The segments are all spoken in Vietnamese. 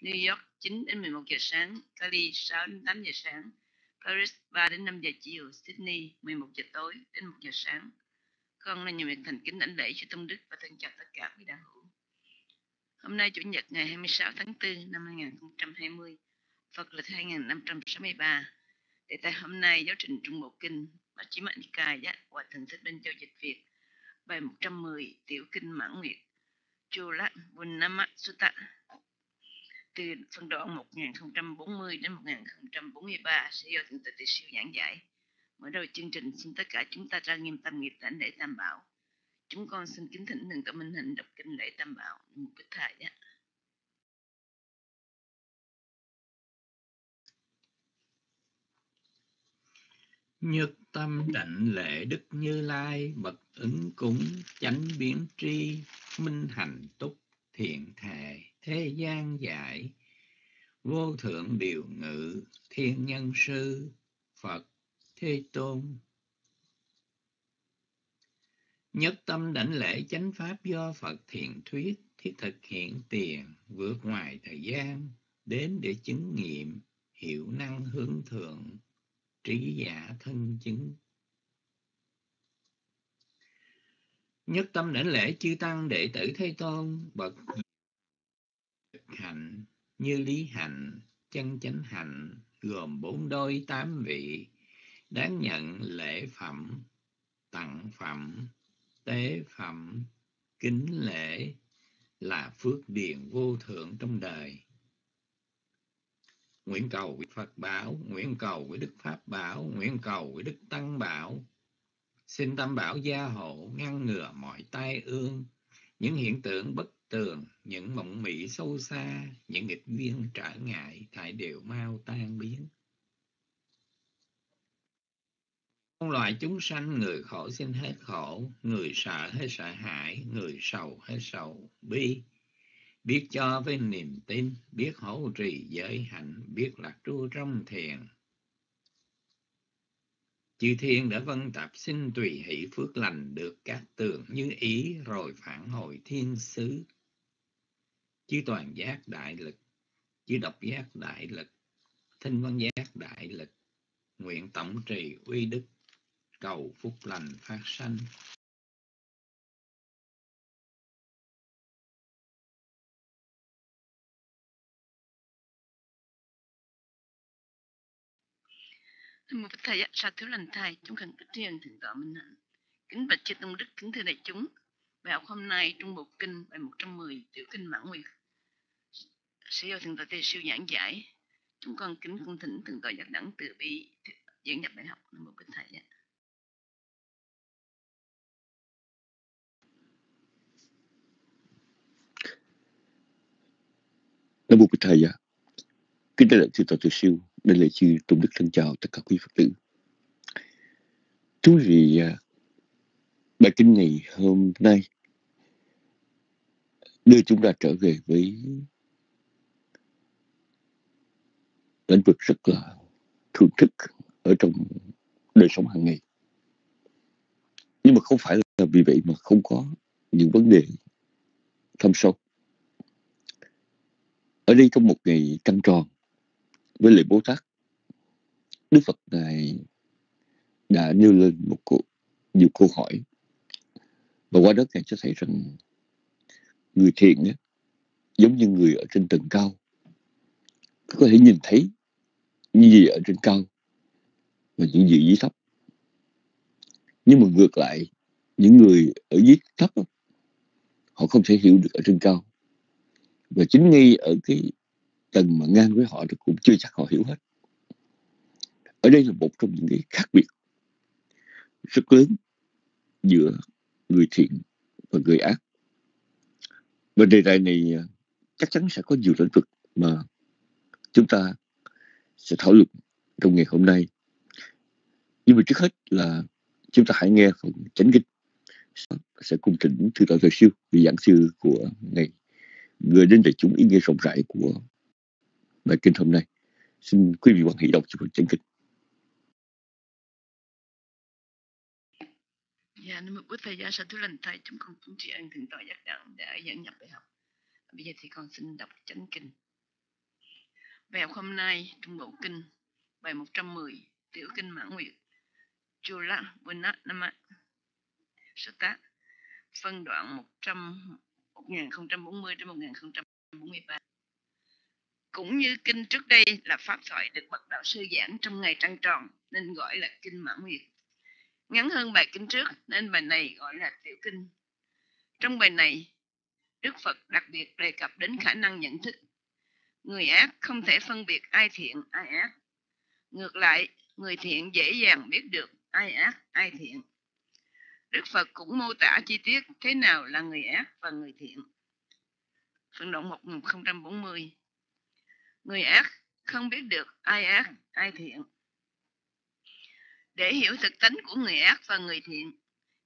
New York 9 đến 11 giờ sáng, Cali 6 đến 8 giờ sáng, Paris 3 đến 5 giờ chiều, Sydney 11 giờ tối đến 1 giờ sáng. Con là nhiều việc thành kính ảnh lễ cho Tông Đức và thân chào tất cả quý đạo hữu. Hôm nay Chủ nhật ngày 26 tháng 4 năm 2020, Phật lịch 2563. Để tại hôm nay giáo trình Trung Bộ Kinh và Chí Mạnh Cài Giác và Thần Thích Bên Châu Dịch Việt bài 110 Tiểu Kinh Mãn Nguyệt Chula Bunnama Sutta phân đoạn 1040 đến 1043 sẽ do Thượng Tọa Tỳ Siêu giảng giải. Mở đầu chương trình, xin tất cả chúng ta trang nghiêm tâm nghiệp đảnh lễ Tam Bảo. Chúng con xin kính thỉnh Thượng Tọa Minh Hạnh đọc kinh lễ Tam Bảo một bích thầy nhé. Nhất tâm đảnh lễ Đức Như Lai, bậc ứng cúng chánh biến tri, minh hành túc thiện thệ thế gian giải vô thượng điều ngự, thiên nhân sư, Phật, Thế Tôn. Nhất tâm đảnh lễ chánh pháp do Phật thiện thuyết, thiết thực hiện tiền, vượt ngoài thời gian, đến để chứng nghiệm hiệu năng hướng thượng, trí giả thân chứng. Nhất tâm đảnh lễ chư tăng đệ tử thế tôn, bậc hạnh như lý hạnh chân chánh hạnh gồm bốn đôi tám vị đáng nhận lễ phẩm tặng phẩm tế phẩm kính lễ là phước điền vô thượng trong đời nguyện cầu với Phật bảo, nguyện cầu với Đức Pháp bảo, nguyện cầu với Đức Tăng bảo. Xin Tam Bảo gia hộ ngăn ngừa mọi tai ương, những hiện tượng bất tường, những mộng mỹ sâu xa, những nghịch duyên trở ngại, thải đều mau tan biến. Con loài chúng sanh, người khổ xin hết khổ, người sợ hết sợ hãi, người sầu hết sầu, bi biết cho với niềm tin, biết hỗ trì giới hạnh, biết lạc tru trong thiền. Chư thiên đã vân tập xin tùy hỷ phước lành được các tường như ý rồi phản hồi thiên sứ. Chư toàn giác đại lực, chư độc giác đại lực, thinh văn giác đại lực, nguyện tổng trì uy đức, cầu phúc lành phát sanh. Thưa một thầy, sa thiếu lành thầy, chúng cần kính riêng thượng tọa minh hạnh. Kính bạch chư tông đức, kính thưa đại chúng. Bài học hôm nay trong Bộ Kinh bài 110 Tiểu Kinh Mãn Nguyệt sẽ do thượng tọa Tê Siêu giảng giải. Chúng con kính cung thỉnh thượng tọa giác đẳng từ bi diễn nhập bài học, nam một kính thầy. Nam mô Bích Thầy ạ. Kính đại sư toàn Từ Siêu đây là chư Tôn Đức thân chào tất cả quý Phật tử. Thú vị bài kinh này hôm nay đưa chúng ta trở về với lĩnh vực rất là thường thức ở trong đời sống hàng ngày. Nhưng mà không phải là vì vậy mà không có những vấn đề thâm sâu. Ở đây trong một ngày trăng tròn với lễ Bố Tát Đức Phật Ngài đã nêu lên một cuộc nhiều câu hỏi và qua đó Ngài cho thấy rằng người thiện ấy, giống như người ở trên tầng cao có thể nhìn thấy những gì ở trên cao và những gì dưới thấp. Nhưng mà ngược lại, những người ở dưới thấp họ không thể hiểu được ở trên cao. Và chính ngay ở cái tầng mà ngang với họ thì cũng chưa chắc họ hiểu hết. Ở đây là một trong những cái khác biệt rất lớn giữa người thiện và người ác. Và đề tài này à, chắc chắn sẽ có nhiều lĩnh vực mà chúng ta sẽ thảo luận trong ngày hôm nay. Nhưng mà trước hết là chúng ta hãy nghe phần chánh kinh. Sẽ cùng chỉnh thư tọa thời siêu vị giảng sư của ngày người đến để chúng ý nghĩa rộng rãi của bài kinh hôm nay. Xin quý vị quan hệ đọc cho phần chánh kinh. Dạ, nếu mô Bụt Thầy, dạ, sa thứ lần thầy, chúng con cũng tri ân thượng tọa giác đạo đã dẫn nhập bài học. bây giờ thì con xin đọc chánh kinh bài học hôm nay trong bộ kinh, bài 110 tiểu kinh mãn nguyệt, Chula Bunatnama Sutta phân đoạn 100 1040 đến 1043 cũng như kinh trước đây là pháp thoại được bậc đạo sư giảng trong ngày trăng tròn, nên gọi là kinh mãn nguyệt. Ngắn hơn bài kinh trước, nên bài này gọi là tiểu kinh. Trong bài này, đức phật đặc biệt đề cập đến khả năng nhận thức người ác không thể phân biệt ai thiện, ai ác. Ngược lại, người thiện dễ dàng biết được ai ác, ai thiện. Đức phật cũng mô tả chi tiết thế nào là người ác và người thiện. Phần động 1040 người ác không biết được ai ác, ai thiện. Để hiểu thực tánh của người ác và người thiện,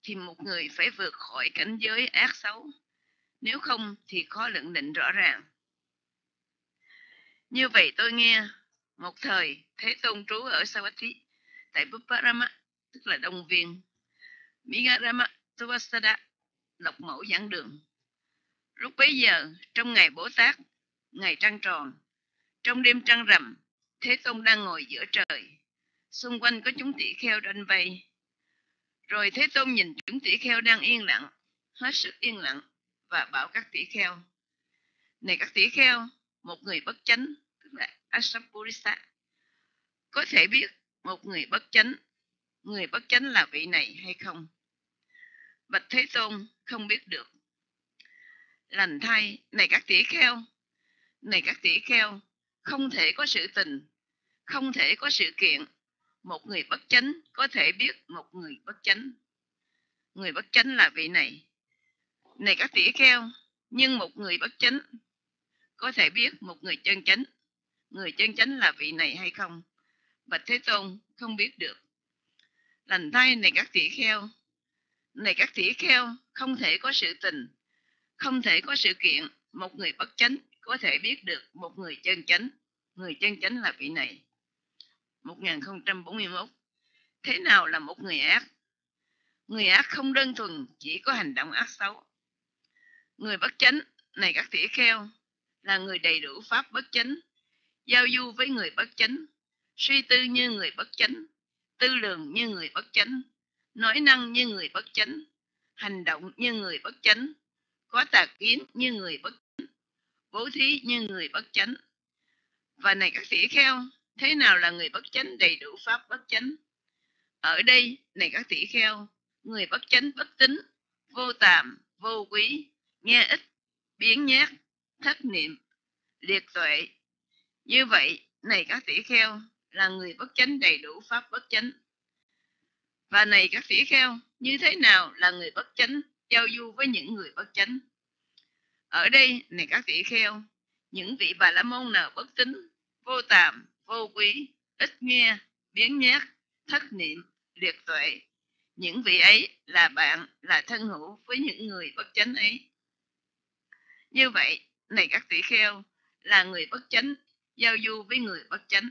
thì một người phải vượt khỏi cảnh giới ác xấu. Nếu không thì khó lượng định rõ ràng như vậy tôi nghe một thời thế tôn trú ở Savatthi tại Buparama, tức là đông viên. Migarama Tuvasada đọc mẫu giảng đường. Lúc bấy giờ, trong ngày Bố Tát, ngày trăng tròn, trong đêm trăng rằm, Thế Tôn đang ngồi giữa trời. Xung quanh có chúng tỷ kheo ranh vây. Rồi Thế Tôn nhìn chúng tỷ kheo đang yên lặng, hết sức yên lặng và bảo các tỷ kheo. Này các tỷ kheo một người bất chánh, tức là Asapurisa có thể biết một người bất chánh, người bất chánh là vị này hay không? Bạch thế tôn không biết được. Lành thay, này các tỷ kheo, này các tỷ kheo, không thể có sự tình, không thể có sự kiện. Một người bất chánh có thể biết một người bất chánh. Người bất chánh là vị này. Này các tỷ kheo, nhưng một người bất chánh có thể biết một người chân chánh, người chân chánh là vị này hay không? Bạch thế tôn không biết được. Lành thay này các tỷ kheo, này các tỷ kheo, không thể có sự tình, không thể có sự kiện. Một người bất chánh có thể biết được một người chân chánh, người chân chánh là vị này. 1041 thế nào là một người ác? Người ác không đơn thuần chỉ có hành động ác xấu. Người bất chánh này các tỷ kheo là người đầy đủ pháp bất chánh giao du với người bất chánh suy tư như người bất chánh tư lường như người bất chánh nói năng như người bất chánh hành động như người bất chánh có tà kiến như người bất chánh bố thí như người bất chánh. Và này các tỷ kheo thế nào là người bất chánh đầy đủ pháp bất chánh? Ở đây này các tỷ kheo người bất chánh bất tính, vô tàm vô quý nghe ít biến nhát thất niệm. Liệt tuệ. Như vậy, này các tỷ kheo, là người bất chánh đầy đủ pháp bất chánh. Và này các tỷ kheo, như thế nào là người bất chánh, giao du với những người bất chánh? Ở đây, này các tỷ kheo, những vị bà la môn nào bất tín, vô tàm, vô quý, ít nghe, biến nhát, thất niệm, liệt tuệ, những vị ấy là bạn, là thân hữu với những người bất chánh ấy. Như vậy này các tỷ kheo, là người bất chánh, giao du với người bất chánh.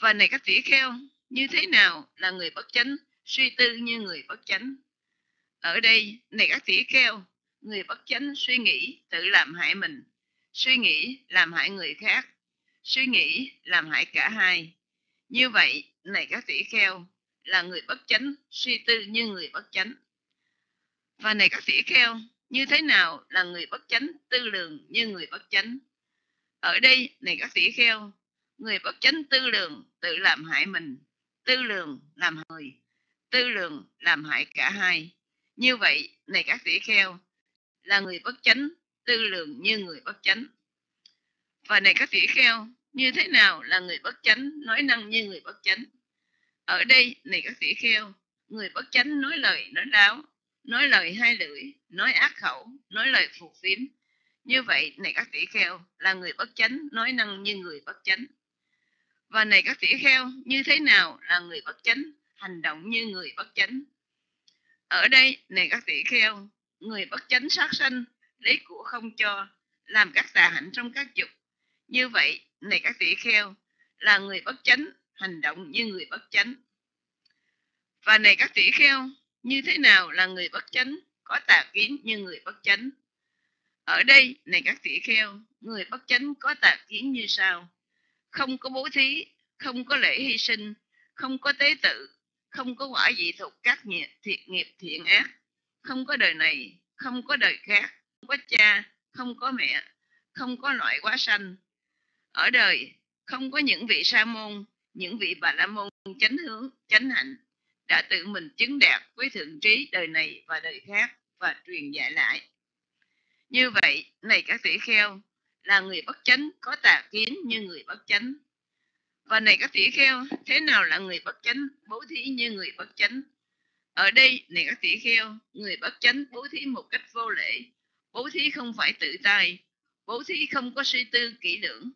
Và này các tỷ kheo, như thế nào là người bất chánh, suy tư như người bất chánh? Ở đây, này các tỷ kheo, người bất chánh suy nghĩ tự làm hại mình, suy nghĩ làm hại người khác, suy nghĩ làm hại cả hai. Như vậy, này các tỷ kheo, là người bất chánh, suy tư như người bất chánh. Và này các tỷ kheo như thế nào là người bất chánh tư lường như người bất chánh? Ở đây này các tỷ kheo, người bất chánh tư lường tự làm hại mình, tư lường làm người tư lường làm hại cả hai. Như vậy, này các tỷ kheo, là người bất chánh tư lường như người bất chánh. Và này các tỷ kheo, như thế nào là người bất chánh nói năng như người bất chánh? Ở đây, này các tỷ kheo, người bất chánh nói lời nói láo nói lời hai lưỡi, nói ác khẩu, nói lời phù phiếm. Như vậy, này các tỷ kheo, là người bất chánh, nói năng như người bất chánh. Và này các tỷ kheo, như thế nào là người bất chánh, hành động như người bất chánh? Ở đây, này các tỷ kheo, người bất chánh sát sanh, lấy của không cho, làm các tà hạnh trong các dục. Như vậy, này các tỷ kheo, là người bất chánh, hành động như người bất chánh. Và này các tỷ kheo như thế nào là người bất chánh? Có tà kiến như người bất chánh. Ở đây, này các tỷ kheo, người bất chánh có tà kiến như sau. Không có bố thí, không có lễ hy sinh, không có tế tự, không có quả dị thuộc các nghiệp thiện nghiệp thiện ác. Không có đời này, không có đời khác. Không có cha, không có mẹ, không có loại quá sanh. Ở đời, không có những vị sa môn, những vị bà la môn chánh hướng, chánh hạnh đã tự mình chứng đạt với thượng trí đời này và đời khác và truyền dạy lại. Như vậy, này các tỷ kheo, là người bất chánh có tà kiến như người bất chánh. Và này các tỷ kheo, thế nào là người bất chánh bố thí như người bất chánh? Ở đây, này các tỷ kheo, người bất chánh bố thí một cách vô lễ. Bố thí không phải tự tài, bố thí không có suy tư kỹ lưỡng,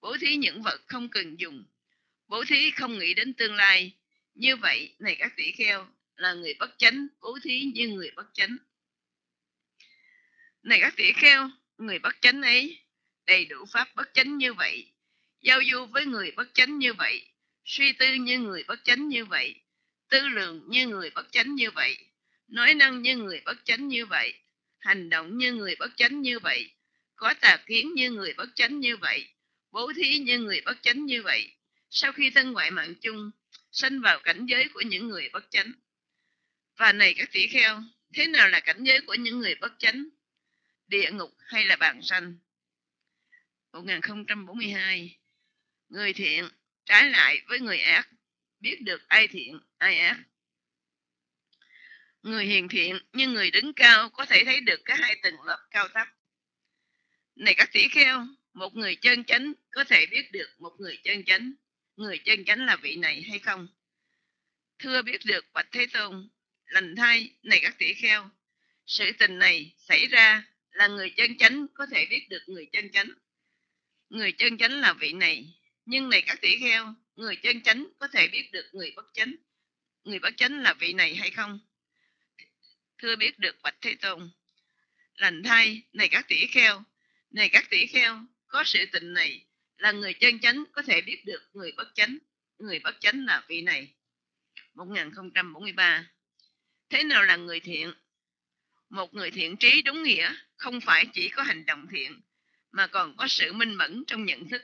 bố thí những vật không cần dùng, bố thí không nghĩ đến tương lai như vậy này các tỷ kheo là người bất chánh bố thí như người bất chánh này các tỷ kheo người bất chánh ấy đầy đủ pháp bất chánh như vậy giao du với người bất chánh như vậy suy tư như người bất chánh như vậy tư lượng như người bất chánh như vậy nói năng như người bất chánh như vậy hành động như người bất chánh như vậy có tà kiến như người bất chánh như vậy bố thí như người bất chánh như vậy sau khi thân ngoại mạng chung sanh vào cảnh giới của những người bất chánh. Và này các tỷ kheo, thế nào là cảnh giới của những người bất chánh? Địa ngục hay là bàn sanh? 1042 người thiện trái lại với người ác, biết được ai thiện, ai ác. Người hiền thiện như người đứng cao có thể thấy được cả hai tầng lớp cao thấp. Này các tỷ kheo, một người chân chánh có thể biết được một người chân chánh người chân chánh là vị này hay không? Thưa biết được, bạch thế tôn, lành thay này các tỷ kheo, sự tình này xảy ra là người chân chánh có thể biết được người chân chánh. Người chân chánh là vị này, nhưng này các tỷ kheo, người chân chánh có thể biết được người bất chánh. Người bất chánh là vị này hay không? Thưa biết được, bạch thế tôn, lành thay này các tỷ kheo, này các tỷ kheo, có sự tình này là người chân chánh có thể biết được người bất chánh. Người bất chánh là vị này. 1043 thế nào là người thiện? Một người thiện trí đúng nghĩa không phải chỉ có hành động thiện, mà còn có sự minh mẫn trong nhận thức.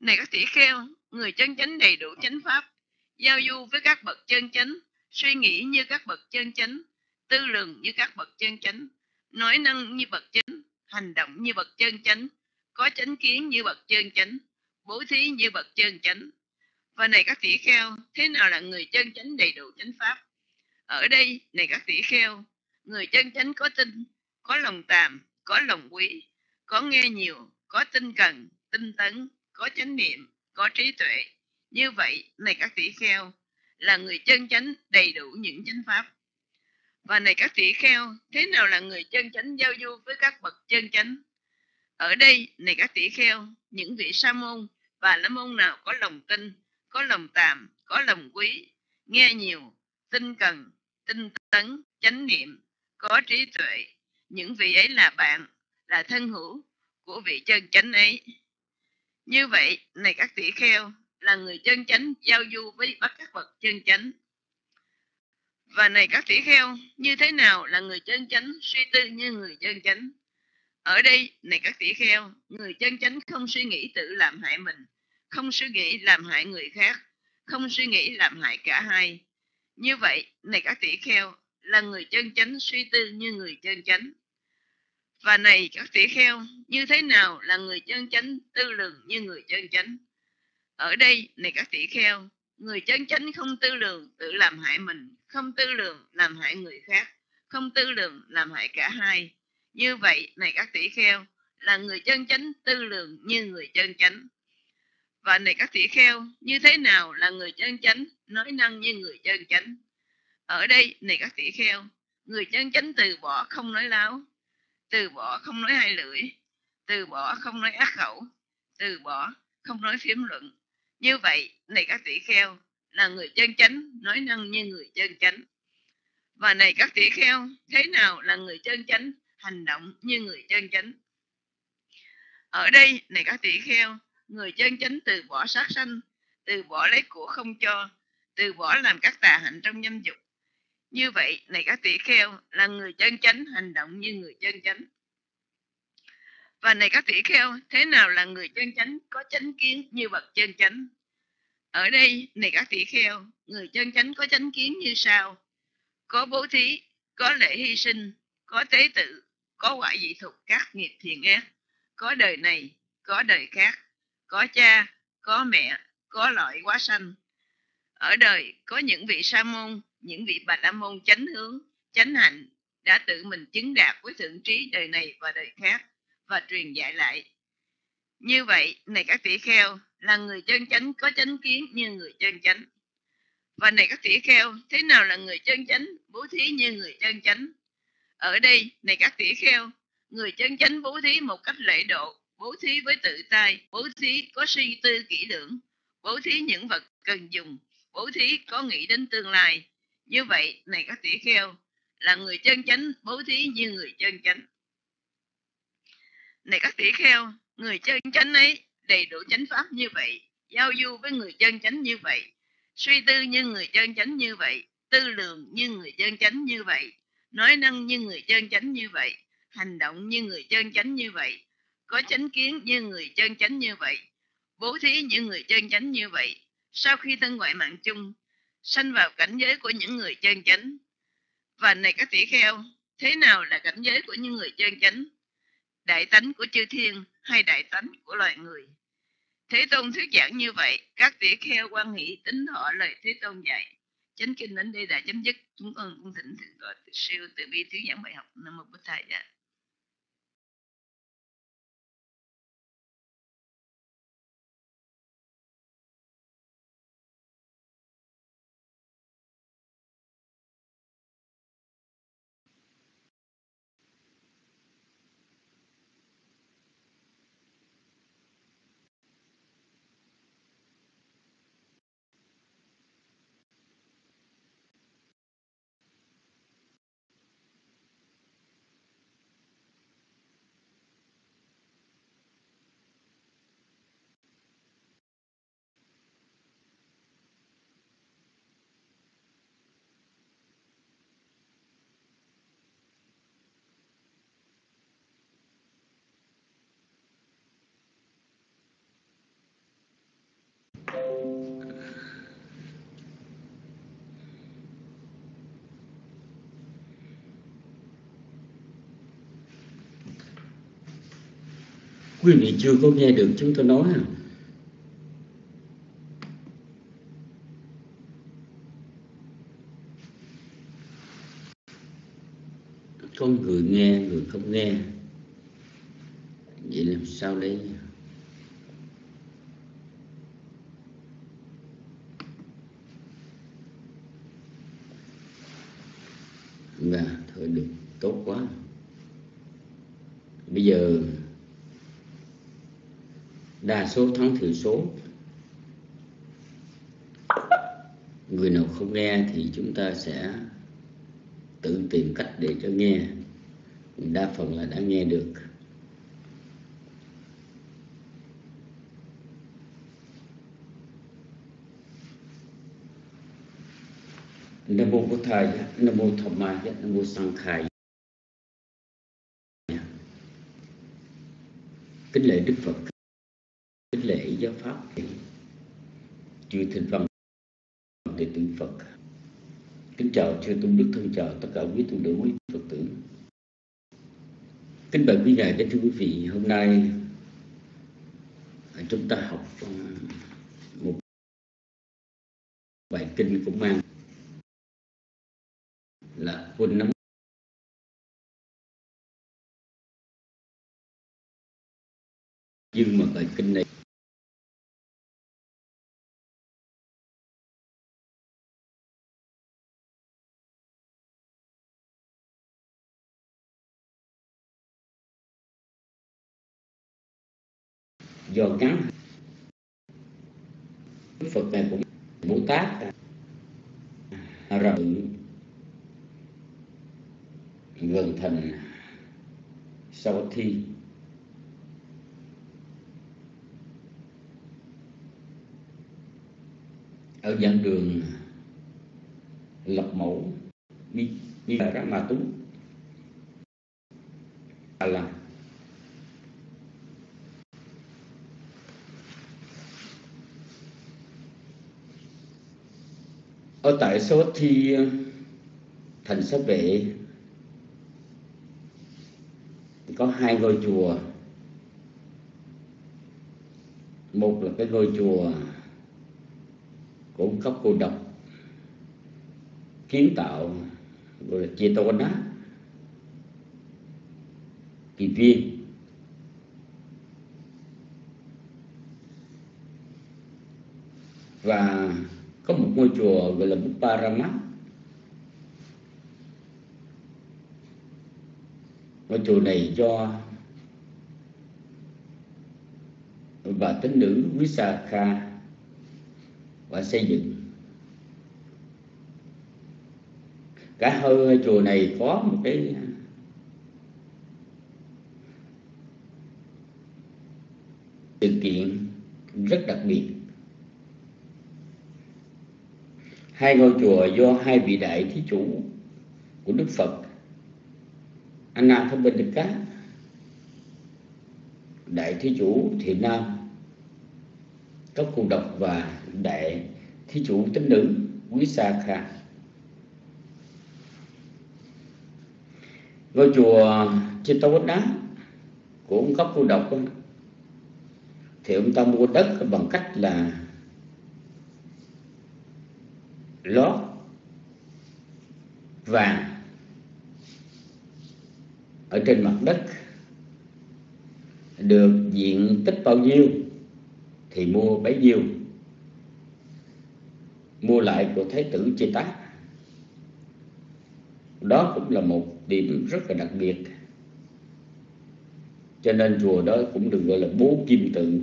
Này các tỷ kheo, người chân chánh đầy đủ chánh pháp, giao du với các bậc chân chánh, suy nghĩ như các bậc chân chánh, tư lường như các bậc chân chánh, nói năng như bậc chánh, hành động như bậc chân chánh có chánh kiến như bậc chân chánh, bố thí như bậc chân chánh. Và này các tỷ kheo, thế nào là người chân chánh đầy đủ chánh pháp? Ở đây, này các tỷ kheo, người chân chánh có tin có lòng tàm, có lòng quý, có nghe nhiều, có tinh cần, tinh tấn, có chánh niệm, có trí tuệ. Như vậy, này các tỷ kheo, là người chân chánh đầy đủ những chánh pháp. Và này các tỷ kheo, thế nào là người chân chánh giao du với các bậc chân chánh? Ở đây, này các tỷ kheo, những vị sa môn và la môn nào có lòng tin, có lòng tàm có lòng quý, nghe nhiều tinh cần, tinh tấn, chánh niệm, có trí tuệ, những vị ấy là bạn, là thân hữu của vị chân chánh ấy. Như vậy, này các tỷ kheo, là người chân chánh giao du với bắt các bậc chân chánh. Và này các tỷ kheo, như thế nào là người chân chánh suy tư như người chân chánh? Ở đây, này các tỷ kheo, người chân chánh không suy nghĩ tự làm hại mình, không suy nghĩ làm hại người khác, không suy nghĩ làm hại cả hai. Như vậy, này các tỷ kheo, là người chân chánh suy tư như người chân chánh. Và này các tỷ kheo, như thế nào là người chân chánh tư lường như người chân chánh? Ở đây, này các tỷ kheo, người chân chánh không tư lường tự làm hại mình, không tư lường làm hại người khác, không tư lường làm hại cả hai như vậy, này các tỷ kheo, là người chân chánh tư lượng như người chân chánh. Và này các tỷ kheo, như thế nào là người chân chánh nói năng như người chân chánh? Ở đây, này các tỷ kheo, người chân chánh từ bỏ không nói láo, từ bỏ không nói hai lưỡi, từ bỏ không nói ác khẩu, từ bỏ không nói phiếm luận. Như vậy, này các tỷ kheo, là người chân chánh nói năng như người chân chánh. Và này các tỷ kheo, thế nào là người chân chánh hành động như người chân chánh ở đây này các tỷ kheo, người chân chánh từ bỏ sát sanh, từ bỏ lấy của không cho, từ bỏ làm các tà hạnh trong nhâm dục. Như vậy này các tỷ kheo là người chân chánh hành động như người chân chánh. Và này các tỷ kheo, thế nào là người chân chánh có chánh kiến như bậc chân chánh? Ở đây này các tỷ kheo, người chân chánh có chánh kiến như sau. Có bố thí, có lễ hy sinh, có tế tự có quả dị thục các nghiệp thiện ác, có đời này, có đời khác, có cha, có mẹ, có loại quá sanh. Ở đời có những vị sa môn, những vị bà la môn chánh hướng, chánh hạnh đã tự mình chứng đạt với thượng trí đời này và đời khác và truyền dạy lại. Như vậy, này các tỷ kheo, là người chân chánh có chánh kiến như người chân chánh. Và này các tỷ kheo, thế nào là người chân chánh? Bố thí như người chân chánh ở đây, này các tỷ kheo, người chân chánh bố thí một cách lễ độ, bố thí với tự tay bố thí có suy tư kỹ lưỡng, bố thí những vật cần dùng, bố thí có nghĩ đến tương lai. Như vậy, này các tỷ kheo, là người chân chánh bố thí như người chân chánh. Này các tỷ kheo, người chân chánh ấy đầy đủ chánh pháp như vậy, giao du với người chân chánh như vậy, suy tư như người chân chánh như vậy, tư lượng như người chân chánh như vậy nói năng như người chân chánh như vậy, hành động như người chân chánh như vậy, có chánh kiến như người chân chánh như vậy, bố thí như người chân chánh như vậy. Sau khi thân ngoại mạng chung, sanh vào cảnh giới của những người chân chánh. Và này các tỷ kheo, thế nào là cảnh giới của những người chân chánh? Đại tánh của chư thiên hay đại tánh của loài người? Thế tôn thuyết giảng như vậy, các tỷ kheo quan nghĩ tính họ lời thế tôn dạy chánh kinh đến đây đã chấm dứt. Chúng con cũng thỉnh thượng tọa siêu từ bi thuyết giảng bài học. Nam mô bổn thầy. Ạ quý vị chưa có nghe được chúng tôi nói à? có người nghe, người không nghe vậy làm sao đây và thôi được tốt quá bây giờ đa số thắng thiểu số. Người nào không nghe thì chúng ta sẽ tự tìm cách để cho nghe. Đa phần là đã nghe được. Nam mô bổn thầy nam mô tham ma nam mô sang khai kính lễ đức phật lễ giáo pháp chư thịnh văn đệ tử phật. Kính chào chư tôn đức, thân chào tất cả quý tu nữ, quý phật tử. Kính bạch quý ngài kính thưa quý vị, hôm nay chúng ta học um, một bài kinh cũng mang là quân nắm nhưng mà bài kinh này do cắn Phật này cũng Bồ Tát rồi gần thành sau thi. Ở dạng đường lập mẫu đi đi ra ma tú. Là ở tại số thi ờ, thành sát vệ có hai ngôi chùa. Một là cái ngôi chùa của cấp cô độc, kiến tạo, gọi là chia tô ná kỳ viên. Và có một ngôi chùa gọi là Bút Parama, ngôi chùa này do bà tín nữ Visakha và xây dựng. Cả hơi chùa này có một cái sự kiện rất đặc biệt. Hai ngôi chùa do hai vị đại thí chủ của Đức Phật Anathapindika đại thí chủ thiện nam cấp cô độc và đại thí chủ tính nữ quý sa kha. Ngôi chùa trên tàu đá của ông cấp cô độc thì ông ta mua đất bằng cách là lót, vàng ở trên mặt đất được diện tích bao nhiêu thì mua bấy nhiêu. Mua lại của thái tử chia tác đó cũng là một điểm rất là đặc biệt. Cho nên chùa đó cũng được gọi là bố kim tự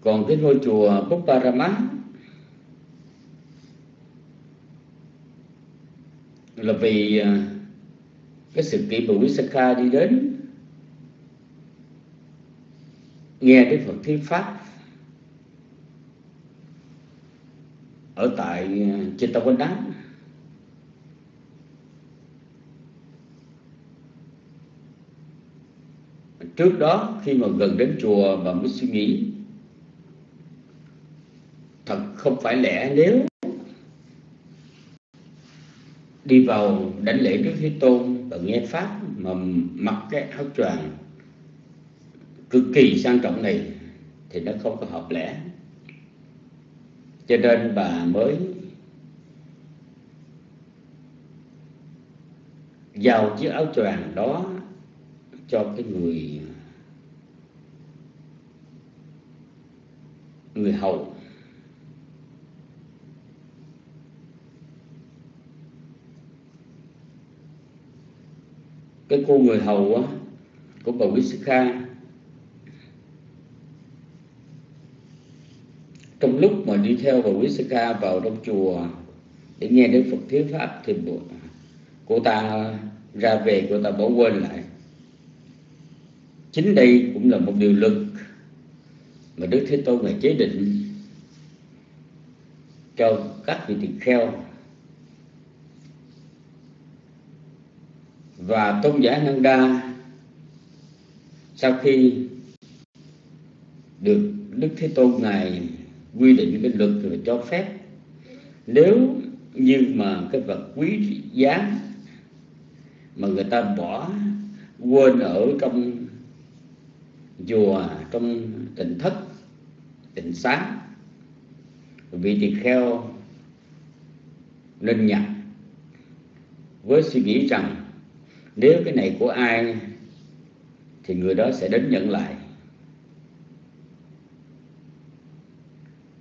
còn cái ngôi chùa Bopparama là vì à, cái sự kiện mà Visakha đi đến nghe Đức Phật thuyết pháp ở tại à, Chittagondam trước đó khi mà gần đến chùa bà mới suy nghĩ thật không phải lẽ nếu đi vào đánh lễ Đức Thế Tôn và nghe Pháp mà mặc cái áo choàng cực kỳ sang trọng này thì nó không có hợp lẽ. Cho nên bà mới giao chiếc áo choàng đó cho cái người người hầu. Cái cô người hầu á, của bà Visakha trong lúc mà đi theo bà Visakha vào trong chùa để nghe Đức Phật thuyết pháp thì cô ta ra về cô ta bỏ quên lại. Chính đây cũng là một điều lực mà Đức Thế Tôn ngài chế định cho các vị tỳ kheo và tôn giả Nanda sau khi được Đức Thế Tôn ngài quy định cái luật rồi cho phép, nếu như mà cái vật quý giá mà người ta bỏ quên ở trong chùa, trong tỉnh thất, tỉnh sáng vị tỳ kheo nên nhặt với suy nghĩ rằng nếu cái này của ai, thì người đó sẽ đến nhận lại.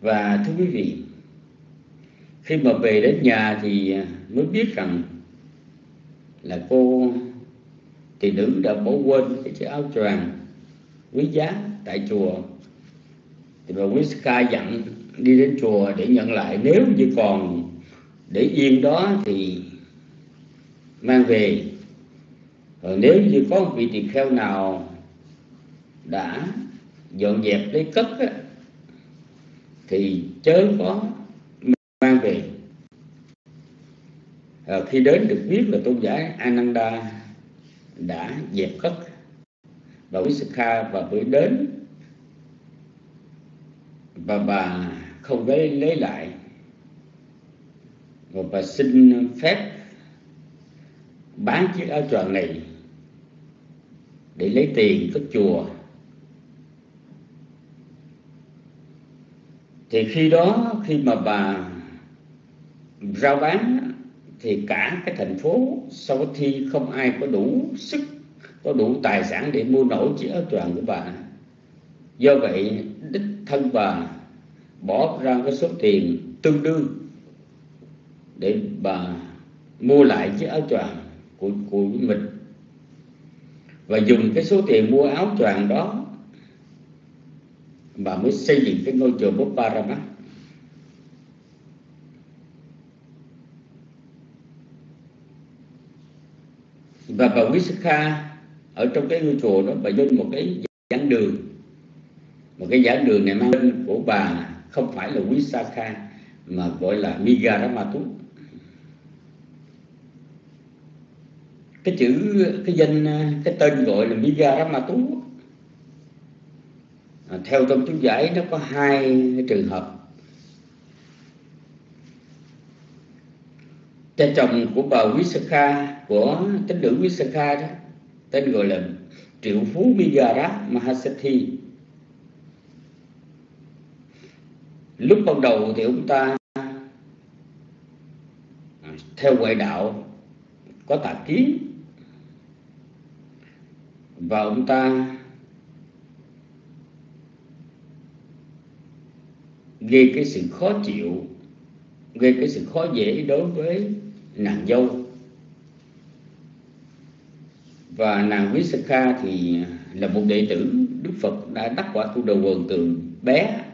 Và thưa quý vị, khi mà về đến nhà thì mới biết rằng là cô thì nữ đã bỏ quên cái chiếc áo choàng quý giá tại chùa. Thì bà Wiska dặn đi đến chùa để nhận lại. Nếu như còn để yên đó thì mang về còn nếu như có một vị tỳ kheo nào đã dọn dẹp lấy cất á, thì chớ có mang về. À, khi đến được biết là tôn giả Ananda đã dẹp cất bà Visakha và mới đến và bà không lấy lấy lại và bà xin phép bán chiếc áo choàng này để lấy tiền cất chùa. Thì khi đó, khi mà bà rao bán, thì cả cái thành phố sau khi không ai có đủ sức, có đủ tài sản để mua nổi chiếc áo choàng của bà. Do vậy, đích thân bà bỏ ra cái số tiền tương đương để bà mua lại chiếc áo choàng của của mình và dùng cái số tiền mua áo choàng đó bà mới xây dựng cái ngôi chùa Bopparama và bà Wisakha ở trong cái ngôi chùa đó, bà lên một cái giảng đường. Một cái giảng đường này mang tên của bà không phải là Wisakha mà gọi là Migaramatu cái chữ cái danh cái tên gọi là Migaramatu à, theo trong chú giải nó có hai trường hợp. Cha chồng của bà Visakha của tín nữ Visakha đó tên gọi là triệu phú Migara Mahasethi lúc ban đầu thì ông ta à, theo ngoại đạo có tà kiến và ông ta gây cái sự khó chịu, gây cái sự khó dễ đối với nàng dâu. Và nàng Visakha thì là một đệ tử Đức Phật đã đắc quả tu đầu quần từ bé.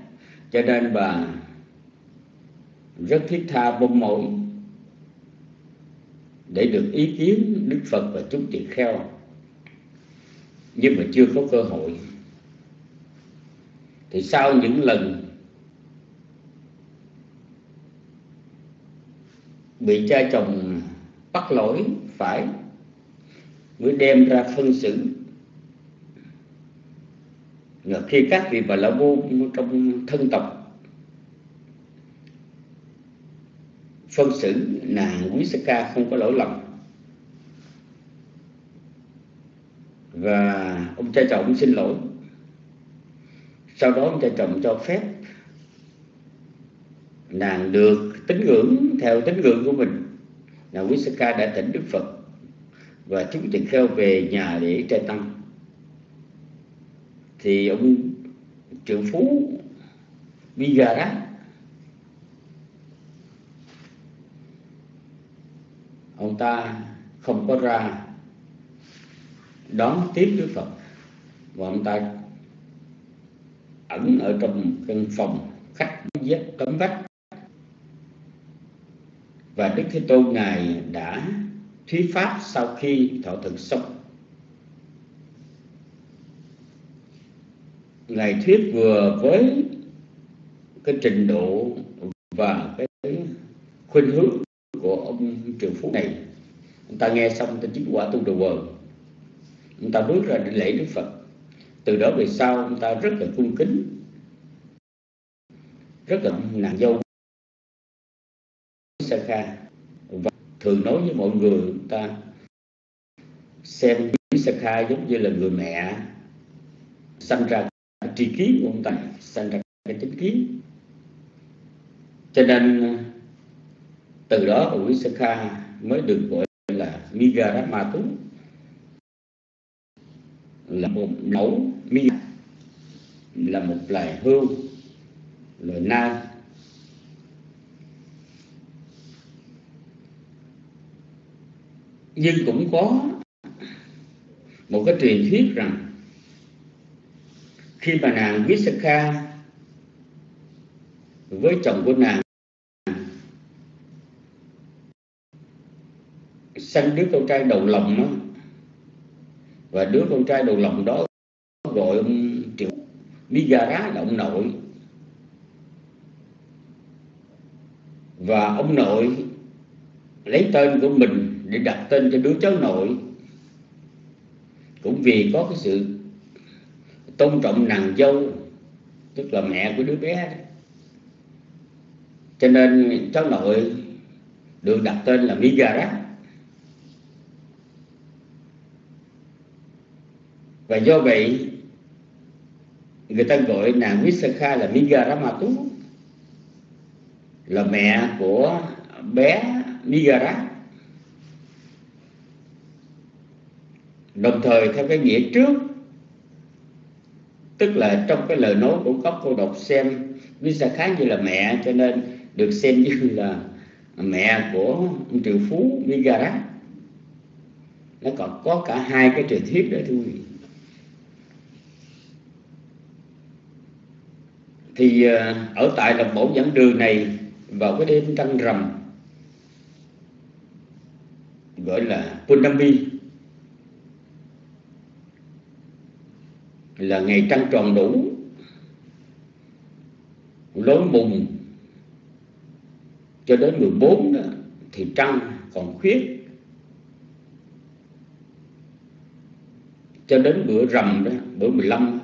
Cho nên bà rất thiết tha mong mỏi để được ý kiến Đức Phật và chúng tỳ kheo nhưng mà chưa có cơ hội. Thì sau những lần bị cha chồng bắt lỗi, phải, mới đem ra phân xử. Ngờ khi các vị bà la môn trong thân tộc phân xử, nàng quý sa ca không có lỗi lầm. Và ông cha chồng xin lỗi. Sau đó ông cha chồng cho phép nàng được tín ngưỡng theo tín ngưỡng của mình. Là quý sư ca đã tỉnh đức phật và chúng tỳ kheo về nhà để trai tăng. Thì ông triệu phú Vigara ông ta không có ra đón tiếp Đức Phật. Và ông ta ẩn ở trong căn phòng khách vách cấm vách. Và Đức Thế Tôn ngài đã thuyết pháp sau khi thọ thực xong. Ngài thuyết vừa với cái trình độ và cái khuynh hướng của ông trường phú này. Ông ta nghe xong ta chính quả tu đầu quần ông ta bước ra để lễ đức phật. Từ đó về sau ông ta rất là cung kính, rất là nàng dâu sa kha. Và thường nói với mọi người ông ta xem sa kha giống như là người mẹ sanh ra tri kiến của ông ta sanh ra cái chính kiến. Cho nên, từ đó của quý Kha mới được gọi là Migaramatu là một nấu mi là một loài hương loài nai. Nhưng cũng có một cái truyền thuyết rằng khi mà nàng Visakha với chồng của nàng sanh đứa con trai đầu lòng đó, và đứa con trai đầu lòng đó gọi ông triệu. Migara là ông nội. Và ông nội lấy tên của mình để đặt tên cho đứa cháu nội. Cũng vì có cái sự tôn trọng nàng dâu, tức là mẹ của đứa bé đó. cho nên cháu nội được đặt tên là Migara. Và do vậy, người ta gọi nàng Visakha là Migaramatu là mẹ của bé Migara. Đồng thời, theo cái nghĩa trước, tức là trong cái lời nói của các cô đọc xem Visakha như là mẹ, cho nên được xem như là mẹ của ông triệu phú Migara. Nó còn có cả hai cái truyền thuyết đó thưa quý vị. Thì ờ, ở tại đồng mẫu dẫn đường này vào cái đêm trăng rằm gọi là Punami là ngày trăng tròn đủ lối mùng cho đến 14 đó, thì trăng còn khuyết. Cho đến bữa rằm đó bữa 15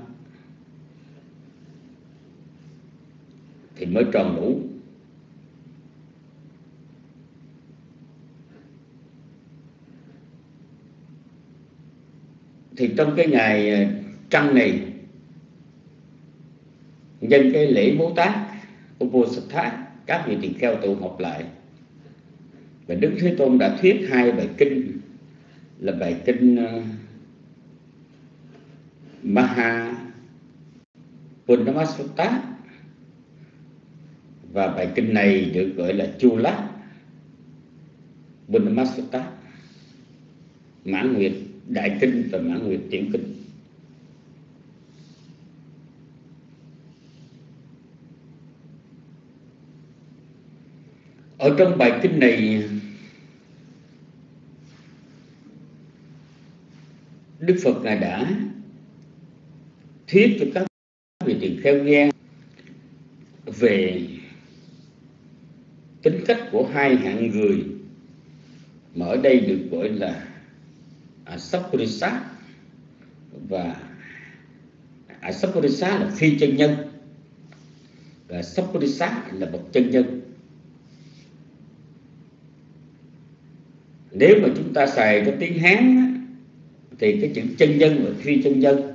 thì mới tròn đủ thì trong cái ngày ờ, trăng này nhân cái lễ bố tát Uposatha các vị tỳ kheo tụ họp lại. Và Đức Thế Tôn đã thuyết hai bài kinh là bài kinh uh, Maha Punamasutta và bài kinh này được gọi là Chula Punnamasutta Mãn Nguyệt, Đại Kinh và Mãn Nguyệt Tiểu Kinh. Ở trong bài kinh này, Đức Phật ngài đã thuyết cho các vị tỳ kheo nghe về tính cách của hai hạng người mà ở đây được gọi là Asapurisa và Asapurisa là phi chân nhân và Sapurisa là bậc chân nhân. Nếu mà chúng ta xài cái tiếng hán thì cái chữ chân nhân và phi chân nhân.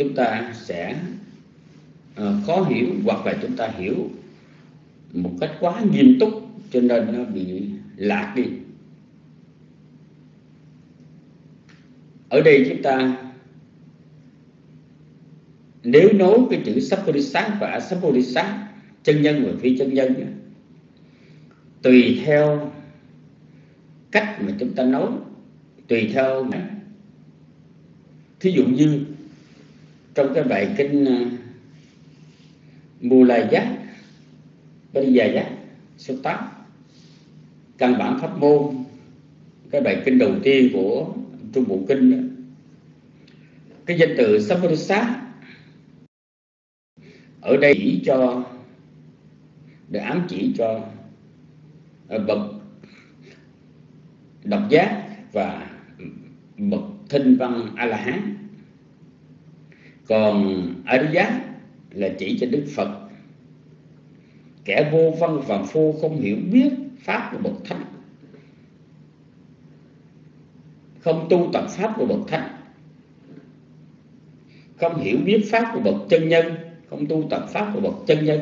Chúng ta sẽ uh, khó hiểu hoặc là chúng ta hiểu một cách quá nghiêm túc cho nên nó bị lạc đi. Ở đây chúng ta nếu nối cái chữ Sappurisa và Asappurisa chân nhân và phi chân nhân tùy theo cách mà chúng ta nấu tùy theo thí dụ như trong cái bài kinh ờ, uh, Mula Giác Bariya Giác số 8 căn bản pháp môn cái bài kinh đầu tiên của Trung Bộ Kinh đó. cái danh từ Sappurisa ở đây chỉ cho để ám chỉ cho ờ, bậc độc giác và bậc thinh văn a la hán còn giác là chỉ cho đức phật. Kẻ vô văn và phu không hiểu biết pháp của bậc thánh, không tu tập pháp của bậc thánh, không hiểu biết pháp của bậc chân nhân, không tu tập pháp của bậc chân nhân.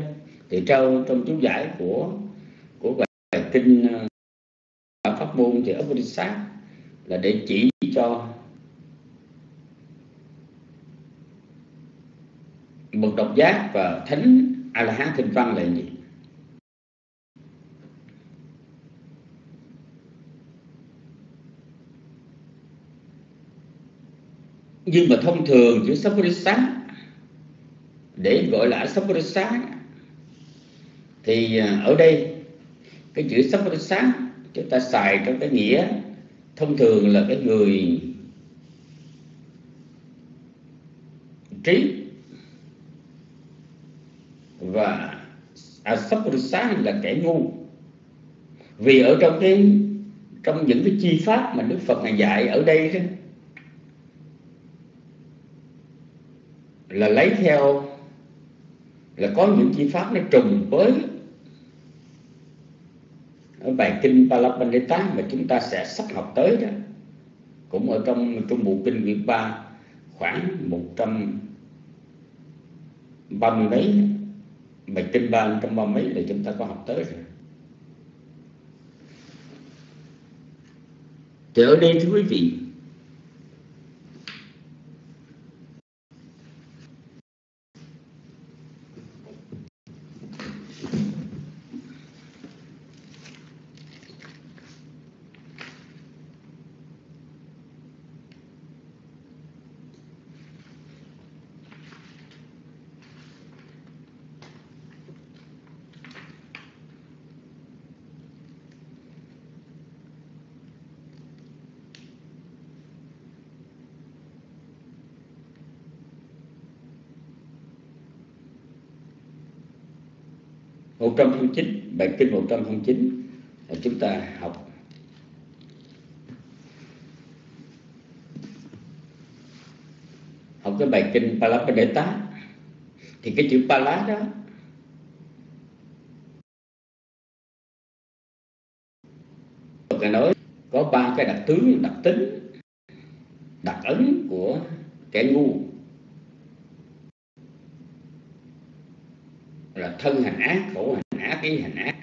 Thì trong trong chú giải của của bài kinh ờ, pháp môn thì Upanishad là để chỉ cho một độc giác và thánh a la hán thịnh văn là gì? Nhưng mà thông thường chữ Sampurisa để gọi là Sampurisa thì à, ở đây, cái chữ Sampurisa chúng ta xài trong cái nghĩa thông thường là cái người trí và Asapurusa là kẻ ngu. Vì ở trong cái trong những cái chi pháp mà Đức Phật ngài dạy ở đây đó, là lấy theo là có những chi pháp nó trùng với ở bài kinh Palapandita mà chúng ta sẽ sắp học tới đó. Cũng ở trong trong bộ kinh quyển ba khoảng một trăm ba mươi mấy mà kinh ba trăm ba mấy là chúng ta có học tới rồi. Thì ở đây thưa quý vị một trăm chín, bài kinh một trăm chín, là chúng ta học. Học cái bài kinh Palapadeta thì cái chữ Pala đó Ngài nói có ba cái đặc tướng, đặc tính, đặc ấn của kẻ ngu. Là thân hành ác, khổ hành cái hành ác.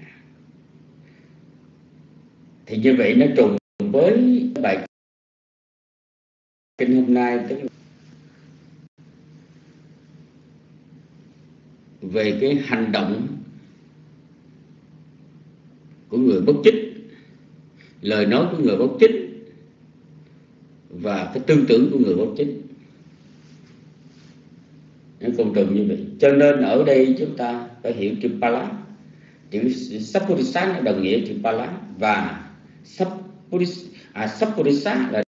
Thì như vậy nó trùng với bài kinh hôm nay tức là về cái hành động của người bất chích, lời nói của người bất chích và cái tư tưởng của người bất chích. Nó công trùng như vậy. Cho nên ở đây chúng ta phải hiểu chữ pala chữ sapurisa đồng nghĩa chữ pala và sapurisa, à, sapurisa là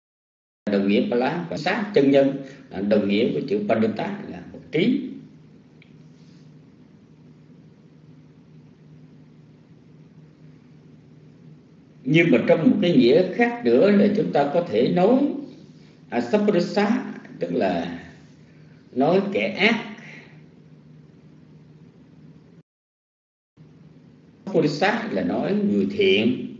đồng nghĩa pala và sát chân nhân là đồng nghĩa với chữ pandita là một trí. Nhưng mà trong một cái nghĩa khác nữa là chúng ta có thể nói à, sapurisa tức là nói kẻ ác Bodhisattva là nói người thiện.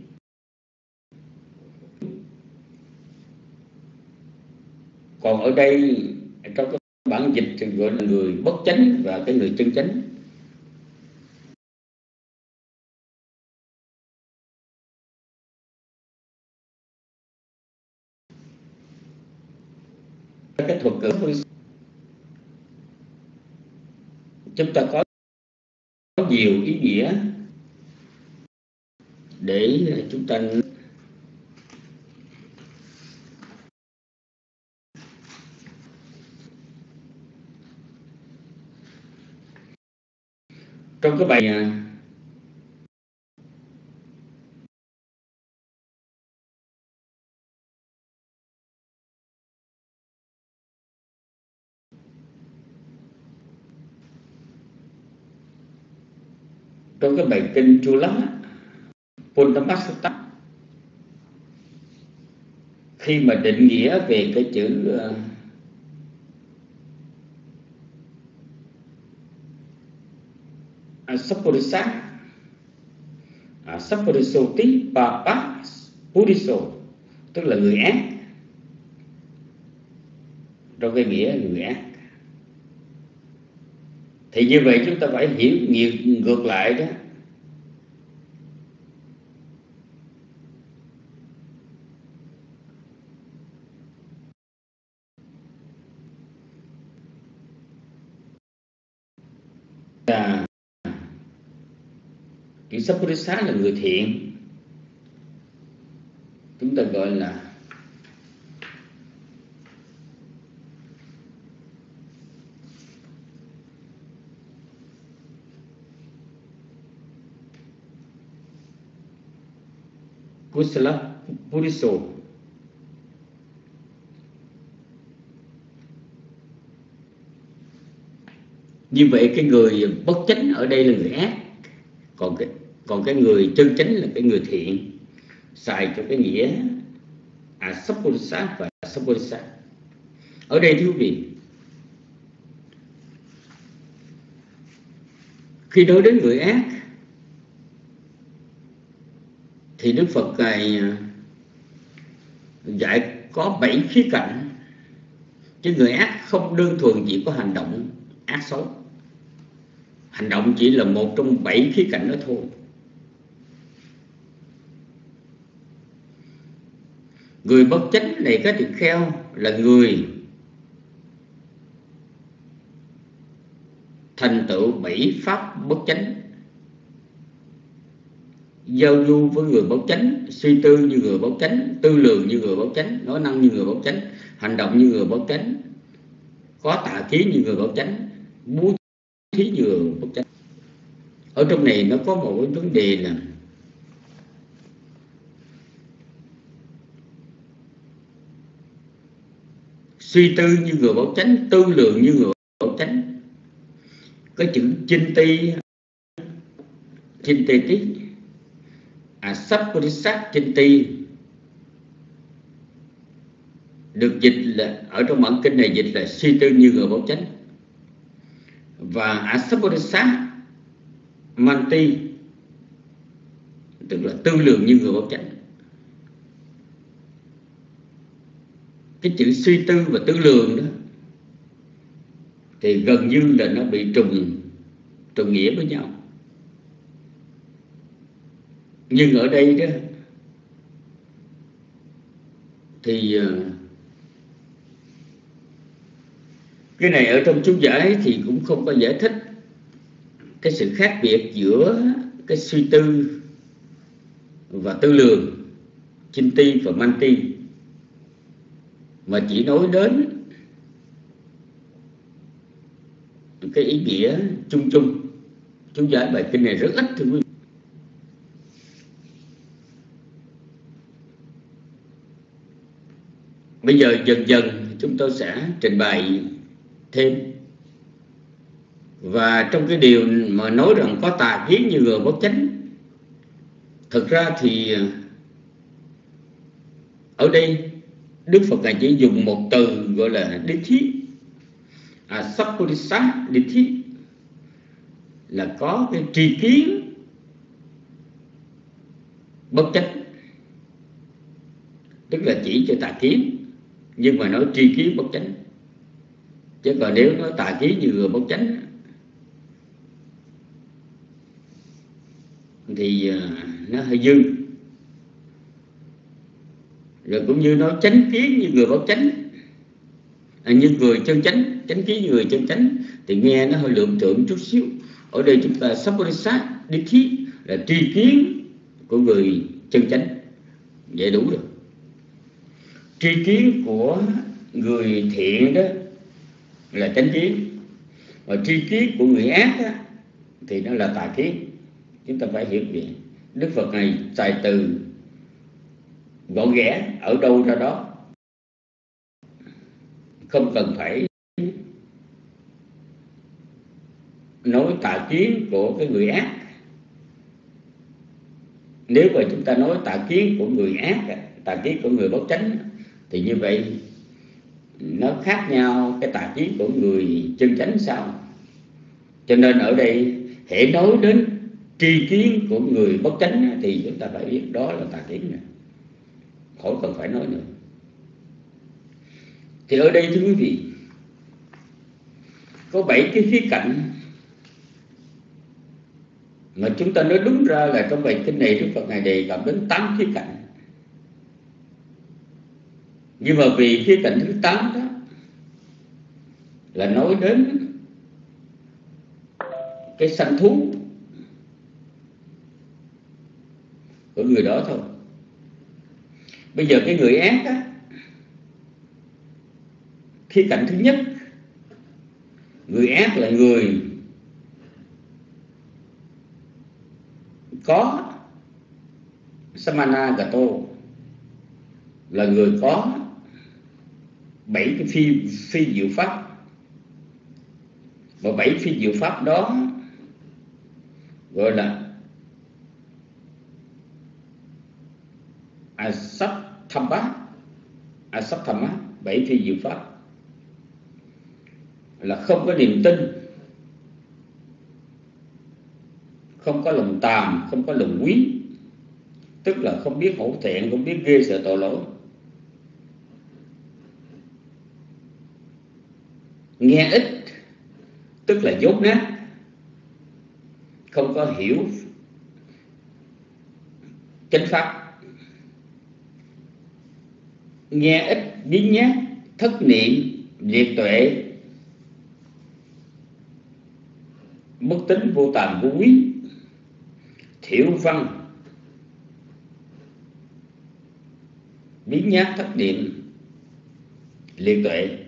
Còn ở đây, trong cái bản dịch thì gọi là người bất chánh và cái người chân chánh. Cái thuật ngữ chúng ta có nhiều ý nghĩa để ờ, chúng ta trong cái bài ờ, trong cái bài kinh Chula Puntamassutta khi mà định nghĩa về cái chữ ờ, uh, Sapurisa à, Sapurisoti Papa Puriso tức là người ác. Trong cái nghĩa người ác. Thì như vậy chúng ta phải hiểu ngược lại đó là chữ Sapurisa là người thiện. Chúng ta gọi là Kusala Puriso. Như vậy cái người bất chánh ở đây là người ác, còn cái còn cái người chân chánh là cái người thiện, xài cho cái nghĩa à sát và sát ở đây thưa quý vị, khi nói đến người ác, thì đức phật ngài à, dạy có bảy khía cạnh. Chứ người ác không đơn thuần chỉ có hành động ác xấu. Hành động chỉ là một trong bảy khía cạnh đó thôi. Người bất chánh này có tỳ kheo là người thành tựu bảy pháp bất chánh. Giao du với người bất chánh, suy tư như người bất chánh, tư lượng như người bất chánh, nói năng như người bất chánh, hành động như người bất chánh, có tà khí như người bất chánh, bố thí như người bất chánh. Ở trong này nó có một cái vấn đề là suy tư như người bảo chánh, tư lượng như người bảo chánh. Cái chữ chinh ti. Chinh ti tí. À sắp sát chinh ti. Được dịch là, ở trong bản kinh này dịch là suy tư như người bảo chánh. Và à, asabodhisa manti tức là tư lượng như người bảo chánh. Cái chữ suy tư và tư lượng đó, thì gần như là nó bị trùng trùng nghĩa với nhau. Nhưng ở đây đó, thì à, cái này ở trong chú giải thì cũng không có giải thích cái sự khác biệt giữa cái suy tư và tư lường, chinh ti và man ti mà chỉ nói đến cái ý nghĩa chung chung. Chú giải bài kinh này rất ít, thưa quý vị. Bây giờ dần dần chúng tôi sẽ trình bày thêm. Và trong cái điều mà nói rằng có tà kiến như người bất chánh thực ra thì ở đây Đức Phật ngài chỉ dùng một từ gọi là đi thí. À, Sappurisa đi thí là có cái tri kiến bất chánh. Tức là chỉ cho tà kiến nhưng mà nói tri kiến bất chánh. Chứ còn nếu nói tà kiến như người bất chánh thì à, nó hơi dư rồi cũng như nói chánh kiến như người bất chánh. À, như người chân chánh chánh kiến như người chân chánh. Thì nghe nó hơi lượng tượng chút xíu. Ở đây chúng ta sắp đi khí là tri kiến của người chân chánh. Vậy đủ rồi. Tri kiến của người thiện đó là chánh kiến. Và tri kiến của người ác đó, thì nó là tà kiến. Chúng ta phải hiểu vậy. Đức phật này tài từ gọn ghẽ ở đâu ra đó. Không cần phải nói tà kiến của cái người ác. Nếu mà chúng ta nói tà kiến của người ác, tà kiến của người bất chánh, thì như vậy nó khác nhau cái tà kiến của người chân chánh sao? Cho nên ở đây hệ nói đến tri kiến của người bất chánh thì chúng ta phải biết đó là tà kiến này khỏi cần phải nói nữa. Thì ở đây, thưa quý vị, có bảy cái khía cạnh mà chúng ta nói đúng ra là trong bài kinh này Đức Phật ngài đề cập đến tám khía cạnh. Nhưng mà vì khía cạnh thứ tám đó là nói đến cái sanh thú của người đó thôi bây giờ cái người ác á, khía cạnh thứ nhất, người ác là người có samana gato là người có bảy cái phi phi diệu pháp. Và bảy phi diệu pháp đó gọi là sắp tham bát asap tham bát bảy phi diệu pháp. Là không có niềm tin. Không có lòng tàm, không có lòng quý. Tức là không biết hổ thẹn, không biết ghê sợ tội lỗi. Nghe ít, tức là dốt nát. Không có hiểu chánh pháp nghe ít biến nhát, thất niệm diệt tuệ. Bất tính vô tàm vô quý. Thiểu văn. Biến nhát, thất niệm, liệt tuệ.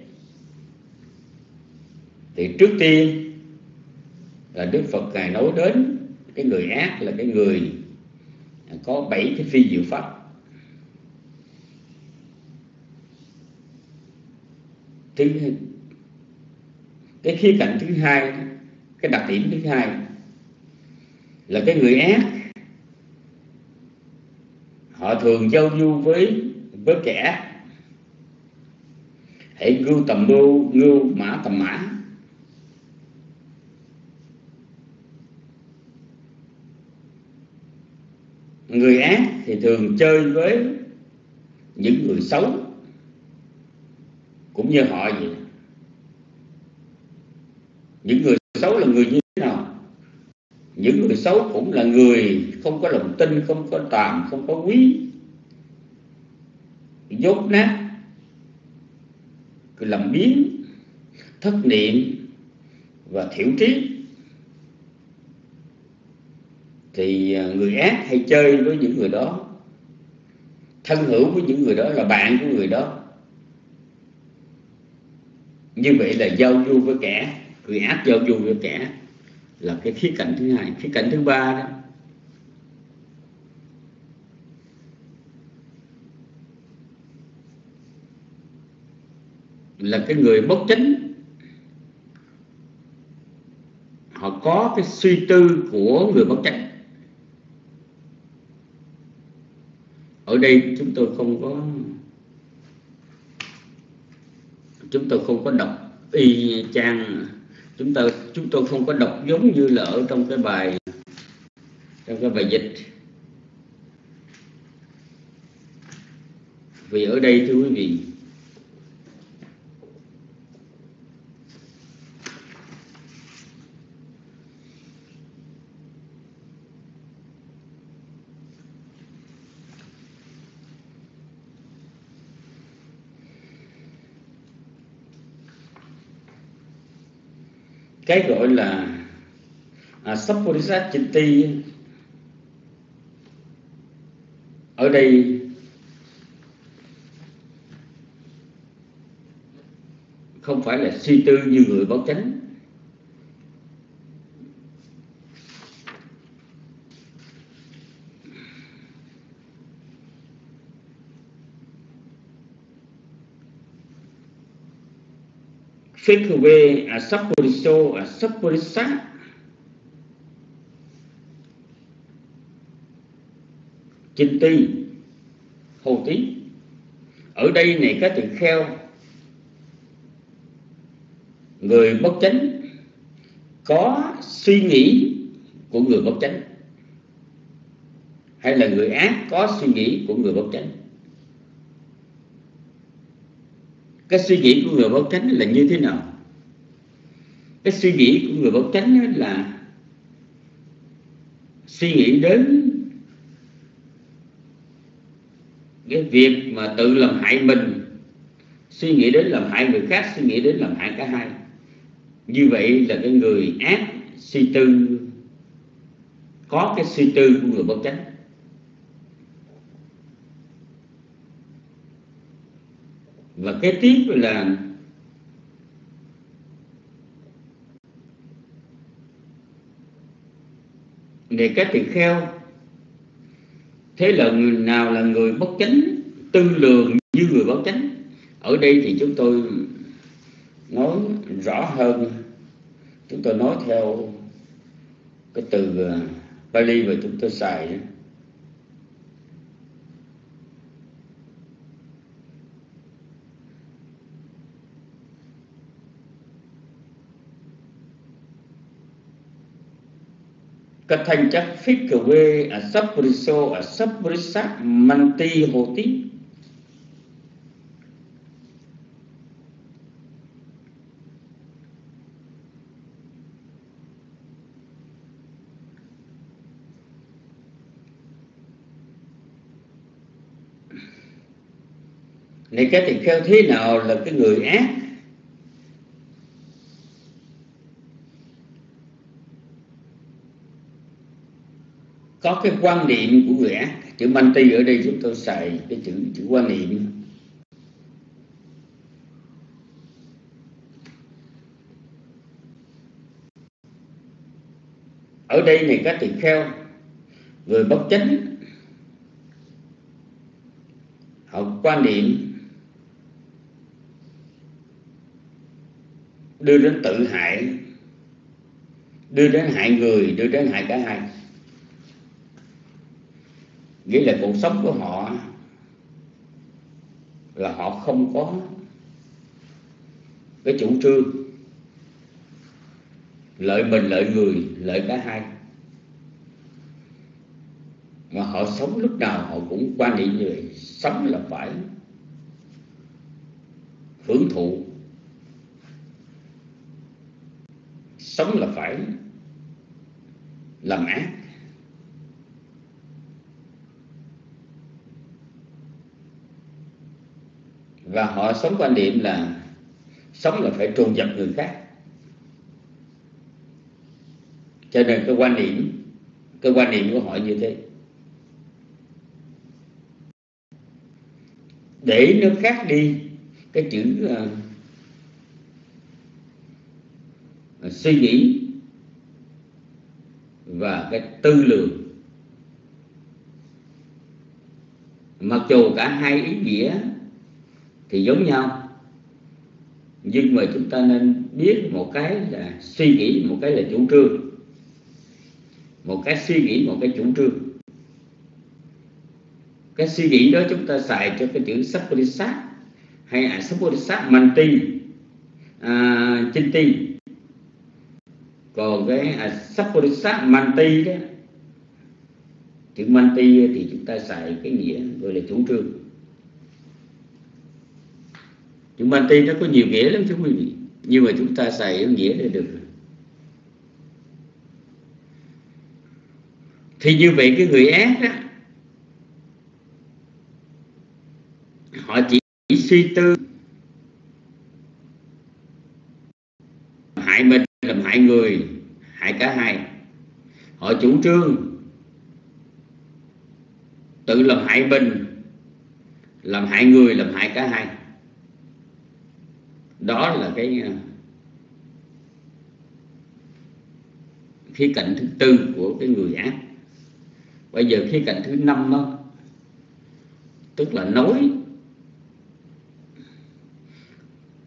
Thì trước tiên là đức phật ngài nói đến cái người ác là cái người có bảy cái phi diệu pháp. Thứ cái khía cạnh thứ hai, cái đặc điểm thứ hai là cái người ác. Họ thường giao du với với kẻ hãy ngưu tầm mưu, ngưu mã tầm mã. Người ác thì thường chơi với những người xấu cũng như họ vậy. Những người xấu là người như thế nào? Những người xấu cũng là người không có lòng tin, không có tàm không có quý. Dốt nát làm biến thất niệm và thiểu trí. Thì à, người ác hay chơi với những người đó, thân hữu với những người đó, là bạn của người đó như vậy là giao du với kẻ, người ác giao du với kẻ là cái khía cạnh thứ hai. Khía cạnh thứ ba đó, là cái người bất chính. Họ có cái suy tư của người bất chánh ở đây chúng tôi không có chúng tôi không có đọc y chang. Chúng ta chúng tôi không có đọc giống như là ở trong cái bài, trong cái bài dịch. Vì ở đây thưa quý vị cái gọi là à, Sappurisa Chinti ở đây không phải là suy tư như người báo chánh. Phekwe Asapuriso Asapurisa Chinh ti, Hồ tí Ở đây này cái từ kheo, Người bất chánh. Có suy nghĩ của người bất chánh, Hay là người ác có suy nghĩ của người bất chánh. Cái suy nghĩ của người bất chánh là như thế nào? Cái suy nghĩ của người bất chánh là suy nghĩ đến cái việc mà tự làm hại mình, suy nghĩ đến làm hại người khác, suy nghĩ đến làm hại cả hai. Như vậy là cái người ác suy tư, có cái suy tư của người bất chánh. Và kế tiếp là để các tỳ kheo, thế là người nào là người bất chánh, tư lường như người bất chánh? Ở đây thì chúng tôi nói rõ hơn. Chúng tôi nói theo cái từ à, Bali mà chúng tôi xài Katanjak fikawe asapriso asaprisa manti hoti này, cái tình kheo thế nào là cái người ác? Có cái quan niệm của người ác. Chữ manti ở đây chúng tôi xài cái chữ chữ quan niệm. Ở đây này các tỳ kheo, người bất chánh. Họ quan niệm đưa đến tự hại, đưa đến hại người, đưa đến hại cả hai nghĩa là cuộc sống của họ là họ không có cái chủ trương. Lợi mình lợi người, lợi cả hai. Mà họ sống lúc nào họ cũng quan niệm như vậy. Sống là phải hưởng thụ. Sống là phải làm ác. Và họ sống quan điểm là sống là phải trôn dập người khác. Cho nên cái quan điểm cái quan niệm của họ như thế. Để nó khác đi cái chữ uh, suy nghĩ và cái tư lượng mặc dù cả hai ý nghĩa thì giống nhau. Nhưng mà chúng ta nên biết một cái là suy nghĩ một cái là chủ trương. Một cái suy nghĩ một cái chủ trương. Cái suy nghĩ đó chúng ta xài cho cái chữ sắc sát hay là mạnh ti à, chinti. Còn cái à, sapodisat manti đó chữ manti thì chúng ta xài cái nghĩa gọi là chủ trương chữ manti nó có nhiều nghĩa lắm chứ quý vị. Nhưng mà chúng ta xài cái nghĩa để được. Thì như vậy cái người ác đó họ chỉ suy tư, hại mình làm hại người, hại cả hai. Họ chủ trương tự làm hại mình, làm hại người, làm hại cả hai đó là cái ờ, khía cạnh thứ tư của cái người ác. Bây giờ khía cạnh thứ năm đó, tức là nói,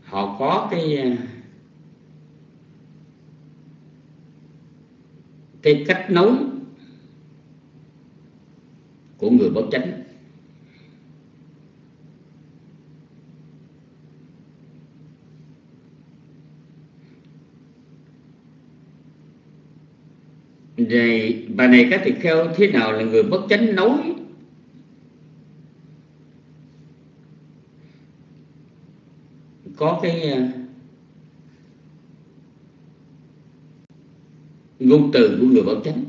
họ có cái ờ, cái cách nói của người bất chánh. Vậy bà này các tỳ kheo thế nào là người bất chánh nói? Có cái à, ngôn từ của người bất chánh.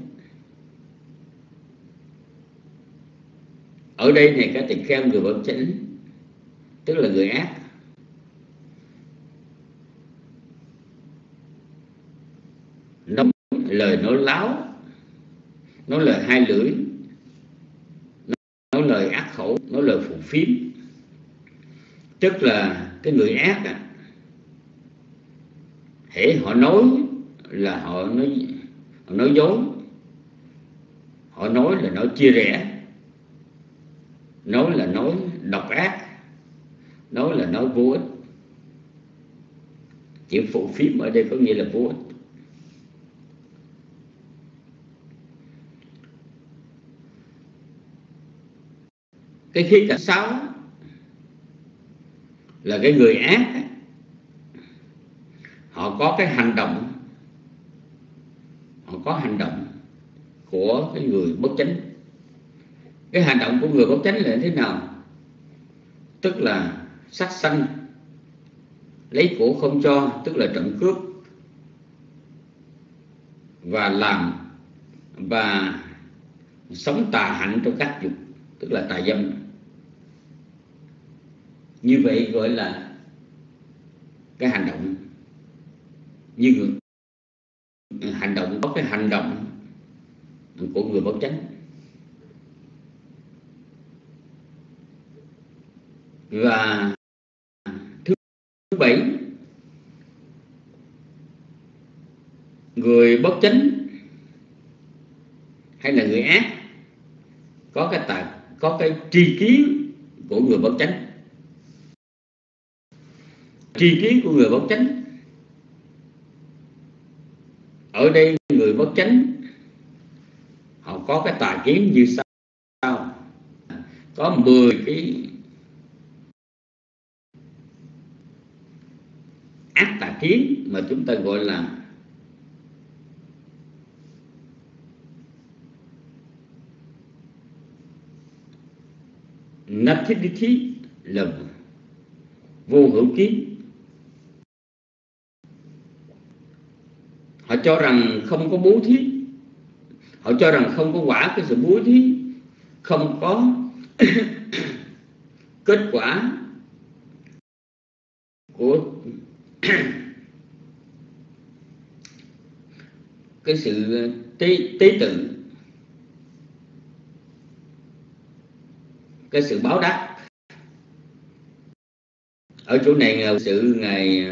Ở đây này các tỳ kheo người bất chánh, tức là người ác. Nói lời nói láo nói lời hai lưỡi nói lời ác khẩu nói lời phụ phiếm. Tức là cái người ác à, hễ họ nói là họ nói họ nói dối. Họ nói là nói chia rẽ. Nói là nói độc ác. Nói là nói vô ích. Chữ phụ phiếm ở đây có nghĩa là vô ích. Cái khí cạnh sáu là cái người ác họ có cái hành động, họ có hành động của cái người bất chánh. Cái hành động của người bất chánh là thế nào? Tức là sát sanh, lấy của không cho, tức là trộm cướp, và làm, và sống tà hạnh trong các dục, tức là tà dâm như vậy gọi là cái hành động. Như hành động, có cái hành động của người bất chánh. Và thứ bảy, người bất chánh hay là người ác có cái tài, có cái tri kiến của người bất chánh tri kiến của người bất chánh. Ở đây người bất chánh, họ có cái tà kiến như sau. Có 10 cái ác tà kiến mà chúng ta gọi là nativity là vô hữu kiến. Cho rằng không có bố thí. Họ cho rằng không có quả cái sự bố thí. Không có kết quả của cái sự tế, tế tự. Cái sự báo đáp. Ở chỗ này sự ngày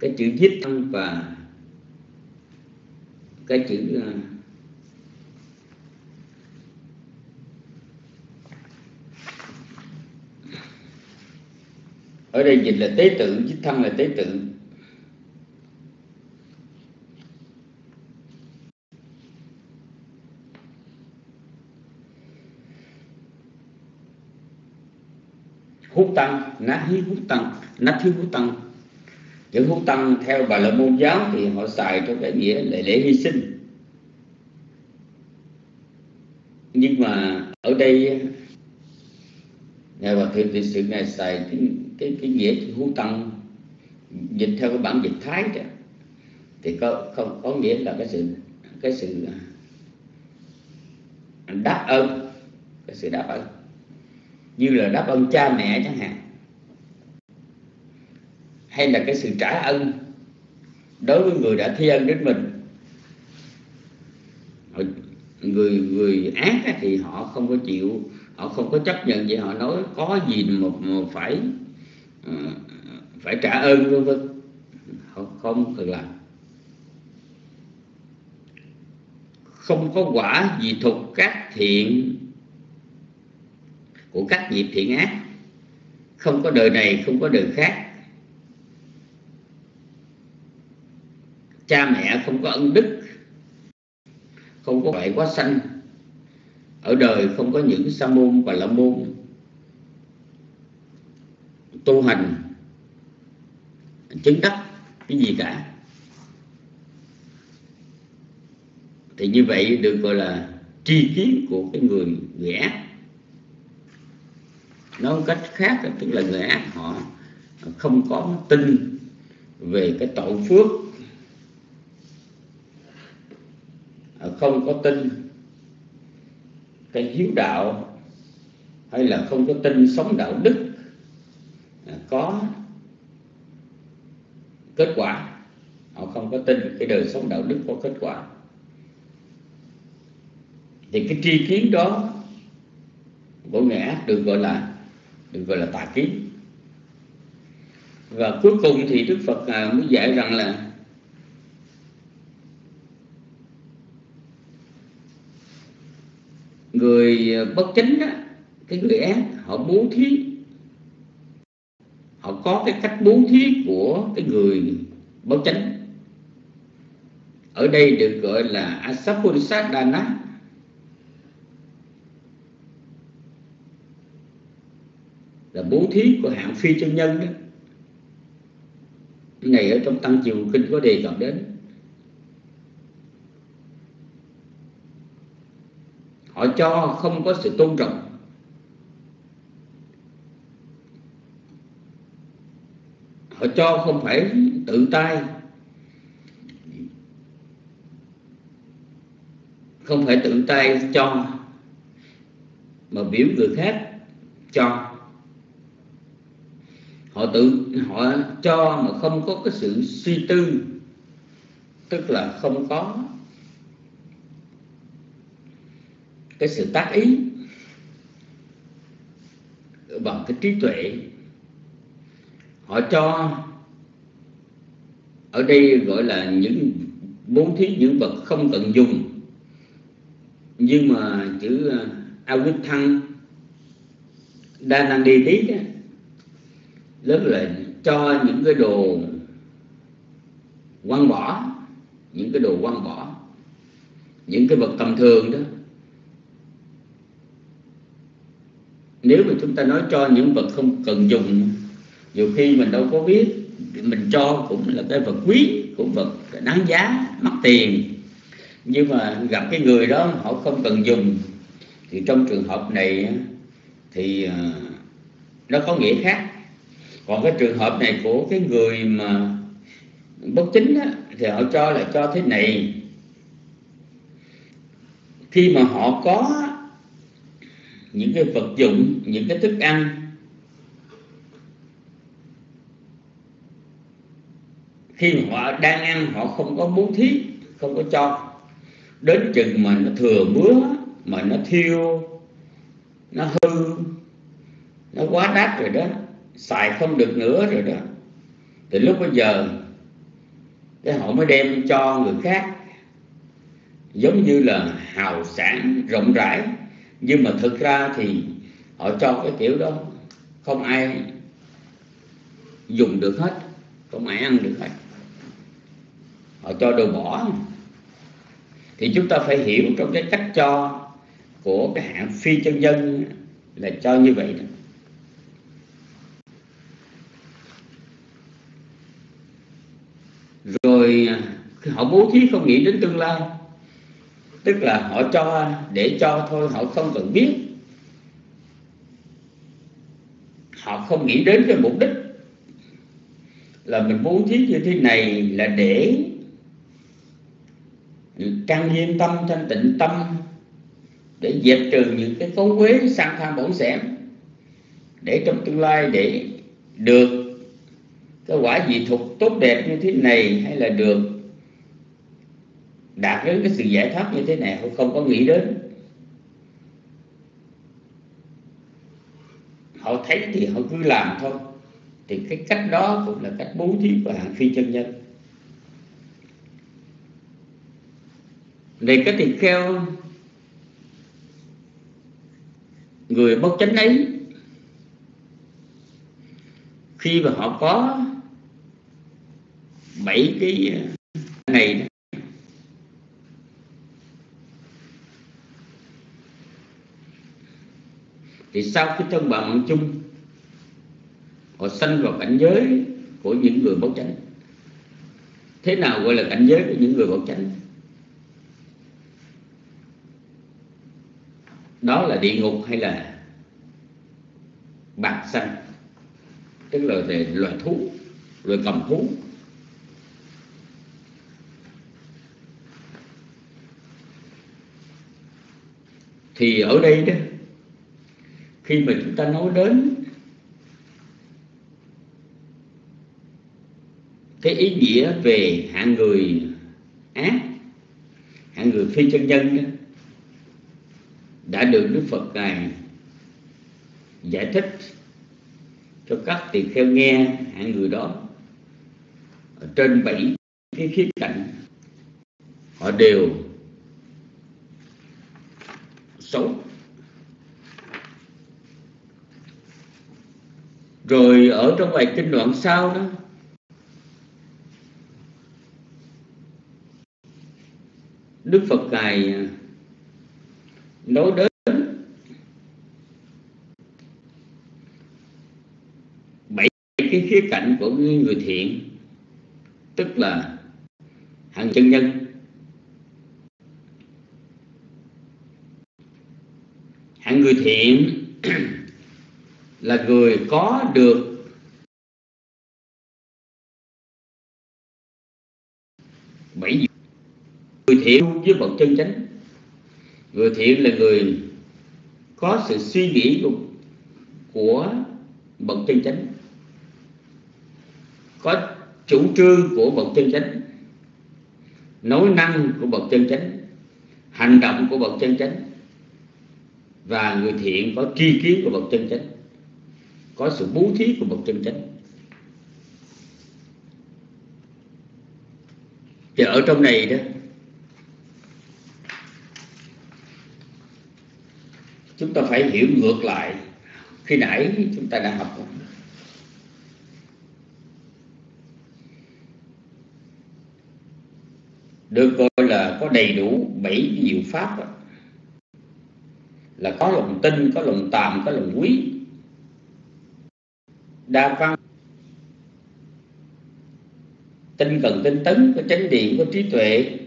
cái chữ giết và cái chữ à, ở đây dịch là tế tự chứ thân là tế tự. Hút tăng nát hí hút tăng nát hí hút tăng chữ hút tăng theo bà la môn giáo thì họ xài trong cái nghĩa là lễ hy sinh. Nhưng mà ở đây ngài hòa thượng thực sự ngài xài cái cái, cái nghĩa hú tăng dịch theo cái bản dịch thái đó. Thì có không có nghĩa là cái sự cái sự à, đáp ơn cái sự đáp ơn. Như là đáp ơn cha mẹ chẳng hạn hay là cái sự trả ân đối với người đã thi ân đến mình? Người người ác thì họ không có chịu họ không có chấp nhận vậy họ nói có gì mà, mà phải ờ, phải trả ơn vân vân. Họ không thực làm. Không có quả gì thuộc các thiện của các nghiệp thiện ác. Không có đời này không có đời khác. Cha mẹ không có ân đức, không có vậy quá sanh. Ở đời không có những sa môn và la môn. Tu hành, chứng đắc cái gì cả. Thì như vậy được gọi là tri kiến của cái người người ác nói cách khác, tức là người ác họ không có tin về cái tội phước. Không có tin cái hiếu đạo hay là không có tin sống đạo đức có kết quả. Họ không có tin cái đời sống đạo đức có kết quả. Thì cái tri kiến đó của người ác được gọi là, được gọi là tà kiến. Và cuối cùng thì đức phật à, mới dạy rằng là người ờ, bất chính đó, cái người ác họ bố thí họ có cái cách bố thí của cái người bất chánh ở đây được gọi là asapurisatdana là bố thí của hạng phi chân nhân đó. Cái này ở trong tăng chiều kinh có đề cập đến. Họ cho không có sự tôn trọng. Họ cho không phải tự tay. Không phải tự tay cho, mà biểu người khác cho. Họ tự, họ cho mà không có cái sự suy tư, tức là không có cái sự tác ý bằng cái trí tuệ. Họ cho ở đây gọi là những bốn thí những vật không cần dùng. Nhưng mà chữ à, uh, awit thăng đa năng đi tí rất là cho những cái đồ quăng bỏ những cái đồ quăng bỏ những cái vật tầm thường đó. Nếu mà chúng ta nói cho những vật không cần dùng nhiều khi mình đâu có biết mình cho cũng là cái vật quý cũng vật đáng giá mắc tiền. Nhưng mà gặp cái người đó họ không cần dùng thì trong trường hợp này thì à, nó có nghĩa khác. Còn cái trường hợp này của cái người mà bất chính đó, thì họ cho là cho thế này. Khi mà họ có những cái vật dụng, những cái thức ăn. Khi mà họ đang ăn, họ không có bố thí, không có cho. Đến chừng mà nó thừa bữa mà nó thiêu, nó hư, nó quá đắt rồi đó, xài không được nữa rồi đó. Thì lúc bây giờ, cái họ mới đem cho người khác. Giống như là hào sản rộng rãi nhưng mà thực ra thì họ cho cái kiểu đó, không ai dùng được hết, không ai ăn được hết. Họ cho đồ bỏ. Thì chúng ta phải hiểu trong cái cách cho của cái hạng phi chân dân là cho như vậy đó. Rồi à, họ bố thí không nghĩ đến tương lai tức là họ cho, để cho thôi, họ không cần biết. Họ không nghĩ đến cái mục đích. Là mình bố thí như thế này là để trang nghiêm tâm, thanh tịnh tâm, để dẹp trừ những cái cấu quế sang tham bổn xẻm. Để trong tương lai để được cái quả dị thục tốt đẹp như thế này hay là được đạt đến cái sự giải thoát như thế này, họ không có nghĩ đến. Họ thấy thì họ cứ làm thôi. Thì cái cách đó cũng là cách bố thí của hạng phi chân nhân. Này, cái tỳ kheo, người bất chánh ấy, khi mà họ có bảy cái này thì sau cái thân bằng chung, họ sanh vào cảnh giới của những người bất chánh. Thế nào gọi là cảnh giới của những người bất chánh? Đó là địa ngục hay là bạc xanh tức là về loài thú, loài cầm thú. Thì ở đây đó khi mà chúng ta nói đến cái ý nghĩa về hạng người ác hạng người phi chân nhân đó, đã được Đức Phật ngài giải thích cho các tỳ kheo nghe hạng người đó. Ở trên bảy cái khía cạnh họ đều xấu. Rồi ở trong bài kinh đoạn sau đó, Đức Phật ngài à, nói đến bảy cái khía cạnh của người thiện, tức là hàng chân nhân. Người thiện là người có được bảy người thiện với bậc chân chánh. Người thiện là người có sự suy nghĩ của, của bậc chân chánh. Có chủ trương của bậc chân chánh. Nói năng của bậc chân chánh. Hành động của bậc chân chánh. Và người thiện có tri kiến của bậc chân chánh có sự bố thí của bậc chân chánh. Thì ở trong này đó, chúng ta phải hiểu ngược lại. Khi nãy chúng ta đã học. Được gọi là có đầy đủ bảy nhiều pháp là có lòng tin, có lòng tàm, có lòng quý đa văn. Tinh cần tinh tấn có chánh điện có trí tuệ.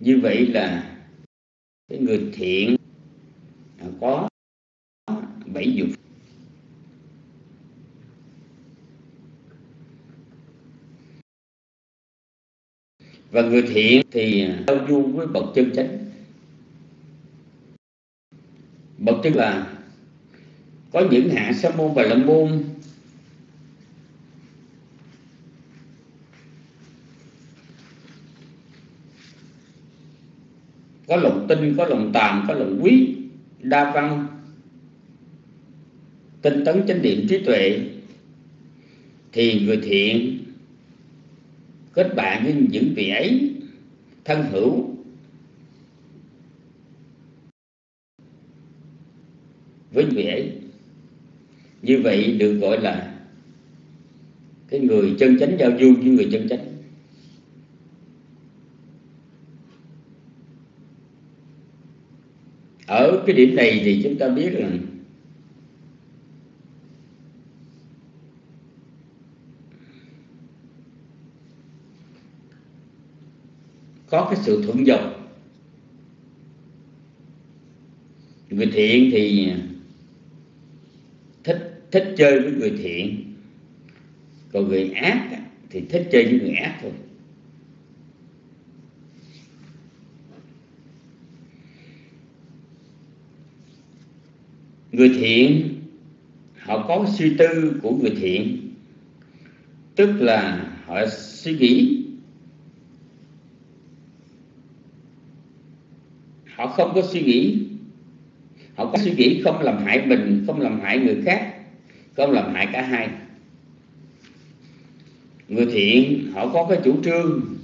Như vậy là cái người thiện có bảy dục. Và người thiện thì giao du với bậc chân chánh. Bậc chân là có những hạ sa môn và la môn. Có lòng tin, có lòng tàm, có lòng quý, đa văn. Tinh tấn chánh niệm trí tuệ. Thì người thiện, kết bạn với những vị ấy, thân hữu. Với vị ấy như vậy được gọi là cái người chân chánh giao du với người chân chánh. Ở cái điểm này thì chúng ta biết rằng có cái sự thuận dòng. Người thiện thì thích chơi với người thiện. Còn người ác thì thích chơi với người ác thôi. Người thiện, họ có suy tư của người thiện. Tức là họ suy nghĩ. Họ không có suy nghĩ. Họ có suy nghĩ không làm hại mình, không làm hại người khác không làm hại cả hai. Người thiện, họ có cái chủ trương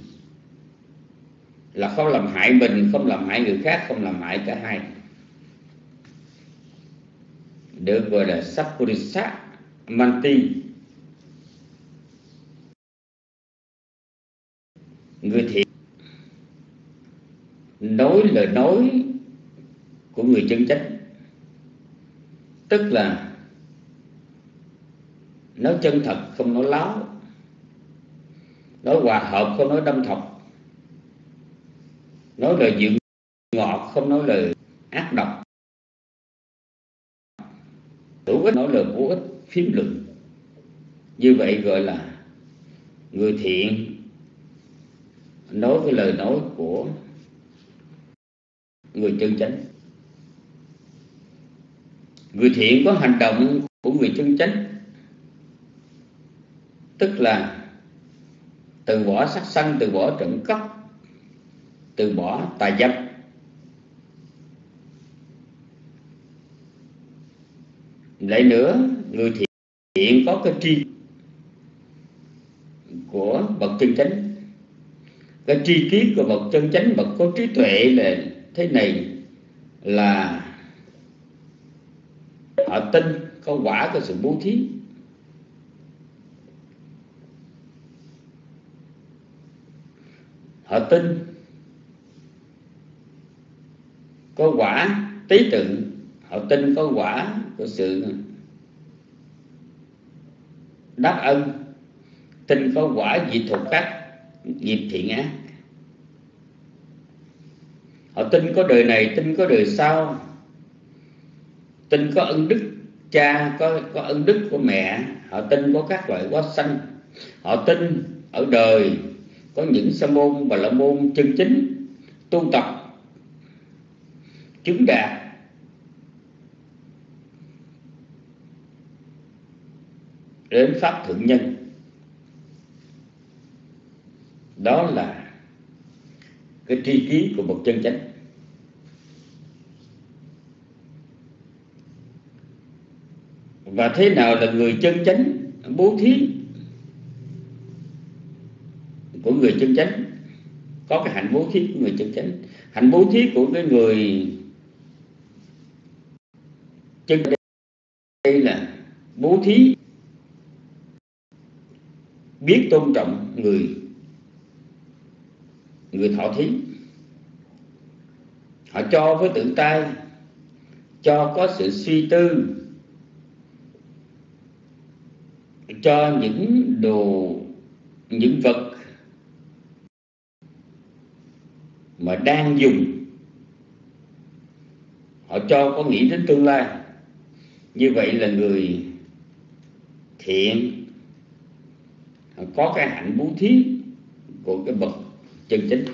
là không làm hại mình, không làm hại người khác, không làm hại cả hai. Được gọi là Sapurisa Manti. Người thiện, nói lời nói của người chân chánh tức là nói chân thật, không nói láo. Nói hòa hợp, không nói đâm thọc. Nói lời dịu ngọt, không nói lời ác độc. Đủ ích nói lời vô ích, phím luận. Như vậy gọi là người thiện nói cái lời nói của người chân chánh. Người thiện có hành động của người chân chánh tức là từ bỏ sắc sanh, từ bỏ trộm cắp, từ bỏ tà dâm. Lại nữa, người thiện có cái tri của bậc chân chánh. Cái tri kiến của bậc chân chánh, bậc có trí tuệ là thế này, là họ tin có quả của sự bố thí. Họ tin. Có quả tí tự họ tin có quả của sự đáp ân. Tin có quả diệt thuộc các nghiệp thiện ác. Họ tin có đời này, tin có đời sau. Tin có ân đức cha, có có ân đức của mẹ. Họ tin có các loại quá sanh. Họ tin ở đời có những sa môn và la môn chân chính tu tập, chứng đạt. Đến pháp thượng nhân. Đó là cái tri ký của một chân chánh. Và thế nào là người chân chánh bố thí? Của người chân chánh, có cái hạnh bố thí của người chân chánh. Hạnh bố thí của cái người chân đây là bố thí biết tôn trọng người người thọ thí. Họ cho với tự tay, cho có sự suy tư, cho những đồ, những vật mà đang dùng. Họ cho có nghĩ đến tương lai. Như vậy là người thiện có cái hạnh bố thí của cái bậc chân chính.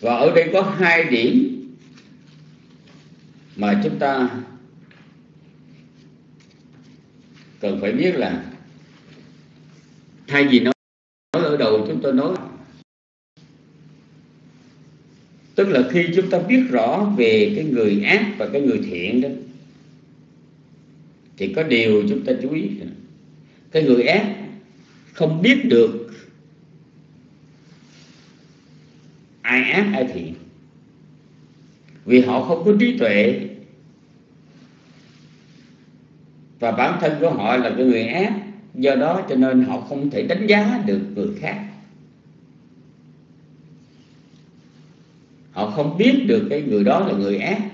Và ở đây có hai điểm mà chúng ta cần phải biết là thay vì nói ở đầu chúng tôi nói. Tức là khi chúng ta biết rõ về cái người ác và cái người thiện đó, thì có điều chúng ta chú ý. Cái người ác không biết được ai ác, ai thiện. Vì họ không có trí tuệ. Và bản thân của họ là cái người ác do đó cho nên họ không thể đánh giá được người khác. Họ không biết được cái người đó là người ác.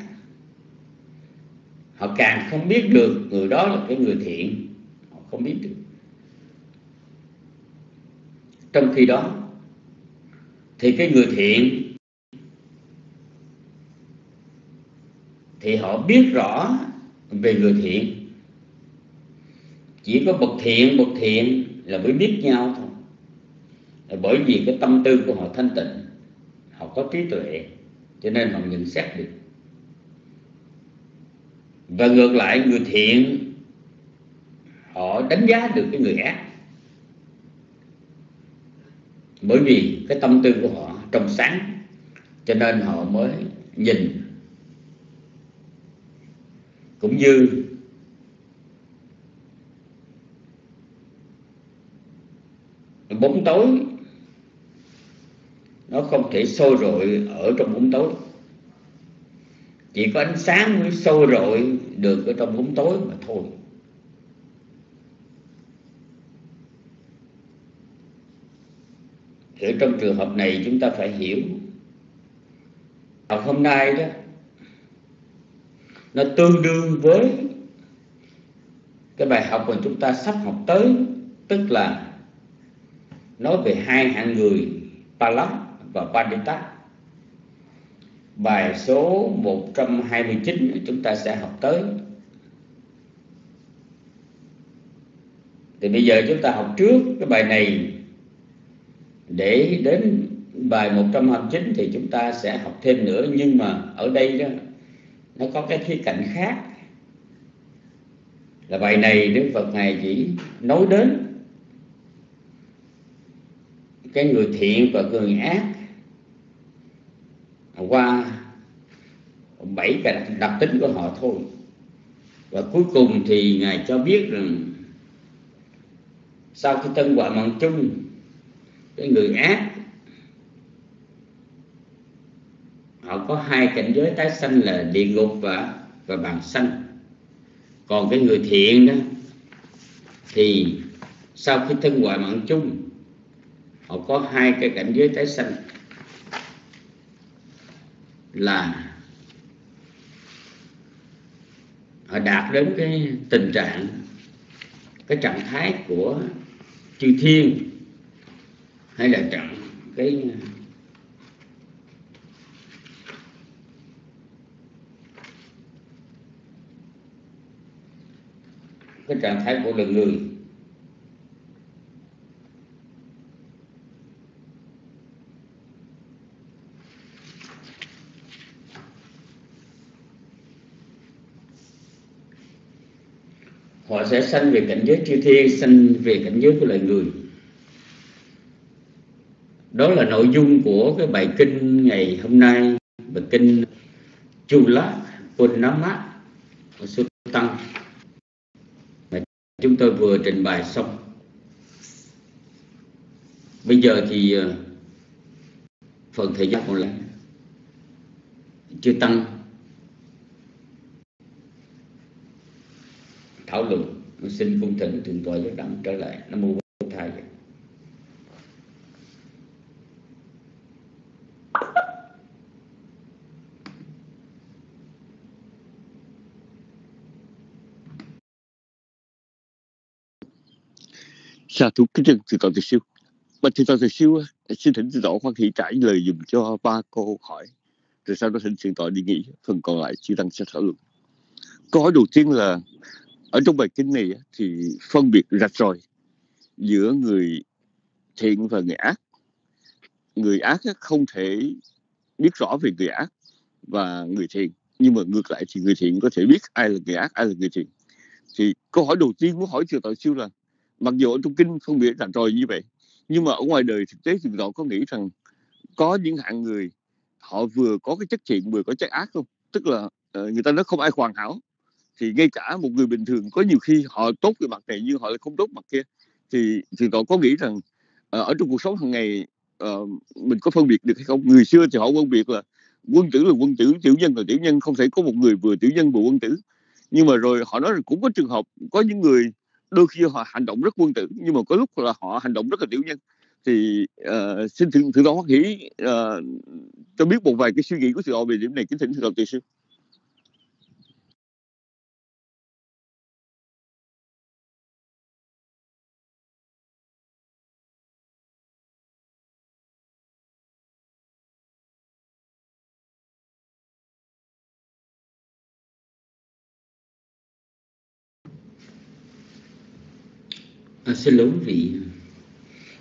Họ càng không biết được người đó là cái người thiện. Họ không biết được. Trong khi đó, thì cái người thiện, thì họ biết rõ về người thiện chỉ có bậc thiện bậc thiện là mới biết nhau thôi. Là bởi vì cái tâm tư của họ thanh tịnh, họ có trí tuệ, cho nên họ nhận xét được. Và ngược lại, người thiện, họ đánh giá được cái người ác. Bởi vì cái tâm tư của họ trong sáng, cho nên họ mới nhìn. Cũng như bóng tối, nó không thể sôi rọi ở trong bóng tối. Chỉ có ánh sáng mới sôi rọi được ở trong bóng tối mà thôi. Ở trong trường hợp này chúng ta phải hiểu học hôm nay đó, nó tương đương với cái bài học mà chúng ta sắp học tới, tức là nói về hai hạng người, Palak và Pandita. Bài số 129 chúng ta sẽ học tới. Thì bây giờ chúng ta học trước cái bài này. Để đến bài 129 thì chúng ta sẽ học thêm nữa, nhưng mà ở đây đó, nó có cái khía cạnh khác. Là bài này Đức Phật ngài chỉ nói đến cái người thiện và người ác. Qua bảy cái đặc tính của họ thôi. Và cuối cùng thì ngài cho biết rằng sau khi tân quả mạng chung, cái người ác, họ có hai cảnh giới tái sanh là địa ngục và và bàn sanh. Còn cái người thiện đó, thì sau khi thân ngoại mạng chung họ có hai cái cảnh giới tái sanh. Là họ đạt đến cái tình trạng, cái trạng thái của chư thiên hay là trạng cái cái trạng thái của lực người. Họ sẽ sanh về cảnh giới chư thiên, sanh về cảnh giới của loài người. Đó là nội dung của cái bài kinh ngày hôm nay, bài kinh Chula Punama quân mát tăng. Mà chúng tôi vừa trình bày xong. Bây giờ thì ờ, phần thời gian còn lại chưa tăng. Thảo luận xin cung thỉnh thượng tọa giáo đẳng trở lại nam mô bổn thầy Sa thú kính chân từ tọa từ siêu. Bạch từ tọa từ siêu, eh, xin thỉnh từ tọa khoan hỷ trả lời dùm cho ba câu hỏi. Rồi sau đó thỉnh thượng tọa đi nghỉ, phần còn lại chưa đăng sẽ thảo luận. Câu hỏi đầu tiên là ở trong bài kinh này thì phân biệt rạch ròi giữa người thiện và người ác. Người ác không thể biết rõ về người ác và người thiện. Nhưng mà ngược lại thì người thiện có thể biết ai là người ác, ai là người thiện. Thì câu hỏi đầu tiên muốn hỏi từ tọa siêu là mặc dù ở trong kinh phân biệt rạch ròi như vậy nhưng mà ở ngoài đời thực tế thì họ có nghĩ rằng có những hạng người họ vừa có cái chất thiện vừa có chất ác không tức là ờ, người ta nói không ai hoàn hảo thì ngay cả một người bình thường có nhiều khi họ tốt cái mặt này nhưng họ lại không tốt mặt kia. Thì thì cậu có nghĩ rằng ờ, ở trong cuộc sống hàng ngày uh, mình có phân biệt được hay không? Người xưa thì họ phân biệt là quân tử là quân tử tiểu nhân là tiểu nhân không thể có một người vừa tiểu nhân vừa quân tử. Nhưng mà rồi họ nói là cũng có trường hợp có những người đôi khi họ hành động rất quân tử nhưng mà có lúc là họ hành động rất là tiểu nhân. Thì uh, xin thượng thượng tọa hoắc hỷ uh, cho biết một vài cái suy nghĩ của thượng tọa về điểm này kính thỉnh thượng tọa từ sư. À, xin lỗi quý vị.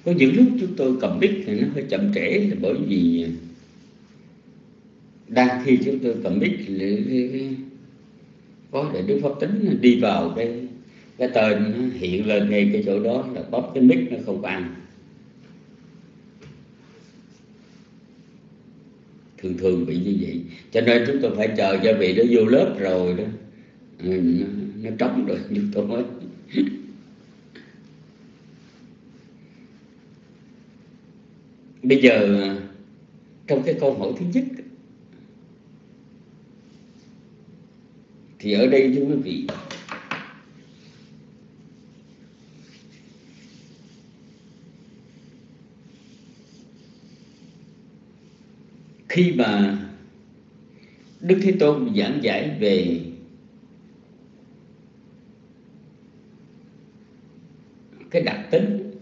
Có những lúc chúng tôi cầm mic thì nó hơi chậm trễ là bởi vì à, đang khi chúng tôi cầm mic có để đức pháp tính đi vào cái cái tên nó hiện lên ngay cái chỗ đó là bóp cái mic nó không ăn. Thường thường bị như vậy. Cho nên chúng tôi phải chờ cho vị đó vô lớp rồi đó. Nó, nó trống rồi chúng tôi mới bây giờ, trong cái câu hỏi thứ nhất, thì ở đây, thưa quý vị, khi mà Đức Thế Tôn giảng giải về cái đặc tính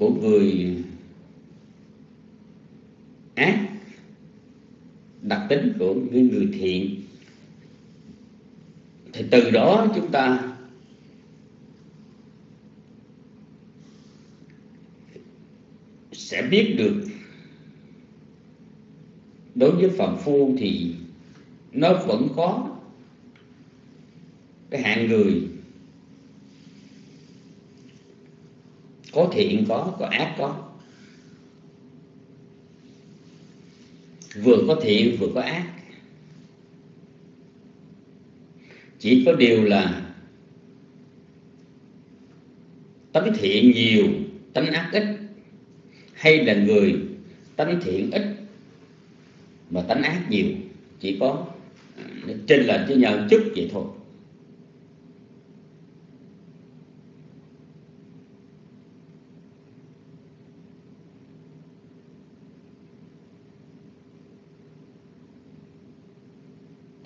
của người ác, đặc tính của những người thiện. Thì từ đó chúng ta sẽ biết được đối với phạm phu thì nó vẫn có cái hạng người có thiện có có ác có. Vừa có thiện, vừa có ác. Chỉ có điều là tánh thiện nhiều, tánh ác ít. Hay là người tánh thiện ít mà tánh ác nhiều, chỉ có à, trên lệch với nhau chút vậy thôi.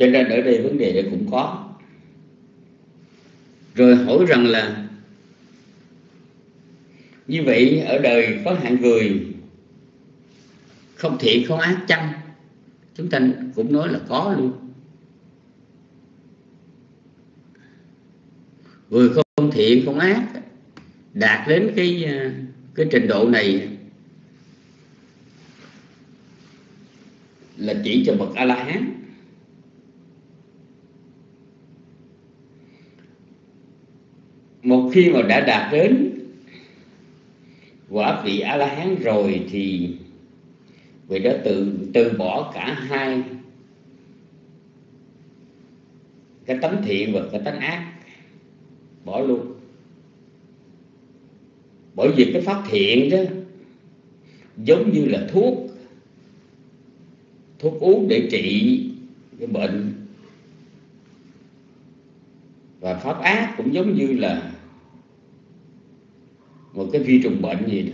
Cho nên ở đây vấn đề này cũng có. Rồi hỏi rằng là, như vậy ở đời có hạng người không thiện không ác chăng? Chúng ta cũng nói là có luôn. Người không thiện không ác, đạt đến cái cái trình độ này là chỉ cho bậc a la hán một khi mà đã đạt đến quả vị a la hán rồi thì vị đó từ từ bỏ cả hai cái tánh thiện và cái tánh ác, bỏ luôn. Bởi vì cái phát thiện đó giống như là thuốc thuốc uống để trị cái bệnh. Và pháp ác cũng giống như là một cái vi trùng bệnh gì đó.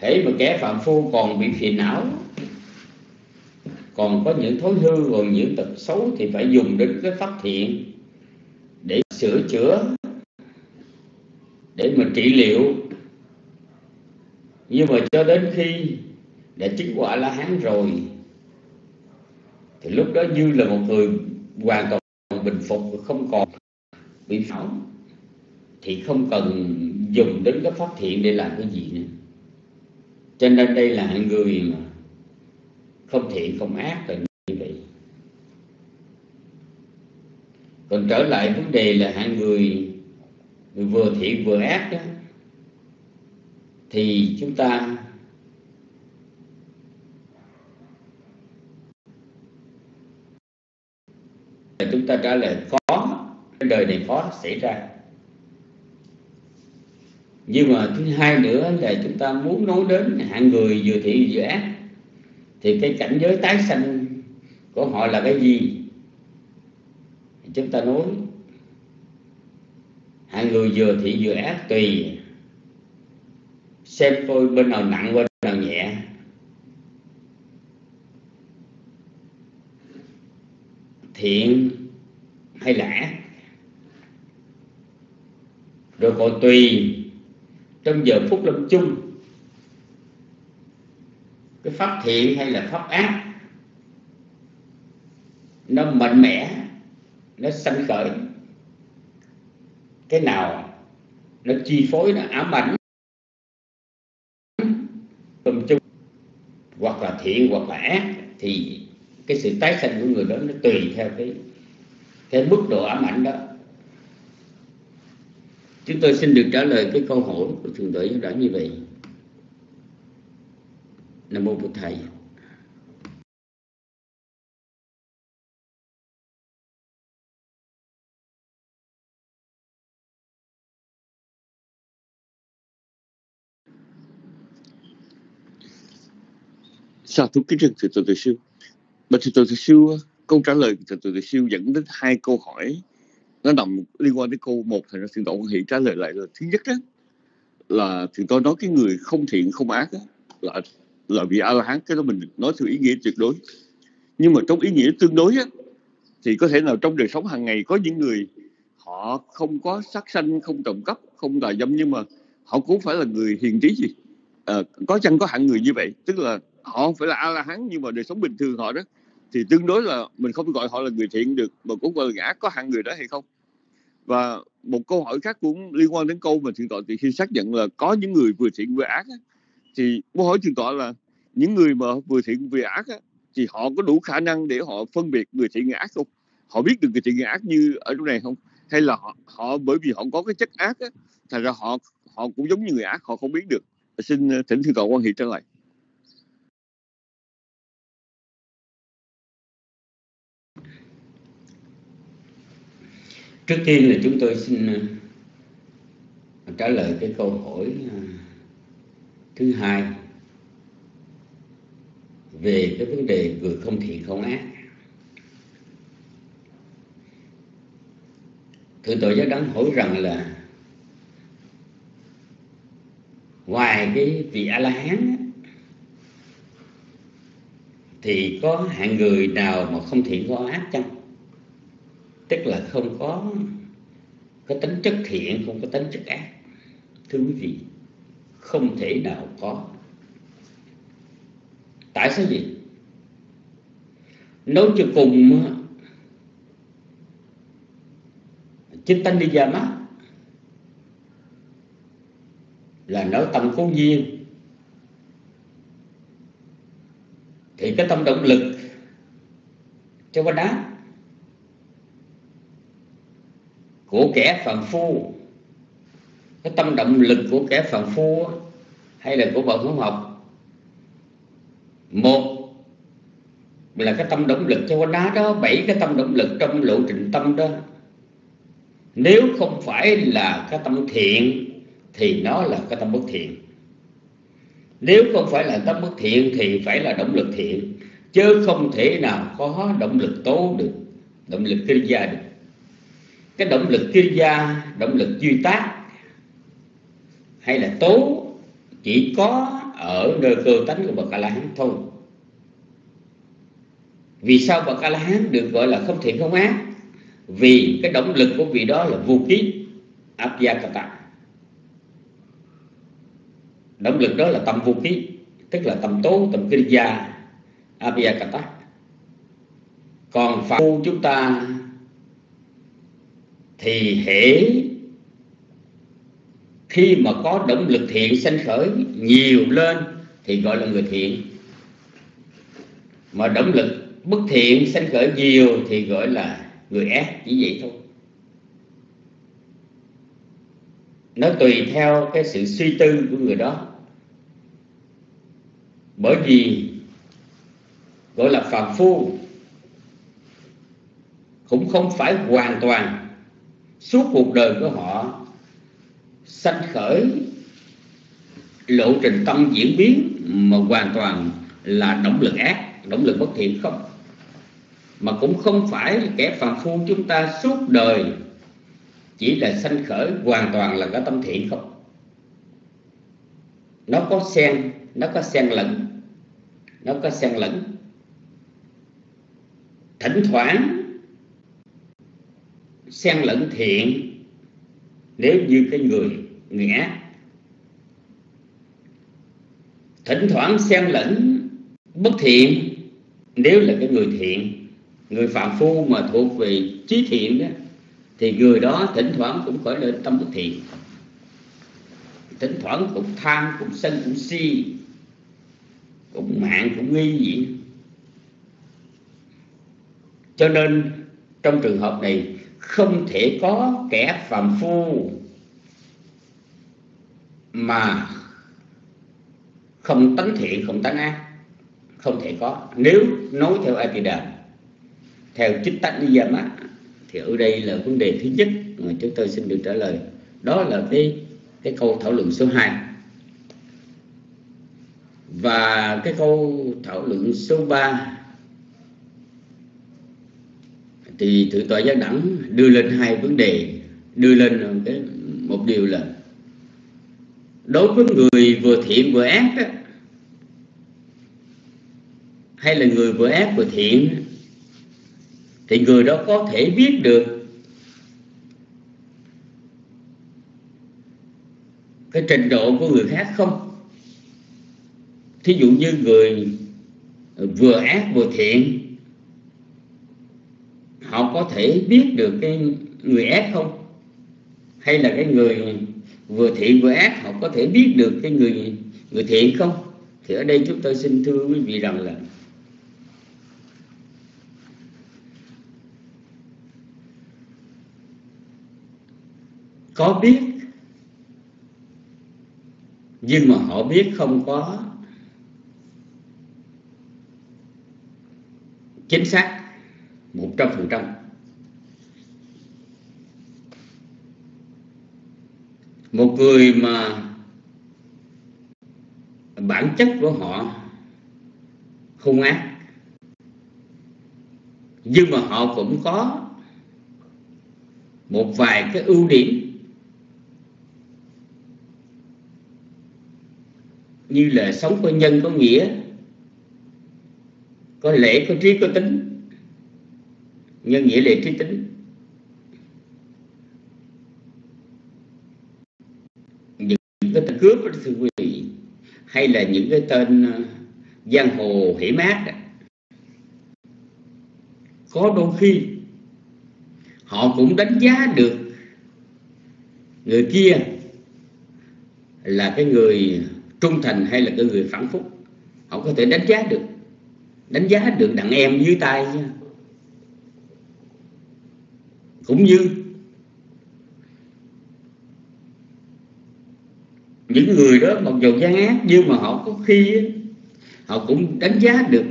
Thế mà kẻ phạm phu còn bị phiền não, còn có những thối hư, còn những tật xấu thì phải dùng đến cái phát thiện để sửa chữa, để mà trị liệu. Nhưng mà cho đến khi đã chứng quả la hán rồi, thì lúc đó như là một người hoàn toàn bình phục, không còn bị phỏng thì không cần dùng đến cái phát thiện để làm cái gì nữa. Cho nên đây là người mà không thiện không ác là như vậy. Còn trở lại vấn đề là hạng người, người vừa thiện vừa ác đó thì chúng ta chúng ta trả lời có cái đời này khó xảy ra nhưng mà thứ hai nữa là chúng ta muốn nói đến hạng người vừa thiện vừa ác, thì cái cảnh giới tái sanh của họ là cái gì? Chúng ta nói hạng người vừa thiện vừa ác tùy xem coi bên nào nặng, bên nào nhẹ. Thiện hay là ác? Rồi còn tùy trong giờ phút lâm chung, cái pháp thiện hay là pháp ác, nó mạnh mẽ, nó sanh khởi. Cái nào nó chi phối, nó ám ảnh tâm chung, hoặc là thiện, hoặc là ác, thì cái sự tái sanh của người đó nó tùy theo cái cái mức độ ám ảnh đó chúng tôi xin được trả lời cái câu hỏi của thượng tọa giáo đẳng như vậy. Nam mô bổn thầy. Sa thú kính trân thượng tọa sư. Mà thượng tọa sư, câu trả lời của thượng tọa sư dẫn đến hai câu hỏi nó nằm liên quan đến câu một thì nó thượng tọa quan hệ trả lời lại là thứ nhất đó, là thượng tọa nói cái người không thiện không ác đó, là là vị a la hán cái đó mình nói theo ý nghĩa tuyệt đối. Nhưng mà trong ý nghĩa tương đối á, thì có thể nào trong đời sống hàng ngày có những người họ không có sát sanh không trộm cắp không tà dâm nhưng mà họ cũng phải là người hiền trí gì. À, có chăng có hạng người như vậy? Tức là họ không phải là a la hán nhưng mà đời sống bình thường họ đó thì tương đối là mình không gọi họ là người thiện được mà cũng gọi là ngã có hạng người đó hay không. Và một câu hỏi khác cũng liên quan đến câu mà thượng tọa thì khi xác nhận là có những người vừa thiện vừa ác á, thì câu hỏi thượng tọa là những người mà vừa thiện vừa ác á, thì họ có đủ khả năng để họ phân biệt người thiện người ác không? Họ biết được người thiện người ác như ở trong này không? Hay là họ, họ bởi vì họ có cái chất ác á, thành ra họ họ cũng giống như người ác họ không biết được. Xin ờ, thỉnh thượng tọa quan hệ trở lại. Trước tiên là chúng tôi xin ờ, trả lời cái câu hỏi ờ, thứ hai về cái vấn đề người không thiện không ác. Thượng tội giáo đắng hỏi rằng là ngoài cái vị a la hán thì có hạng người nào mà không thiện không ác chăng? Tức là không có có tính chất thiện, không có tính chất ác. Thưa quý vị, không thể nào có. Tại sao gì nói cho cùng chính tánh đi ra mắt là nói tâm cố nhiên. Thì cái tâm động lực cho quá đá của kẻ phàm phu. Cái tâm động lực của kẻ phàm phu hay là của bậc hướng học? Một là cái tâm động lực cho cái đá đó, bảy cái tâm động lực trong lộ trình tâm đó. Nếu không phải là cái tâm thiện, thì nó là cái tâm bất thiện. Nếu không phải là tâm bất thiện, thì phải là động lực thiện, chứ không thể nào có động lực tốt được, động lực kinh gia được cái động lực kinh gia, động lực duy tác hay là tố chỉ có ở nơi cơ tánh của bậc a la hán thôi. Vì sao bậc a la hán được gọi là không thiện không ác? Vì cái động lực của vị đó là vô ký, abhyakata. Động lực đó là tâm vô ký, tức là tâm tố, tâm kinh gia, abhyakata. Còn phạm phu chúng ta thì hễ khi mà có động lực thiện sanh khởi nhiều lên thì gọi là người thiện. Mà động lực bất thiện sanh khởi nhiều thì gọi là người ác, chỉ vậy thôi. Nó tùy theo cái sự suy tư của người đó. Bởi vì gọi là phàm phu cũng không phải hoàn toàn suốt cuộc đời của họ, sanh khởi, lộ trình tâm diễn biến mà hoàn toàn là động lực ác, động lực bất thiện không. Mà cũng không phải kẻ phàm phu chúng ta suốt đời chỉ là sanh khởi hoàn toàn là cái tâm thiện không. Nó có xen, nó có xen lẫn, nó có xen lẫn. Thỉnh thoảng xen lẫn thiện. Nếu như cái người người ác thỉnh thoảng xen lẫn bất thiện. Nếu là cái người thiện, người phạm phu mà thuộc về trí thiện đó, thì người đó thỉnh thoảng cũng khởi lên tâm bất thiện. Thỉnh thoảng cũng tham, cũng sân, cũng si, cũng mạng, cũng nghi gì. Cho nên trong trường hợp này không thể có kẻ phàm phu mà không tánh thiện, không tánh ác. Không thể có. Nếu nói theo Atida theo chích tánh đi ra á thì ở đây là vấn đề thứ nhất mà chúng tôi xin được trả lời. Đó là cái cái câu thảo luận số 2 và cái câu thảo luận số 3 thì thượng tọa giác đẳng đưa lên hai vấn đề đưa lên cái một điều là đối với người vừa thiện vừa ác đó, hay là người vừa ác vừa thiện thì người đó có thể biết được cái trình độ của người khác không? Thí dụ như người vừa ác vừa thiện họ có thể biết được cái người ác không? Hay là cái người vừa thiện vừa ác, họ có thể biết được cái người người thiện không? Thì ở đây chúng tôi xin thưa quý vị rằng là có biết, nhưng mà họ biết không có chính xác một trăm phần trăm. Một người mà bản chất của họ hung ác, nhưng mà họ cũng có một vài cái ưu điểm như là sống có nhân, có nghĩa, có lễ, có trí, có tính nhân nghĩa lệ trí tính những cái tên cướp đó, thưa quý vị, hay là những cái tên ờ, giang hồ hỉ mát đó. có đôi khi họ cũng đánh giá được người kia là cái người trung thành hay là cái người phản phúc họ có thể đánh giá được, đánh giá được đàn em dưới tay cũng như những người đó mặc dù gian ác, nhưng mà họ có khi họ cũng đánh giá được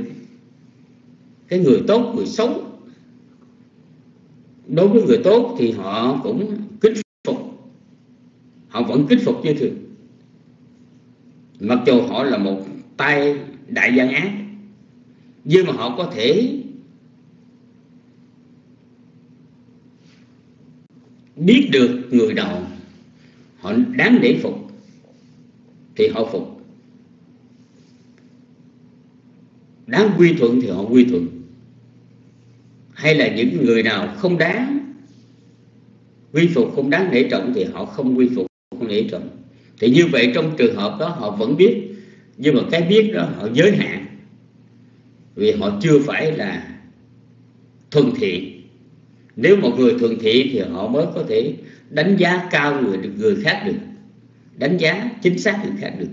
cái người tốt, người xấu. Đối với người tốt thì họ cũng kính phục, họ vẫn kính phục như thường. Mặc dù họ là một tay đại gian ác, nhưng mà họ có thể biết được người nào họ đáng để phục, thì họ phục. Đáng quy thuận thì họ quy thuận. Hay là những người nào không đáng quy phục, không đáng nể trọng thì họ không quy phục, không nể trọng. Thì như vậy trong trường hợp đó họ vẫn biết, nhưng mà cái biết đó họ giới hạn, vì họ chưa phải là thuần thiện nếu một người thuần thiện thì họ mới có thể đánh giá cao người người khác được, đánh giá chính xác người khác được.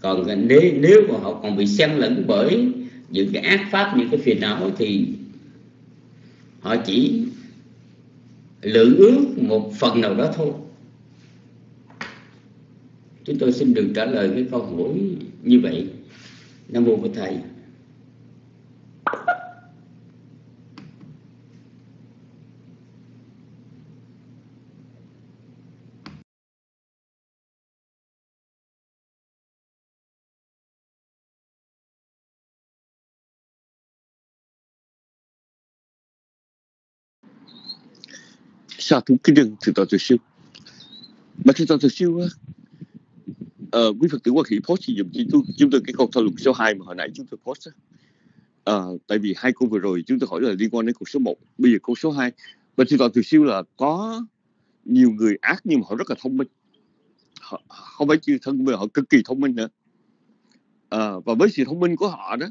Còn nếu nếu mà họ còn bị xen lẫn bởi những cái ác pháp, những cái phiền não thì họ chỉ lượng ước một phần nào đó thôi. Chúng tôi xin được trả lời cái câu hỏi như vậy. Nam mô của thầy. Sao thú kinh nhân thượng tọa từ siêu. Mà thượng tọa từ siêu á ờ, quý phật tử quan khỉ post sử dụng chúng, chúng tôi cái câu thảo luận số 2 mà hồi nãy chúng tôi post á. Ờ, tại vì hai câu vừa rồi chúng tôi hỏi là liên quan đến câu số 1 bây giờ câu số 2 mà thượng tọa từ siêu là có nhiều người ác nhưng mà họ rất là thông minh. Họ, không phải chỉ thông minh họ cực kỳ thông minh nữa. À, và với sự thông minh của họ đó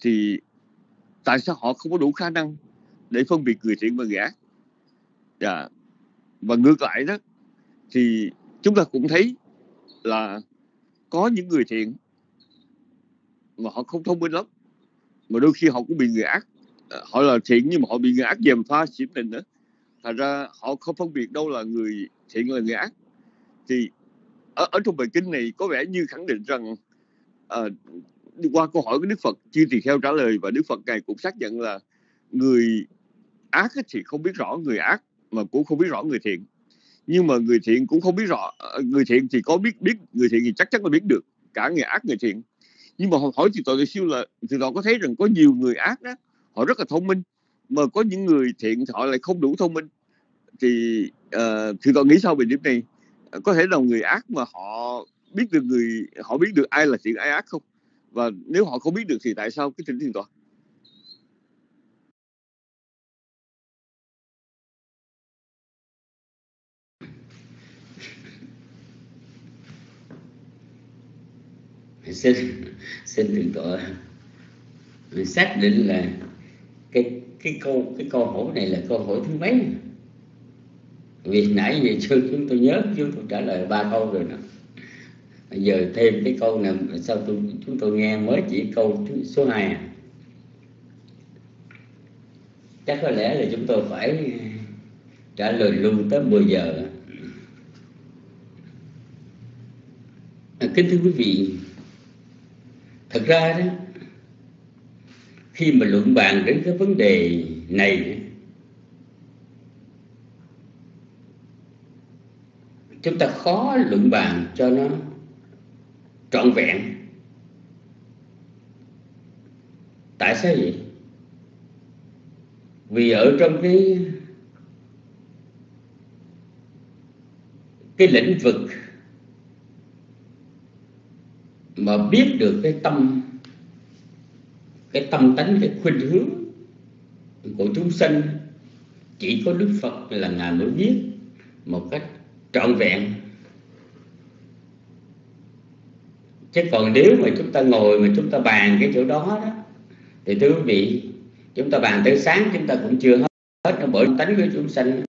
thì tại sao họ không có đủ khả năng để phân biệt người thiện và người ác? Dạ. Và ngược lại đó thì chúng ta cũng thấy là có những người thiện mà họ không thông minh lắm mà đôi khi họ cũng bị người ác. Ờ, họ là thiện nhưng mà họ bị người ác dèm pha xỉm tình nữa. Thành ra họ không phân biệt đâu là người thiện là người ác. Thì ở, ở trong bài kinh này có vẻ như khẳng định rằng uh, qua câu hỏi của Đức Phật chư tỳ kheo trả lời và Đức Phật ngài cũng xác nhận là người ác thì không biết rõ người ác mà cũng không biết rõ người thiện. Nhưng mà người thiện cũng không biết rõ ờ, người thiện thì có biết biết người thiện thì chắc chắn là biết được cả người ác người thiện. Nhưng mà hỏi thì tội siêu là thì họ có thấy rằng có nhiều người ác đó họ rất là thông minh mà có những người thiện thì họ lại không đủ thông minh. Thì uh, thì tôi nghĩ sao về điểm này? Ờ, có thể là người ác mà họ biết được người họ biết được ai là thiện ai ác không? Và nếu họ không biết được thì tại sao cái tình thiền tòa xin xin thượng tọa xác định là cái cái câu cái câu hỏi này là câu hỏi thứ mấy? Vì nãy giờ xưa chúng tôi nhớ chúng tôi trả lời ba câu rồi nè. Bây giờ thêm cái câu này sao tôi chúng tôi nghe mới chỉ câu thứ số 2 à. chắc có lẽ là chúng tôi phải trả lời luôn tới 10 giờ. À, kính thưa quý vị thật ra đó, khi mà luận bàn đến cái vấn đề này chúng ta khó luận bàn cho nó trọn vẹn. Tại sao vậy? Vì ở trong cái cái lĩnh vực mà biết được cái tâm cái tâm tánh, cái khuynh hướng của chúng sinh chỉ có đức phật là ngài mới biết một cách trọn vẹn. Chứ còn nếu mà chúng ta ngồi mà chúng ta bàn cái chỗ đó đó, thì thưa quý vị, chúng ta bàn tới sáng chúng ta cũng chưa hết. Hết nó bởi tánh của chúng sanh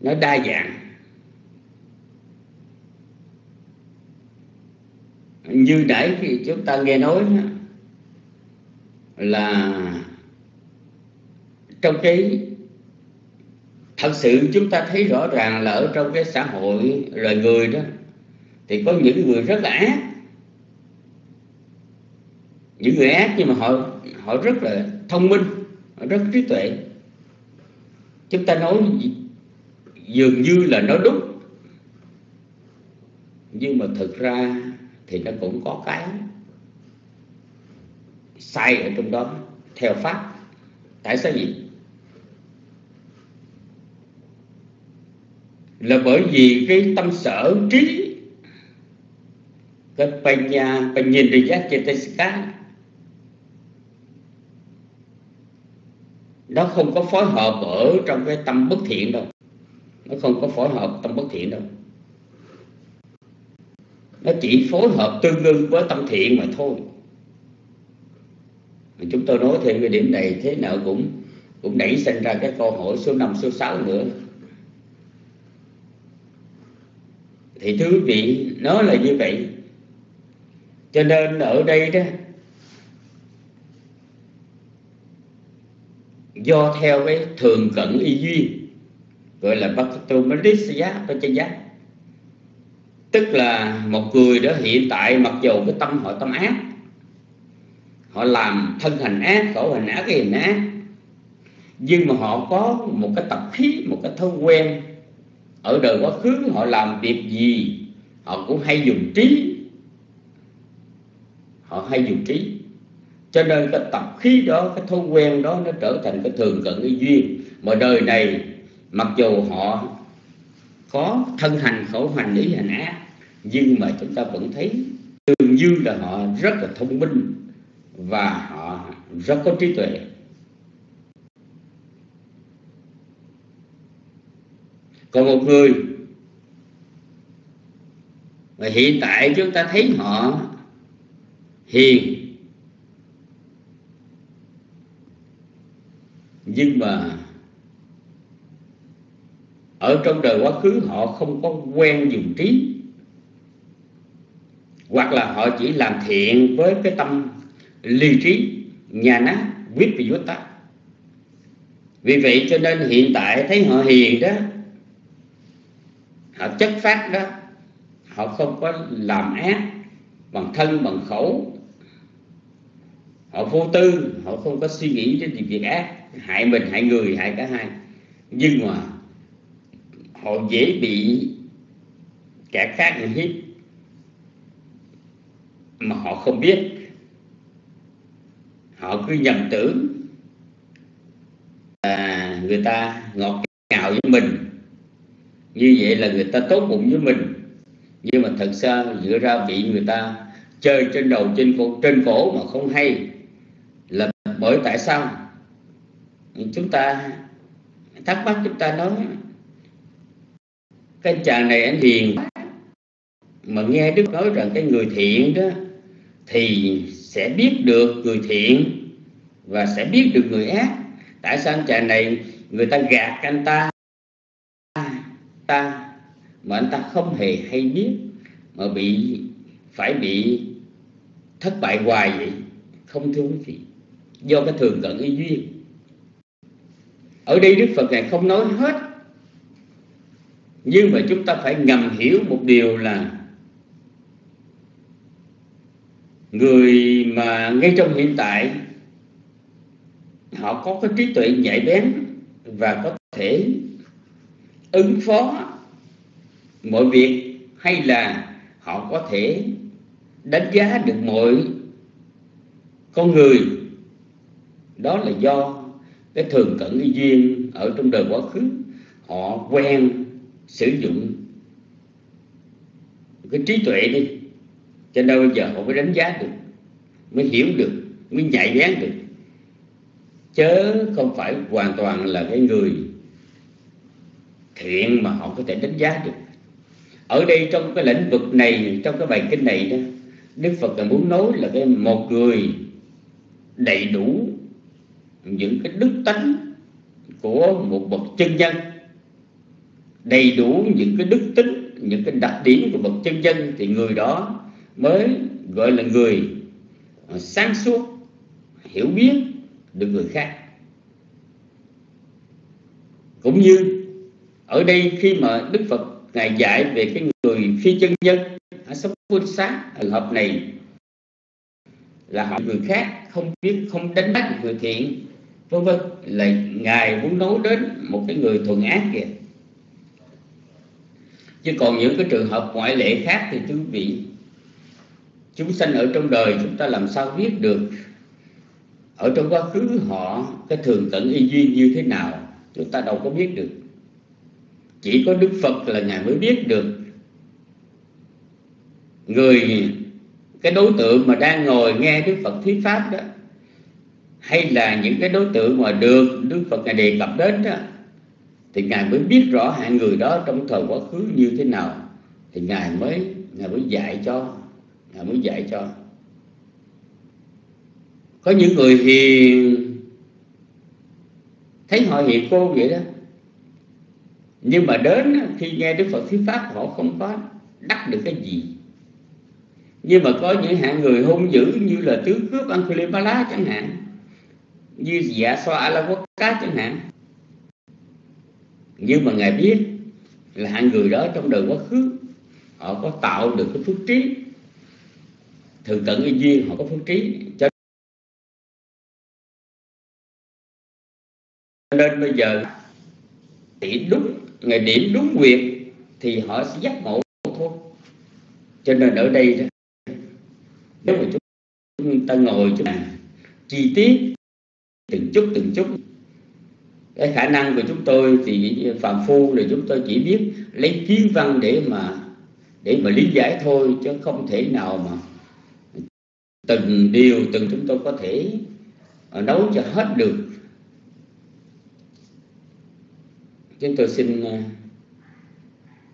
nó đa dạng. Như nãy thì chúng ta nghe nói là trong cái thật sự chúng ta thấy rõ ràng là ở trong cái xã hội loài người đó, thì có những người rất là ác. Những người ác nhưng mà họ họ rất là thông minh, họ rất trí tuệ. Chúng ta nói dường như là nói đúng, nhưng mà thực ra thì nó cũng có cái sai ở trong đó, theo pháp. Tại sao vậy? Là bởi vì cái tâm sở trí, cái panya panyendriya chetasika nó không có phối hợp ở trong cái tâm bất thiện đâu. Nó không có phối hợp tâm bất thiện đâu nó chỉ phối hợp tương ưng với tâm thiện mà thôi. Chúng tôi nói thêm cái điểm này thế nào cũng cũng nảy sinh ra cái câu hỏi số 5, số 6 nữa. Thì thưa quý vị nó là như vậy. Cho nên ở đây đó do theo cái thường cận y duyên gọi là Bhaktomarisya Pachaya tức là một người đó hiện tại mặc dù cái tâm họ tâm ác, họ làm thân hành ác, khẩu hành ác, cái hình ác, nhưng mà họ có một cái tập khí, một cái thói quen ở đời quá khứ, họ làm việc gì, họ cũng hay dùng trí. Họ hay dùng trí. Cho nên cái tập khí đó, cái thói quen đó nó trở thành cái thường cận cái duyên. Mà đời này, mặc dù họ có thân hành, khẩu hành ý hành ác nhưng mà chúng ta vẫn thấy dường như là họ rất là thông minh và họ rất có trí tuệ. Còn một người mà hiện tại chúng ta thấy họ hiền, nhưng mà ở trong đời quá khứ họ không có quen dùng trí. Hoặc là họ chỉ làm thiện với cái tâm ly trí, nhà nát quyết vì ta. Vì vậy cho nên hiện tại thấy họ hiền đó, họ chất phát đó, họ không có làm ác bằng thân, bằng khẩu. Họ vô tư, họ không có suy nghĩ đến việc ác, hại mình, hại người, hại cả hai. Nhưng mà họ dễ bị kẻ khác ăn hiếp mà họ không biết. Họ cứ nhầm tưởng là người ta ngọt ngào với mình. Như vậy là người ta tốt bụng với mình. Nhưng mà thật ra dựa ra bị người ta chơi trên đầu, trên cổ trên cổ mà không hay là bởi tại sao? Chúng ta thắc mắc, chúng ta nói cái chàng này anh hiền, mà nghe đức nói rằng cái người thiện đó, thì sẽ biết được người thiện và sẽ biết được người ác. Tại sao anh chàng này, người ta gạt anh ta ta, mà anh ta không hề hay biết, mà bị, phải bị thất bại hoài vậy? Không thưa quý vị, do cái thường cận ý duyên. Ở đây đức phật này không nói hết nhưng mà chúng ta phải ngầm hiểu một điều là người mà ngay trong hiện tại, họ có cái trí tuệ nhạy bén và có thể ứng phó mọi việc hay là họ có thể đánh giá được mọi con người. Đó là do cái thường cận duyên ở trong đời quá khứ, họ quen sử dụng cái trí tuệ đi. Cho nên bây giờ họ mới đánh giá được, mới hiểu được, mới nhạy bén được. Chớ không phải hoàn toàn là cái người thiện mà họ có thể đánh giá được. Ở đây trong cái lĩnh vực này, trong cái bài kinh này đó, đức phật là muốn nói là cái một người đầy đủ những cái đức tánh của một bậc chân nhân đầy đủ những cái đức tính, những cái đặc điểm của bậc chân nhân thì người đó mới gọi là người à, sáng suốt, hiểu biết được người khác. Cũng như ở đây khi mà đức phật ngài dạy về cái người phi chân nhân ở sống quân sát trường à, hợp này là họ người khác, không biết, không đánh bắt người thiện, vân vân. Là ngài muốn nói đến một cái người thuần ác kìa chứ còn những cái trường hợp ngoại lệ khác thì quý vị, chúng sanh ở trong đời chúng ta làm sao biết được ở trong quá khứ họ cái thường tận y duyên như thế nào, chúng ta đâu có biết được. Chỉ có đức phật là ngài mới biết được. Người, cái đối tượng mà đang ngồi nghe đức phật thuyết pháp đó, hay là những cái đối tượng mà được đức phật ngài đề cập đến đó thì ngài mới biết rõ hạng người đó trong thời quá khứ như thế nào. Thì ngài mới ngài mới dạy cho, ngài mới dạy cho. Có những người hiền, thấy họ hiền cô vậy đó. Nhưng mà đến khi nghe đức phật thuyết pháp, họ không có đắc được cái gì. Nhưng mà có những hạng người hung dữ như là tứ cướp Ankulimala chẳng hạn, như dạ xoa a la quốc cá chẳng hạn nhưng mà ngài biết là hạng người đó trong đời quá khứ họ có tạo được cái phước trí. Thường tận y duyên họ có phước trí. Cho nên bây giờ thì đúng ngày điểm đúng việc thì họ sẽ giác ngộ thôi. Cho nên ở đây đó, nếu mà chúng ta ngồi chúng ta chi tiết từng chút từng chút cái khả năng của chúng tôi thì phạm phu là chúng tôi chỉ biết lấy kiến văn để mà để mà lý giải thôi, chứ không thể nào mà từng điều, từng chúng tôi có thể à, nấu cho hết được. Chúng tôi xin à,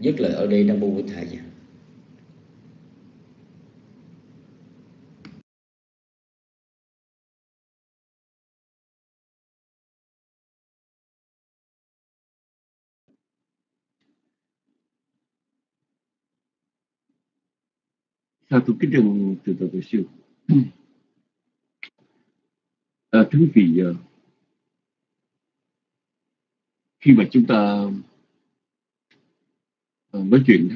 dứt lời ở đây, nam mô bổn thầy Sao tôi kính trân từ từ từ siêu. À, thưa quý vị, à, khi mà chúng ta à, nói chuyện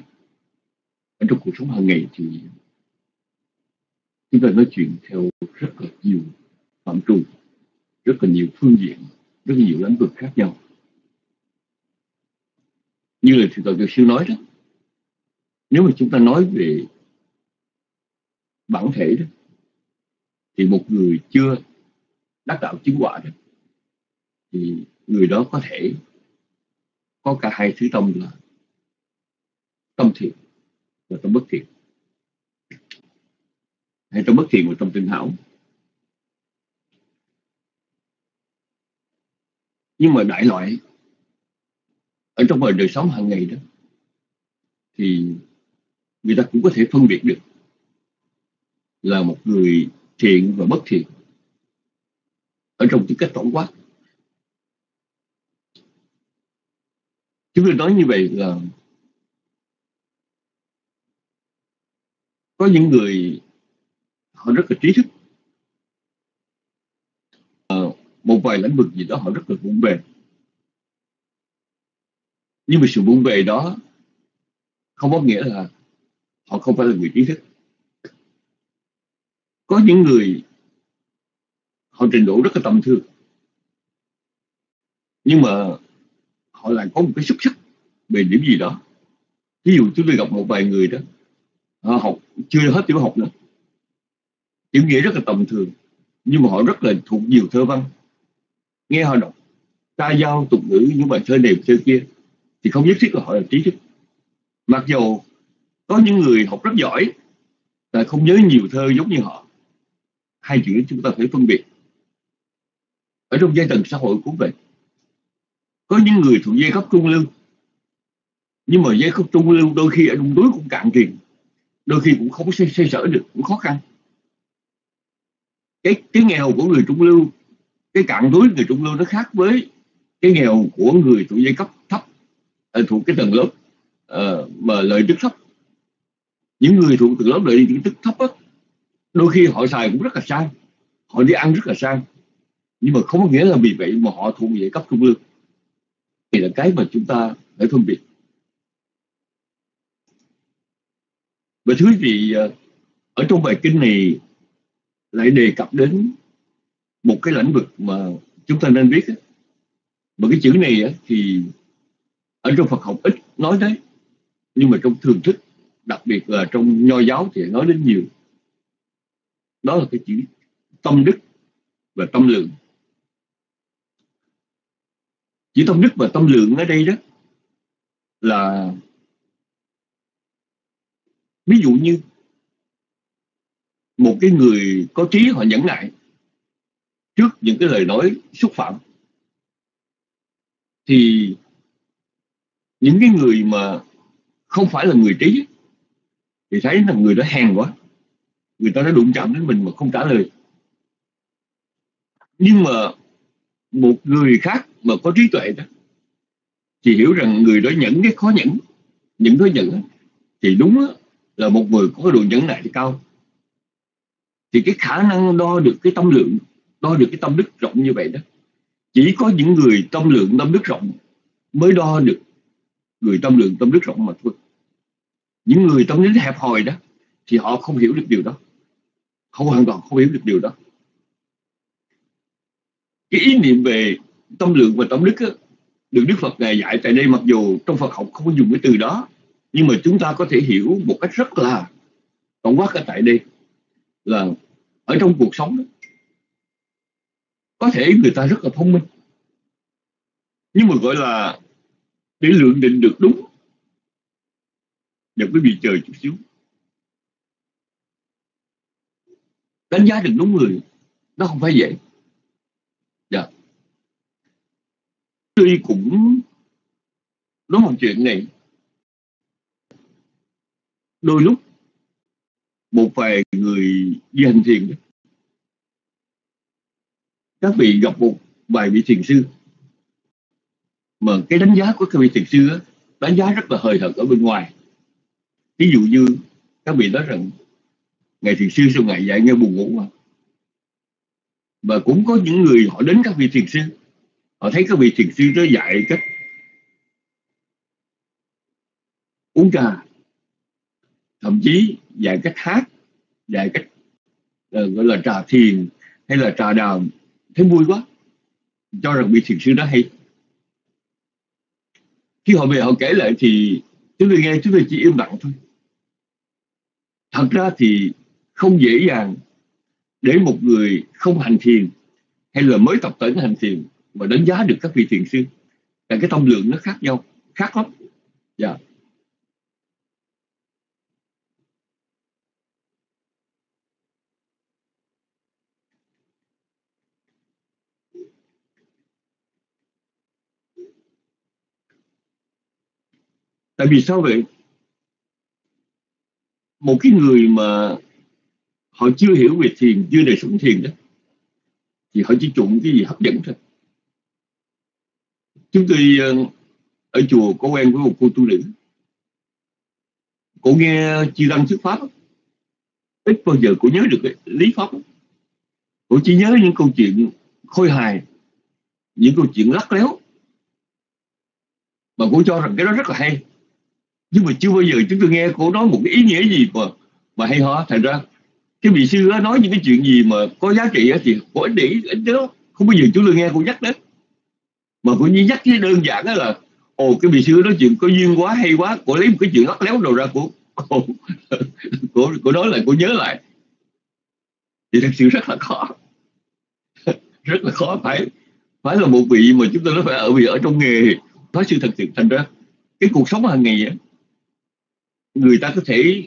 ở trong cuộc sống hàng ngày thì chúng ta nói chuyện theo rất là nhiều phạm trù, rất là nhiều phương diện, rất là nhiều lĩnh vực khác nhau. Như là thầy Tổ Sư nói đó, nếu mà chúng ta nói về bản thể đó, thì một người chưa đắc đạo chứng quả đó, thì người đó có thể có cả hai thứ tâm là tâm thiện và tâm bất thiện. Hay tâm bất thiện và tâm tinh hảo. Nhưng mà đại loại, ở trong đời sống hàng ngày đó, thì người ta cũng có thể phân biệt được là một người thiện và bất thiện. Ở trong tư cách tổng quát. Chúng tôi nói như vậy là có những người họ rất là trí thức. À, một vài lĩnh vực gì đó họ rất là vững bền nhưng mà sự vững bền đó không có nghĩa là họ không phải là người trí thức có những người họ trình độ rất là tầm thường, nhưng mà họ lại có một cái xuất sắc về điểm gì đó. Ví dụ chúng tôi gặp một vài người đó, họ học, chưa hết tiểu học nữa chữ nghĩa rất là tầm thường, nhưng mà họ rất là thuộc nhiều thơ văn. Nghe họ đọc, ca dao tục ngữ những bài thơ này thơ kia, thì không nhất thiết là họ là trí thức. Mặc dù có những người học rất giỏi, lại không nhớ nhiều thơ giống như họ hai chuyện chúng ta phải phân biệt. Ở trong giai tầng xã hội cũng vậy. Có những người thuộc giai cấp trung lưu nhưng mà giai cấp trung lưu đôi khi ở trong túi cũng cạn tiền đôi khi cũng không xây, xây sở được cũng khó khăn. Cái cái nghèo của người trung lưu cái cạn túi người trung lưu nó khác với cái nghèo của người thuộc giai cấp thấp ờ, thuộc cái tầng lớp uh, mà lợi tức thấp. Những người thuộc tầng lớp lợi tức thấp á đôi khi họ xài cũng rất là sang họ đi ăn rất là sang nhưng mà không có nghĩa là vì vậy mà họ thuộc về cấp trung lương thì là cái mà chúng ta phải phân biệt. Và thứ gì ờ, ở trong bài kinh này lại đề cập đến một cái lĩnh vực mà chúng ta nên biết mà cái chữ này thì ở trong Phật học ít nói đấy nhưng mà trong thường thức đặc biệt là trong nho giáo thì nói đến nhiều đó là cái chữ tâm đức và tâm lượng. Chữ tâm đức và tâm lượng ở đây đó là, ví dụ như một cái người có trí họ nhẫn nại trước những cái lời nói xúc phạm, thì những cái người mà không phải là người trí thì thấy là người đó hèn quá người ta đã đụng chạm đến mình mà không trả lời. Nhưng mà một người khác mà có trí tuệ đó, thì hiểu rằng người đó nhẫn cái khó nhẫn những thứ nhẫn. Thì đúng là một người có độ nhẫn nại cao. Thì cái khả năng đo được cái tâm lượng, đo được cái tâm đức rộng như vậy đó, chỉ có những người tâm lượng tâm đức rộng mới đo được người tâm lượng tâm đức rộng mà thôi. Những người tâm đức hẹp hòi đó, thì họ không hiểu được điều đó không hoàn toàn không hiểu được điều đó. Cái ý niệm về tâm lượng và tâm đức á, được Đức Phật ngài dạy tại đây mặc dù trong Phật học không có dùng cái từ đó nhưng mà chúng ta có thể hiểu một cách rất là tổng quát ở tại đây là ở trong cuộc sống đó, có thể người ta rất là thông minh. Nhưng mà gọi là để lượng định được đúng và quý vị chờ chút xíu. Đánh giá được đúng người. Nó không phải dễ dạ. Tuy cũng nói một chuyện này. Đôi lúc một vài người đi hành thiền các vị gặp một vài vị thiền sư mà cái đánh giá của các vị thiền sư đó, đánh giá rất là hời hợt ở bên ngoài. Ví dụ như các vị nói rằng ngày thiền sư sau ngày dạy nghe buồn ngủ mà. Và cũng có những người họ đến các vị thiền sư. Họ thấy các vị thiền sư đó dạy cách uống trà thậm chí dạy cách hát dạy cách uh, gọi là trà thiền hay là trà đàm. Thấy vui quá. Cho rằng vị thiền sư đó hay. Khi họ về họ kể lại thì chúng tôi nghe chúng tôi chỉ im lặng thôi. Thật ra thì không dễ dàng để một người không hành thiền hay là mới tập tễnh hành thiền mà đánh giá được các vị thiền sư. Là cái tâm lượng nó khác nhau, khác lắm. Dạ. Yeah. tại vì sao vậy? Một cái người mà họ chưa hiểu về thiền, chưa đời sống thiền đó. Thì họ chỉ chuộng cái gì hấp dẫn thôi. Chúng tôi ờ, ở chùa có quen với một cô tu nữ. Cô nghe chi đăng thuyết pháp ít bao giờ cô nhớ được cái lý pháp cô chỉ nhớ những câu chuyện khôi hài, những câu chuyện lắc léo. Mà cô cho rằng cái đó rất là hay. Nhưng mà chưa bao giờ chúng tôi nghe cô nói một cái ý nghĩa gì mà mà hay ho. Thành ra cái vị sư đó nói những cái chuyện gì mà có giá trị thì có ích để ít đó không bao giờ chúng tôi nghe cô nhắc đến. Mà cô như nhắc cái đơn giản đó là ồ cái vị sư nói chuyện có duyên quá hay quá cô lấy một cái chuyện lắc léo đầu ra của cô cô, cô nói lại cô nhớ lại. Thì thật sự rất là khó. Rất là khó phải phải là một vị mà chúng tôi nói phải ở vì ở trong nghề nói sự thật sự thành ra. Cái cuộc sống hàng ngày người ta có thể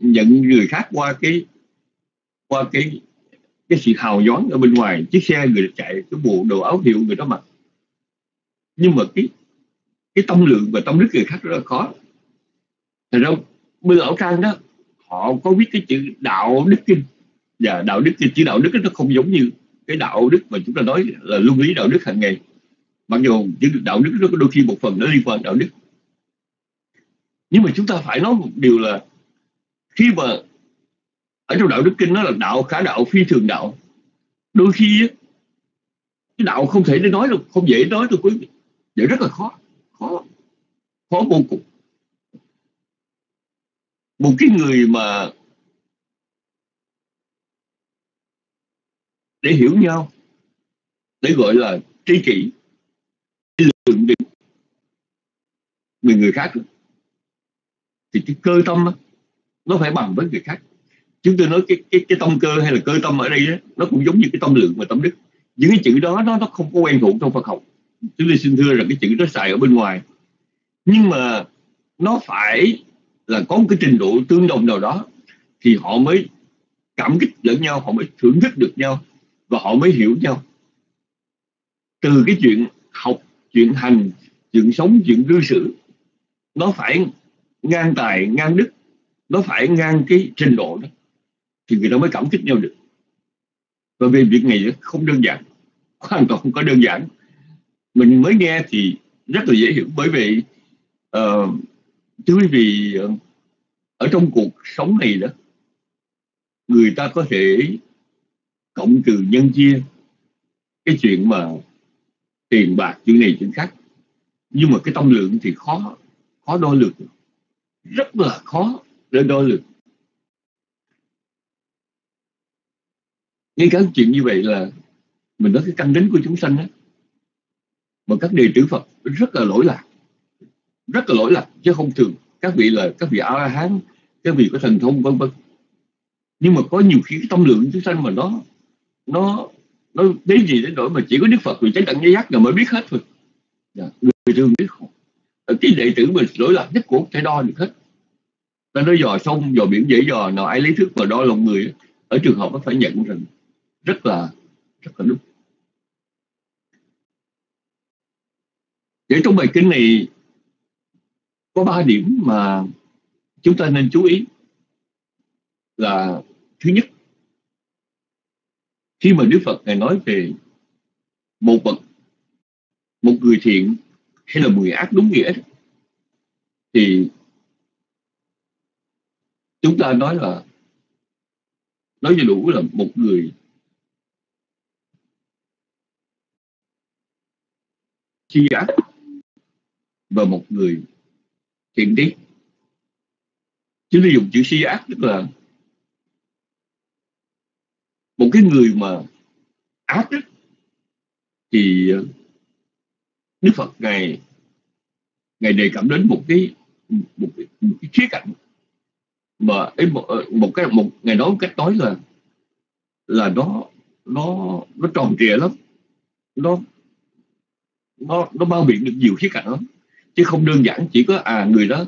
nhận người khác qua cái qua cái cái sự hào nhoáng ở bên ngoài. Chiếc xe người ta chạy, cái bộ đồ áo hiệu người đó mặc. Nhưng mà cái cái tâm lượng và tâm đức người khác rất là khó. Thành ra bên ở trang đó, họ có biết cái chữ đạo đức kinh. Và đạo đức chữ đạo đức nó không giống như cái đạo đức mà chúng ta nói là luân lý đạo đức hàng ngày. Mặc dù chữ đạo đức nó có đôi khi một phần nó liên quan đạo đức. Nhưng mà chúng ta phải nói một điều là khi mà ở trong đạo đức kinh nó là đạo khả đạo phi thường đạo. Đôi khi cái đạo không thể nói được không dễ nói được quý vị. Vậy rất là khó khó khó vô cùng. Một cái người mà để hiểu nhau để gọi là tri kỷ lượng định người người khác thì cái cơ tâm đó, nó phải bằng với người khác. Chúng tôi nói cái cái cái tâm cơ hay là cơ tâm ở đây đó, nó cũng giống như cái tâm lượng và tâm đức. Những cái chữ đó nó nó không có quen thuộc trong Phật học. Chúng tôi xin thưa rằng cái chữ đó xài ở bên ngoài. Nhưng mà nó phải là có một cái trình độ tương đồng nào đó thì họ mới cảm kích lẫn nhau họ mới thưởng thức được nhau và họ mới hiểu nhau. Từ cái chuyện học chuyện hành chuyện sống chuyện cư xử nó phải ngang tài ngang đức nó phải ngang cái trình độ đó thì người ta mới cảm kích nhau được. Và vì việc này không đơn giản hoàn toàn không có đơn giản. Mình mới nghe thì rất là dễ hiểu bởi vì uh, thưa quý vị ờ, ở trong cuộc sống này đó người ta có thể cộng trừ nhân chia cái chuyện mà tiền bạc chuyện này chuyện khác. Nhưng mà cái tâm lượng thì khó khó đo lường. Rất là khó để đo lường ngay cả chuyện như vậy là mình nói cái căn tính của chúng sanh đó mà các đệ tử Phật rất là lỗi lạc. Rất là lỗi lạc, chứ không thường. Các vị là các vị a la hán các vị có thần thông, vân vân. Nhưng mà có nhiều khi cái tâm lượng chúng sanh mà nó nó nó đến gì đến nỗi mà chỉ có Đức Phật người chánh đẳng giác là mới biết hết thôi. Dạ, người thường biết không? Cái đệ tử mình lỗi lạc nhất của thể đo được hết ta nói dò sông, dò biển dễ dò, nào ai lấy thước mà đo lòng người ở trường hợp nó phải nhận rằng rất là rất là đúng. Vậy trong bài kinh này có ba điểm mà chúng ta nên chú ý. Là thứ nhất, khi mà Đức Phật ngài nói về một bậc, một người thiện hay là người ác đúng nghĩa thì chúng ta nói là nói cho đủ là một người chi ác và một người thiện trí. Chứ ta dùng chữ si ác tức là một cái người mà ác đó, thì Đức Phật ngài ngài đề cập đến một cái một, một cái khía cạnh mà ấy một, ờ, một cái một ngày nói một cách nói là là nó nó nó tròn trịa lắm. Nó nó nó bao biện được nhiều khía cạnh lắm. Chứ không đơn giản chỉ có à người đó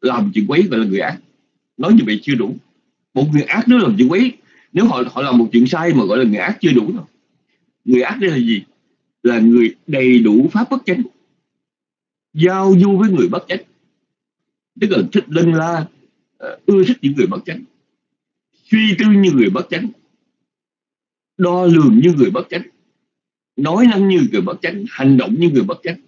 làm chuyện quấy gọi là người ác. Nói như vậy chưa đủ. Một người ác nếu làm chuyện quấy nếu họ họ làm một chuyện sai mà gọi là người ác chưa đủ đâu. Người ác đây là gì? Là người đầy đủ pháp bất chánh. Giao du với người bất chánh. Tức là thích lân la Ờ, ưa thích những người bất chánh. Suy tư như người bất chánh. Đo lường như người bất chánh. Nói năng như người bất chánh. Hành động như người bất chánh.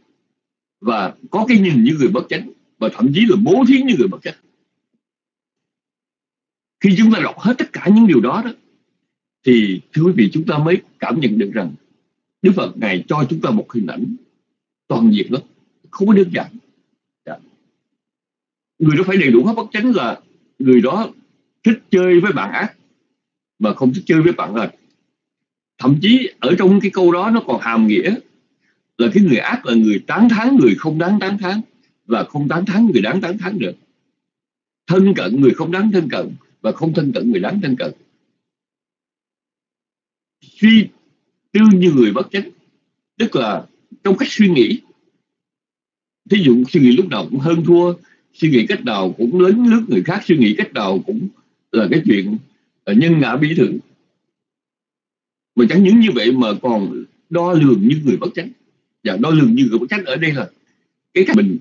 Và có cái nhìn như người bất chánh. Và thậm chí là bố thí như người bất chánh. Khi chúng ta đọc hết tất cả những điều đó đó, thì thưa quý vị, chúng ta mới cảm nhận được rằng Đức Phật ngài cho chúng ta một hình ảnh toàn diện lắm. Không có đơn giản người đó phải đầy đủ pháp bất chánh là người đó thích chơi với bạn ác mà không thích chơi với bạn lành thậm chí ở trong cái câu đó nó còn hàm nghĩa là cái người ác là người tán thán người không đáng tán thán và không tán thán người đáng tán thán được. Thân cận người không đáng thân cận và không thân cận người đáng thân cận. Suy tư như người bất chánh, tức là trong cách suy nghĩ, thí dụ suy nghĩ lúc nào cũng hơn thua suy nghĩ cách nào cũng lớn lướt người khác suy nghĩ cách nào cũng là cái chuyện ờ, nhân ngã bí thử. mà chẳng những như vậy mà còn đo lường như người bất chánh. Và đo lường như người bất chánh ở đây là cái cách mình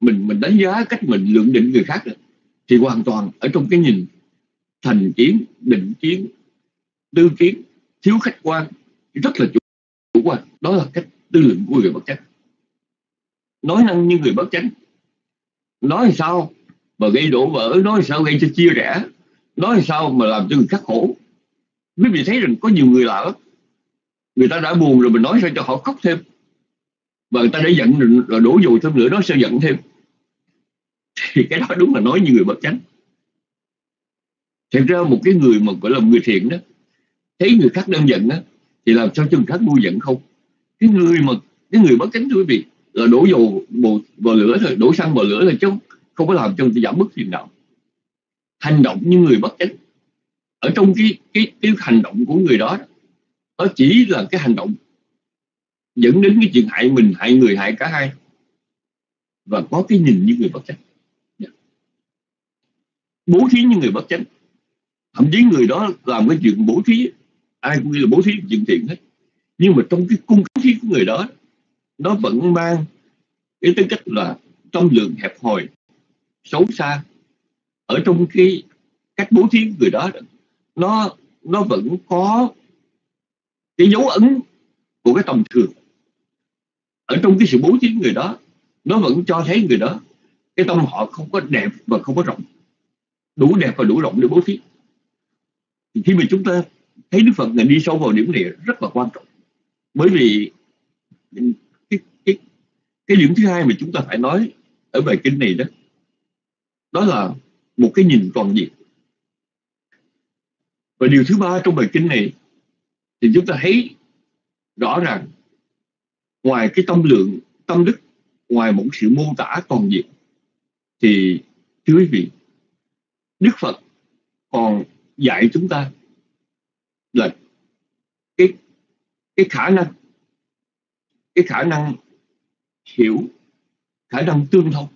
mình mình đánh giá cách mình lượng định người khác thì hoàn toàn ở trong cái nhìn thành kiến định kiến tư kiến thiếu khách quan rất là chủ, chủ quan. Đó là cách tư lượng của người bất chánh. Nói năng như người bất chánh nói sao? Mà gây đổ vỡ, nói sao gây cho chia rẽ? Nói sao mà làm cho người khác khổ? Quý vị thấy rằng có nhiều người lạ người ta đã buồn rồi mình nói sao cho họ khóc thêm? Và người ta đã giận rồi đổ dồi thêm nữa, nói sao giận thêm? Thì cái đó đúng là nói như người bất chánh. Thật ra một cái người mà gọi là người thiện đó, thấy người khác đang giận đó thì làm sao cho người khác vui giận không? Cái người mà, cái người bất chánh quý vị là đổ dầu vào, vào lửa thôi đổ xăng vào lửa thôi chứ không có làm cho người ta giảm bớt phiền não. Hành động như người bất chánh ở trong cái cái cái hành động của người đó nó chỉ là cái hành động dẫn đến cái chuyện hại mình hại người hại cả hai. Và có cái nhìn như người bất chánh dạ. bố thí như người bất chánh thậm chí người đó làm cái chuyện bố thí ai cũng nghĩ là bố thí chuyện thiện hết. Nhưng mà trong cái cung thí của người đó nó vẫn mang cái tính cách là trong lượng hẹp hòi, xấu xa. Ở trong cái cách bố thí người đó, nó nó vẫn có cái dấu ấn của cái tầm thường. Ở trong cái sự bố thí người đó, nó vẫn cho thấy người đó, cái tâm họ không có đẹp và không có rộng. Đủ đẹp và đủ rộng để bố thí. Thì khi mà chúng ta thấy Đức Phật này đi sâu vào điểm này rất là quan trọng. Bởi vì cái điểm thứ hai mà chúng ta phải nói ở bài kinh này đó đó là một cái nhìn toàn diện. Và điều thứ ba trong bài kinh này thì chúng ta thấy rõ ràng ngoài cái tâm lượng, tâm đức, ngoài một sự mô tả toàn diện, thì thưa quý vị, đức phật còn dạy chúng ta là cái cái khả năng, cái khả năng hiểu khả năng tương thông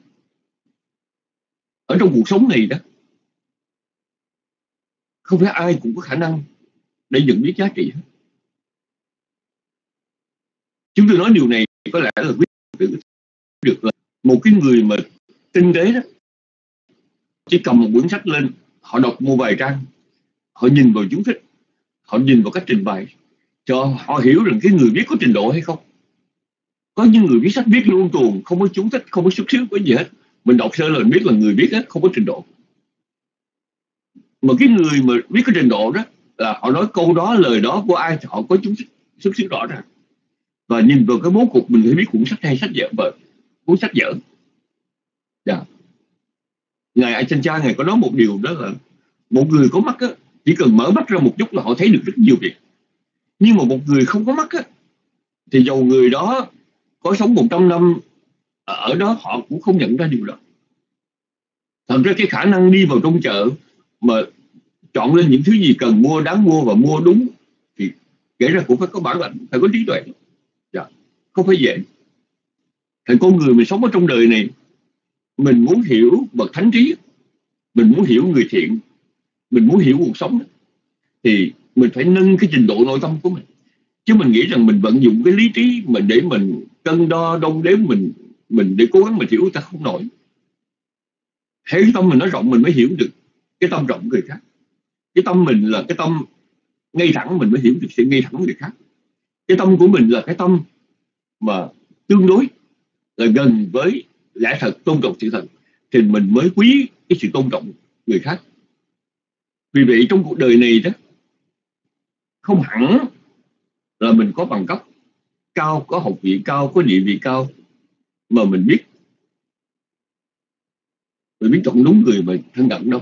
ở trong cuộc sống này đó. Không phải ai cũng có khả năng để nhận biết giá trị hết? Chúng tôi nói điều này có lẽ là biết được là một cái người mà tinh tế đó, chỉ cầm một quyển sách lên, họ đọc một vài trang, họ nhìn vào chú thích, họ nhìn vào cách trình bày cho họ hiểu rằng cái người viết có trình độ hay không có những người viết sách viết luôn tuồng không có chú thích không có xuất xứ có gì hết. Mình đọc sơ là mình biết là người viết hết không có trình độ. Mà cái người mà biết có trình độ đó là họ nói câu đó lời đó của ai thì họ có chú thích xuất xứ rõ ràng. Và nhìn vào cái bố cục mình phải biết cuốn sách hay sách dở và cuốn sách dở dạ. ngài Achancha ngài có nói một điều đó là một người có mắt á, chỉ cần mở mắt ra một chút là họ thấy được rất nhiều việc. Nhưng mà một người không có mắt á, thì dầu người đó có sống 100 năm, ở đó họ cũng không nhận ra điều đó. Thật ra cái khả năng đi vào trong chợ mà chọn lên những thứ gì cần mua đáng mua và mua đúng thì kể ra cũng phải có bản lĩnh phải có trí tuệ. Dạ. không phải dễ. Thành con người mình sống ở trong đời này, mình muốn hiểu bậc thánh trí, mình muốn hiểu người thiện, mình muốn hiểu cuộc sống, thì mình phải nâng cái trình độ nội tâm của mình. Chứ mình nghĩ rằng mình vận dụng cái lý trí mình để mình cân đo đông đếm mình mình để cố gắng mình hiểu ta không nổi. Thấy cái tâm mình nó rộng mình mới hiểu được cái tâm rộng người khác. Cái tâm mình là cái tâm ngay thẳng mình mới hiểu được sự ngay thẳng người khác. Cái tâm của mình là cái tâm mà tương đối là gần với lẽ thật, tôn trọng sự thật, thì mình mới quý cái sự tôn trọng người khác. Vì vậy trong cuộc đời này đó, không hẳn là mình có bằng cấp cao, có học vị cao, có địa vị cao, mà mình biết. Mình biết chọn đúng người mà thân cận đâu.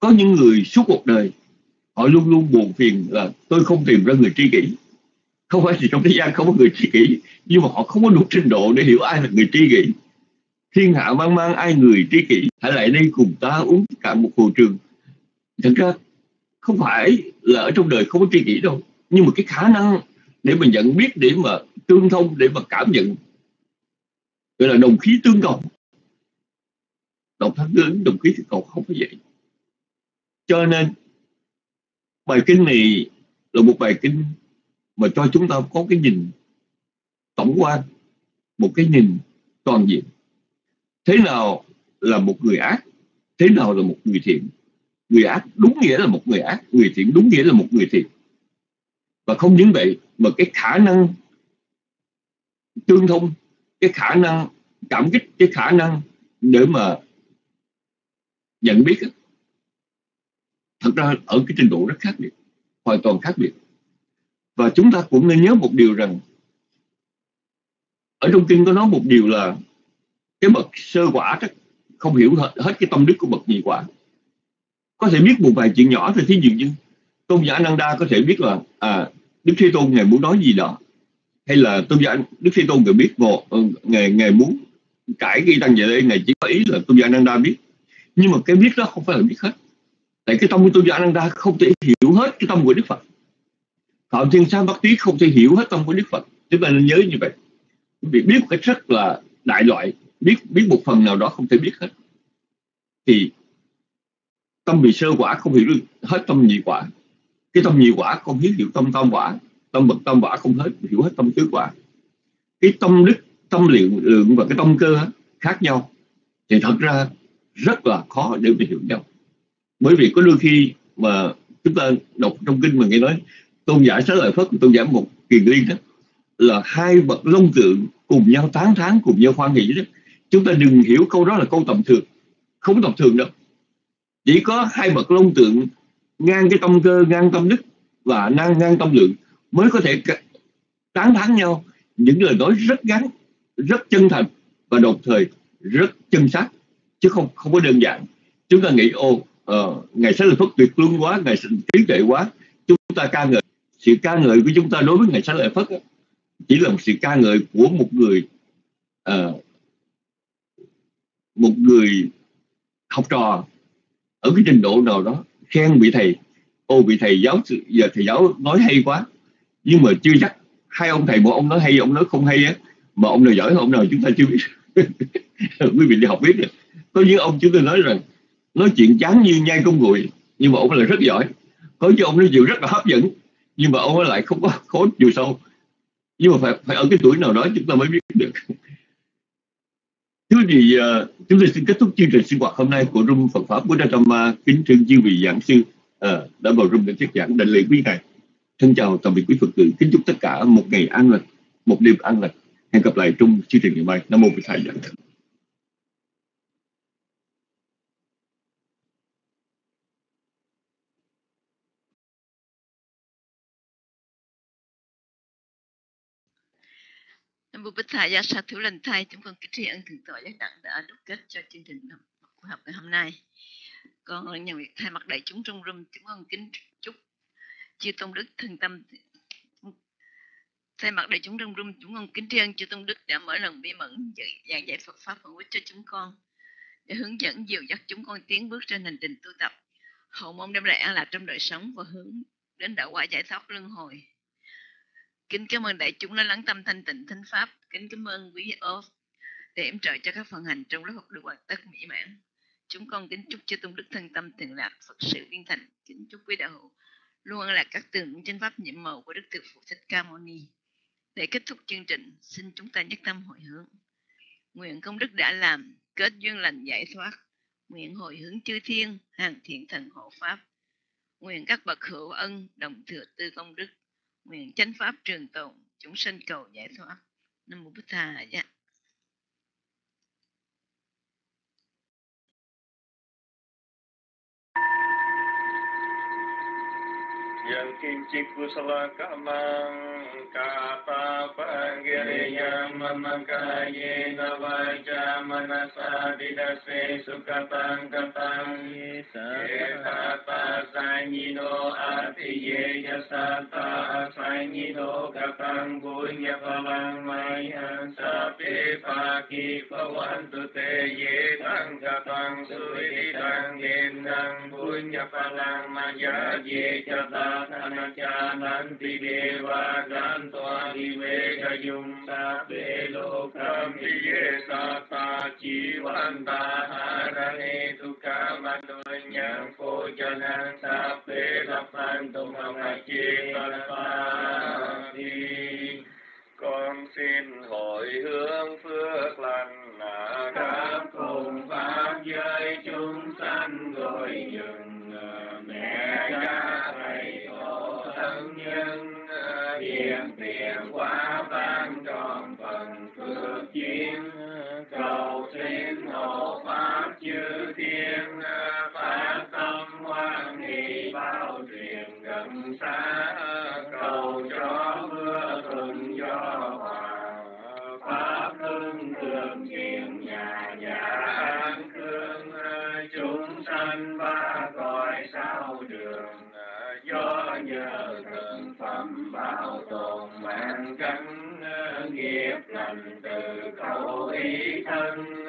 Có những người suốt cuộc đời, họ luôn luôn buồn phiền là tôi không tìm ra người tri kỷ. Không phải thì trong thế gian không có người tri kỷ, nhưng mà họ không có đủ trình độ để hiểu ai là người tri kỷ. Thiên hạ mang mang ai người tri kỷ, hãy lại đây cùng ta uống cả một hồ trường. Thật ra, không phải là ở trong đời không có tri kỷ đâu, nhưng mà cái khả năng để mình nhận biết, để mà tương thông, để mà cảm nhận. Gọi là đồng khí tương cầu đồng thân tương đồng khí tương cầu không phải vậy. Cho nên, bài kinh này là một bài kinh mà cho chúng ta có cái nhìn tổng quan, một cái nhìn toàn diện. Thế nào là một người ác? Thế nào là một người thiện? Người ác đúng nghĩa là một người ác, người thiện đúng nghĩa là một người thiện và không những vậy mà cái khả năng tương thông cái khả năng cảm kích cái khả năng để mà nhận biết thật ra ở cái trình độ rất khác biệt hoàn toàn khác biệt. Và chúng ta cũng nên nhớ một điều rằng ở trong kinh có nói một điều là cái bậc sơ quả đó không hiểu hết, hết cái tâm đức của bậc nhị quả. Có thể biết một vài chuyện nhỏ thì thí dụ như tôn giả Ananda có thể biết là à, Đức Thế Tôn ngài muốn nói gì đó? Hay là tôn giả Đức Thế Tôn ngài biết một ờ, ngài ngài muốn cải cái tăng về đây? Ngài chỉ có ý là tôn giả Ananda biết. Nhưng mà cái biết đó không phải là biết hết. Tại cái tâm của tôn giả Ananda không thể hiểu hết cái tâm của Đức Phật. Phạm Thiên Sa Bát Tí không thể hiểu hết tâm của Đức Phật. Chúng ta nên nhớ như vậy. Biết một cách rất là đại loại biết biết một phần nào đó không thể biết hết. Thì tâm bị sơ quả không hiểu được hết tâm nhị quả cái tâm nhiều quả không hiểu hiểu tâm tam quả, tâm bậc tam quả không hết, hiểu hết tâm tứ quả. Cái tâm đức, tâm lượng lượng và cái tâm cơ khác nhau. Thì thật ra rất là khó để mà hiểu nhau. Bởi vì có đôi khi mà chúng ta đọc trong kinh mà nghe nói, tôn giả xá lợi phất tôn giả một kiền liên đó, là hai bậc long tượng cùng nhau tán thán, cùng nhau khoan hỷ đó. Chúng ta đừng hiểu câu đó là câu tầm thường. Không tầm thường đâu. Chỉ có hai bậc long tượng ngang cái tâm cơ ngang tâm đức và ngang ngang tâm lượng mới có thể tán thán nhau. Những lời nói rất ngắn rất chân thành và đồng thời rất chân xác chứ không không có đơn giản. Chúng ta nghĩ ô ờ, uh, ngày sáng lợi phất tuyệt luân quá ngày trí tuệ quá chúng ta ca ngợi. Sự ca ngợi của chúng ta đối với ngày sáng lợi phất chỉ là một sự ca ngợi của một người uh, một người học trò ở cái trình độ nào đó khen vị thầy. Ô vị thầy giáo giờ thầy giáo nói hay quá. Nhưng mà chưa chắc hai ông thầy một ông nói hay, ông nói không hay á. Mà ông nào giỏi, ông nào chúng ta chưa biết. Quý vị đi học biết được có những ông chúng tôi nói rằng, nói chuyện chán như nhai công gùi nhưng mà ông là rất giỏi. Có những ông nói chuyện rất là hấp dẫn, nhưng mà ông lại không có khốn chiều sâu. Nhưng mà phải phải ở cái tuổi nào đó chúng ta mới biết được. Thưa thì uh, ờ, chúng tôi xin kết thúc chương trình sinh hoạt hôm nay của Rung Phật Pháp Buddha Dhamma kính thương chư vị giảng sư uh, đã vào Rung để thuyết giảng đại lễ quý này. Thân chào tạm biệt quý Phật tử, kính chúc tất cả một ngày an lành, một đêm an lành. Hẹn gặp lại trong chương trình ngày mai. Nam mô Bổn Thầy giảng. Nam Mô Bích Thầy Gia Sa Thủ Lành Thầy chúng con kính tri ân thượng tọa giác đặng đã đúc kết cho chương trình học học ngày hôm nay. Con nhận việc thay mặt đại chúng trong room chúng con kính chúc chư tôn đức thân tâm. Thay mặt đại chúng trong room chúng con kính tri ân chư tôn đức đã mở lần bí mẫn giảng dạy Phật pháp hữu ích cho chúng con, để hướng dẫn dìu dắt chúng con tiến bước trên hành trình tu tập. Hậu mong đem lại an lạc trong đời sống và hướng đến đạo quả giải thoát luân hồi. Kính cảm ơn đại chúng đã lắng tâm thanh tịnh thánh pháp. Kính cảm ơn quý off để em trợ cho các phần hành trong lớp học được hoàn tất mỹ mãn. Chúng con kính chúc cho tôn đức thân tâm tiền lạc Phật sự viên thành. Kính chúc quý đạo hữu luôn là các tường trên pháp nhiệm màu của Đức thượng Phụ Thích Ca Mâu Ni. Để kết thúc chương trình, xin chúng ta nhất tâm hồi hướng. Nguyện công đức đã làm, kết duyên lành giải thoát. Nguyện hồi hướng chư thiên, hàng thiện thần hộ pháp. Nguyện các bậc hữu ân, đồng thừa tư công đức nguyện chánh pháp trường tồn, chúng sinh cầu giải thoát. Nam mô bích thà dạ. ยังกินจิกุสลกรมังกาปะปังกเรยามมกายเยนวาจามนัสาดิดาเสสุขตังกตังเอตาตาสัญญิโนอาติเยยสัตตาสัญญิโนกตังบุญญาลังมายังสัพเพปากิปวันตุเตเยตังกตังสุริตังเยนังบุญญาลังมายาเยจตาธนจานันติเดวาดันตัวดิเวกยุงสาเปโลกัมปิเยสัตตาจีวันตาหารเนตุกามตุยังโคจนังสาเปรัพันตุมะเจตปาติ con xin hồi hướng phước lành đáp cùng pháp giới chúng sanh gọi dừng mẹ cha hiện tiền quá ban tròn phần phước duyên cầu xin hộ pháp chư thiên phát tâm hoan hỷ bao truyền gần xa. Nghiệp lành từ khẩu ý thân.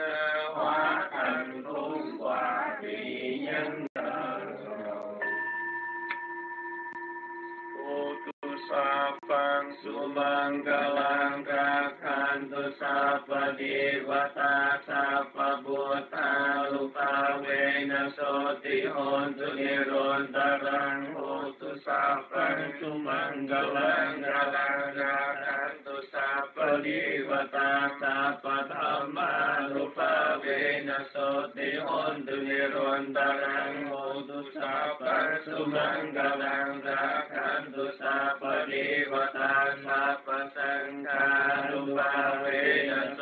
สัพพังสุบังกลังกาคันตุสัพพเดวตาสัพพบุตาลุปาเวนะโสติโหตุนิโรนตรังโหตุสัพพังสุบังกลังกาลังกาคันตุสัพพเดวตาสัพพธรรมาลุปาเวนะโสติโหตุนิโรนตรังโหตุสัพพังสุบังกลังกาคันตุสัพ นิวตังนัปสังฆารุปาเวนโส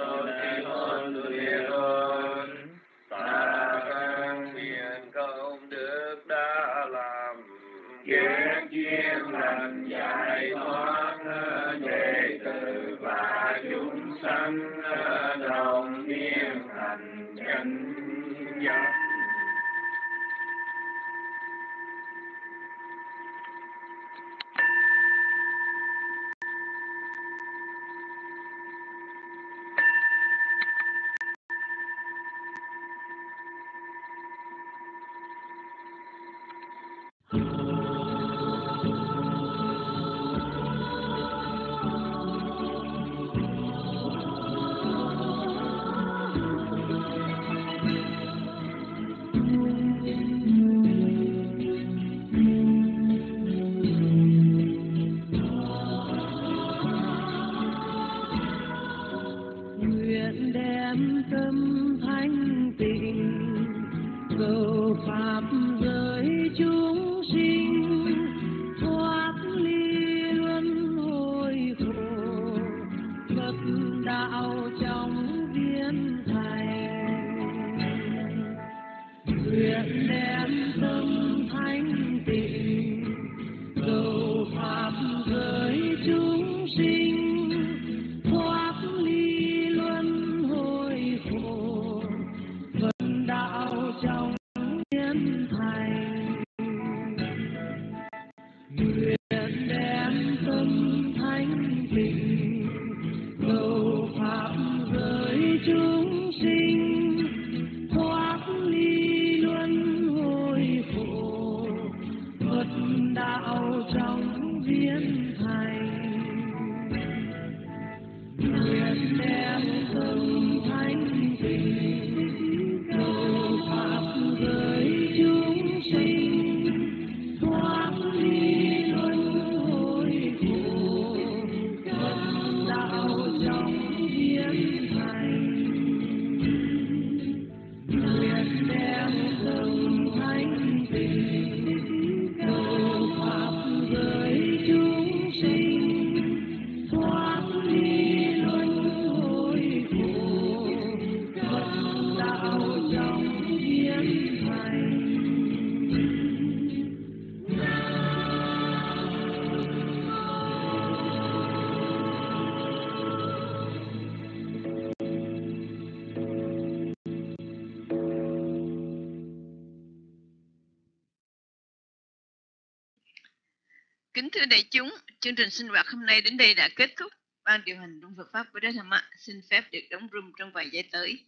thưa đại chúng, chương trình sinh hoạt hôm nay đến đây đã kết thúc. Ban điều hành Trung Phật Pháp Buddha Dhamma xin phép được đóng room trong vài giây tới.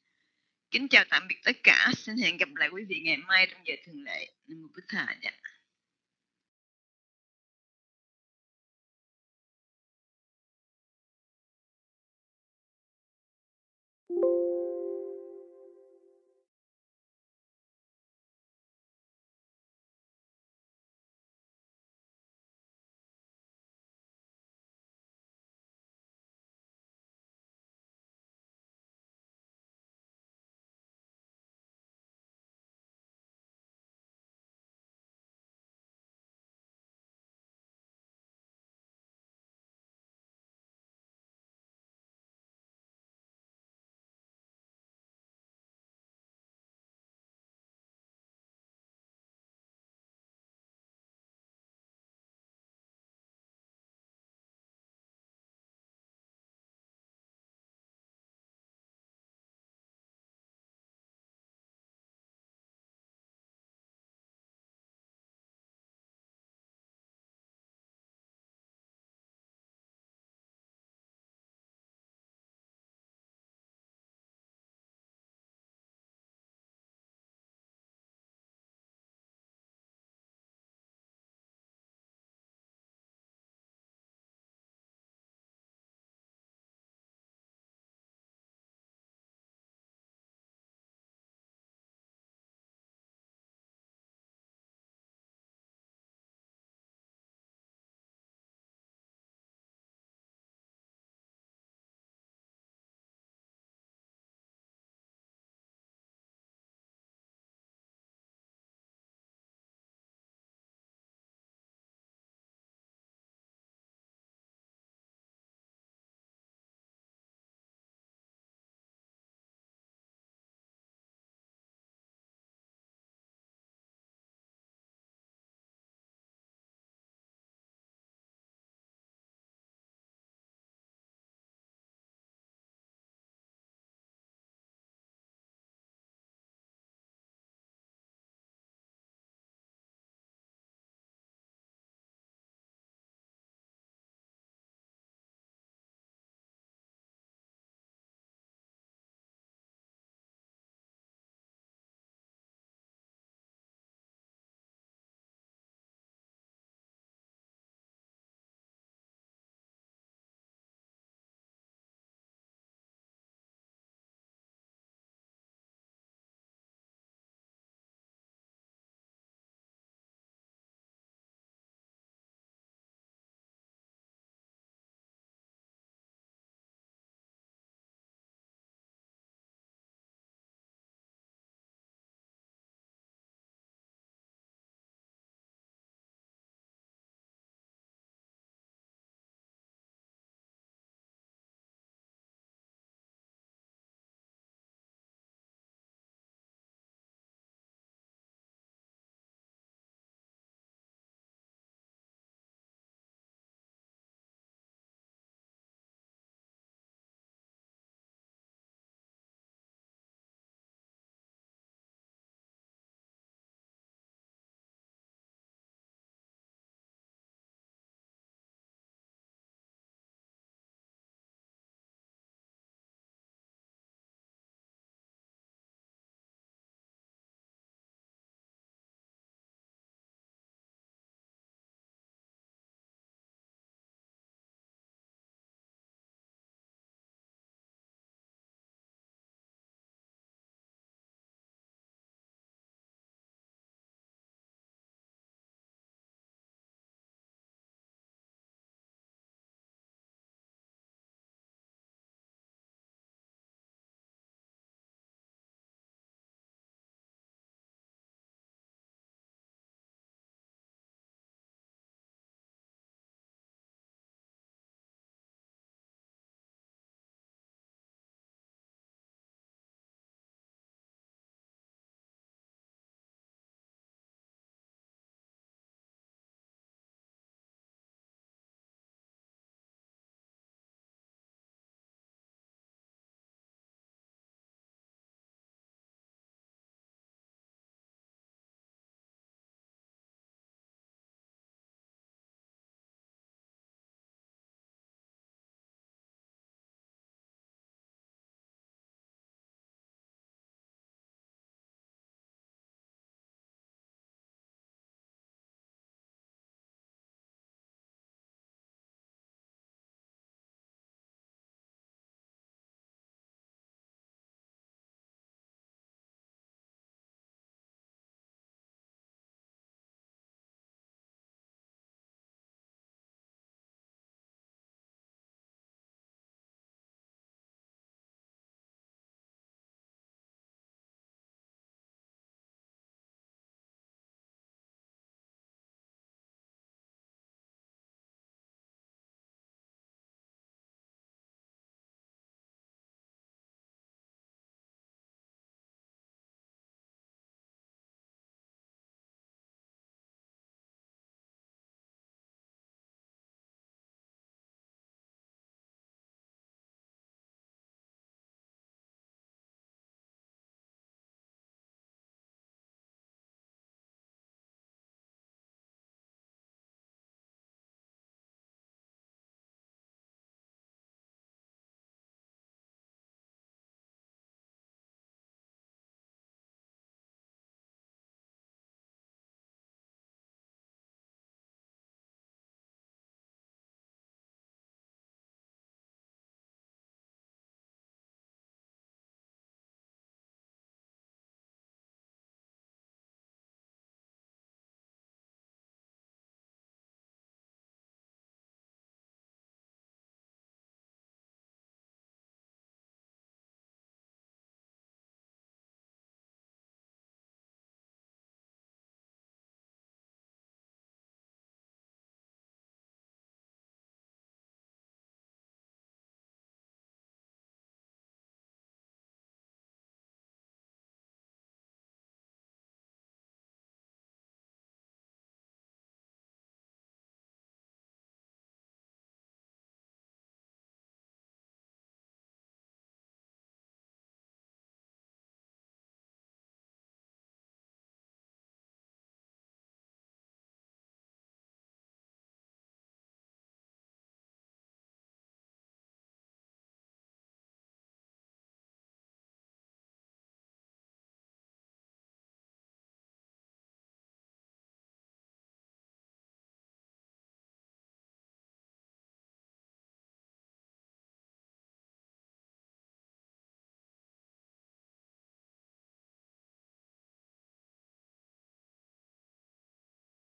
Kính chào tạm biệt tất cả. Xin hẹn gặp lại quý vị ngày mai trong giờ thường lệ. Nam Mô Bích Thà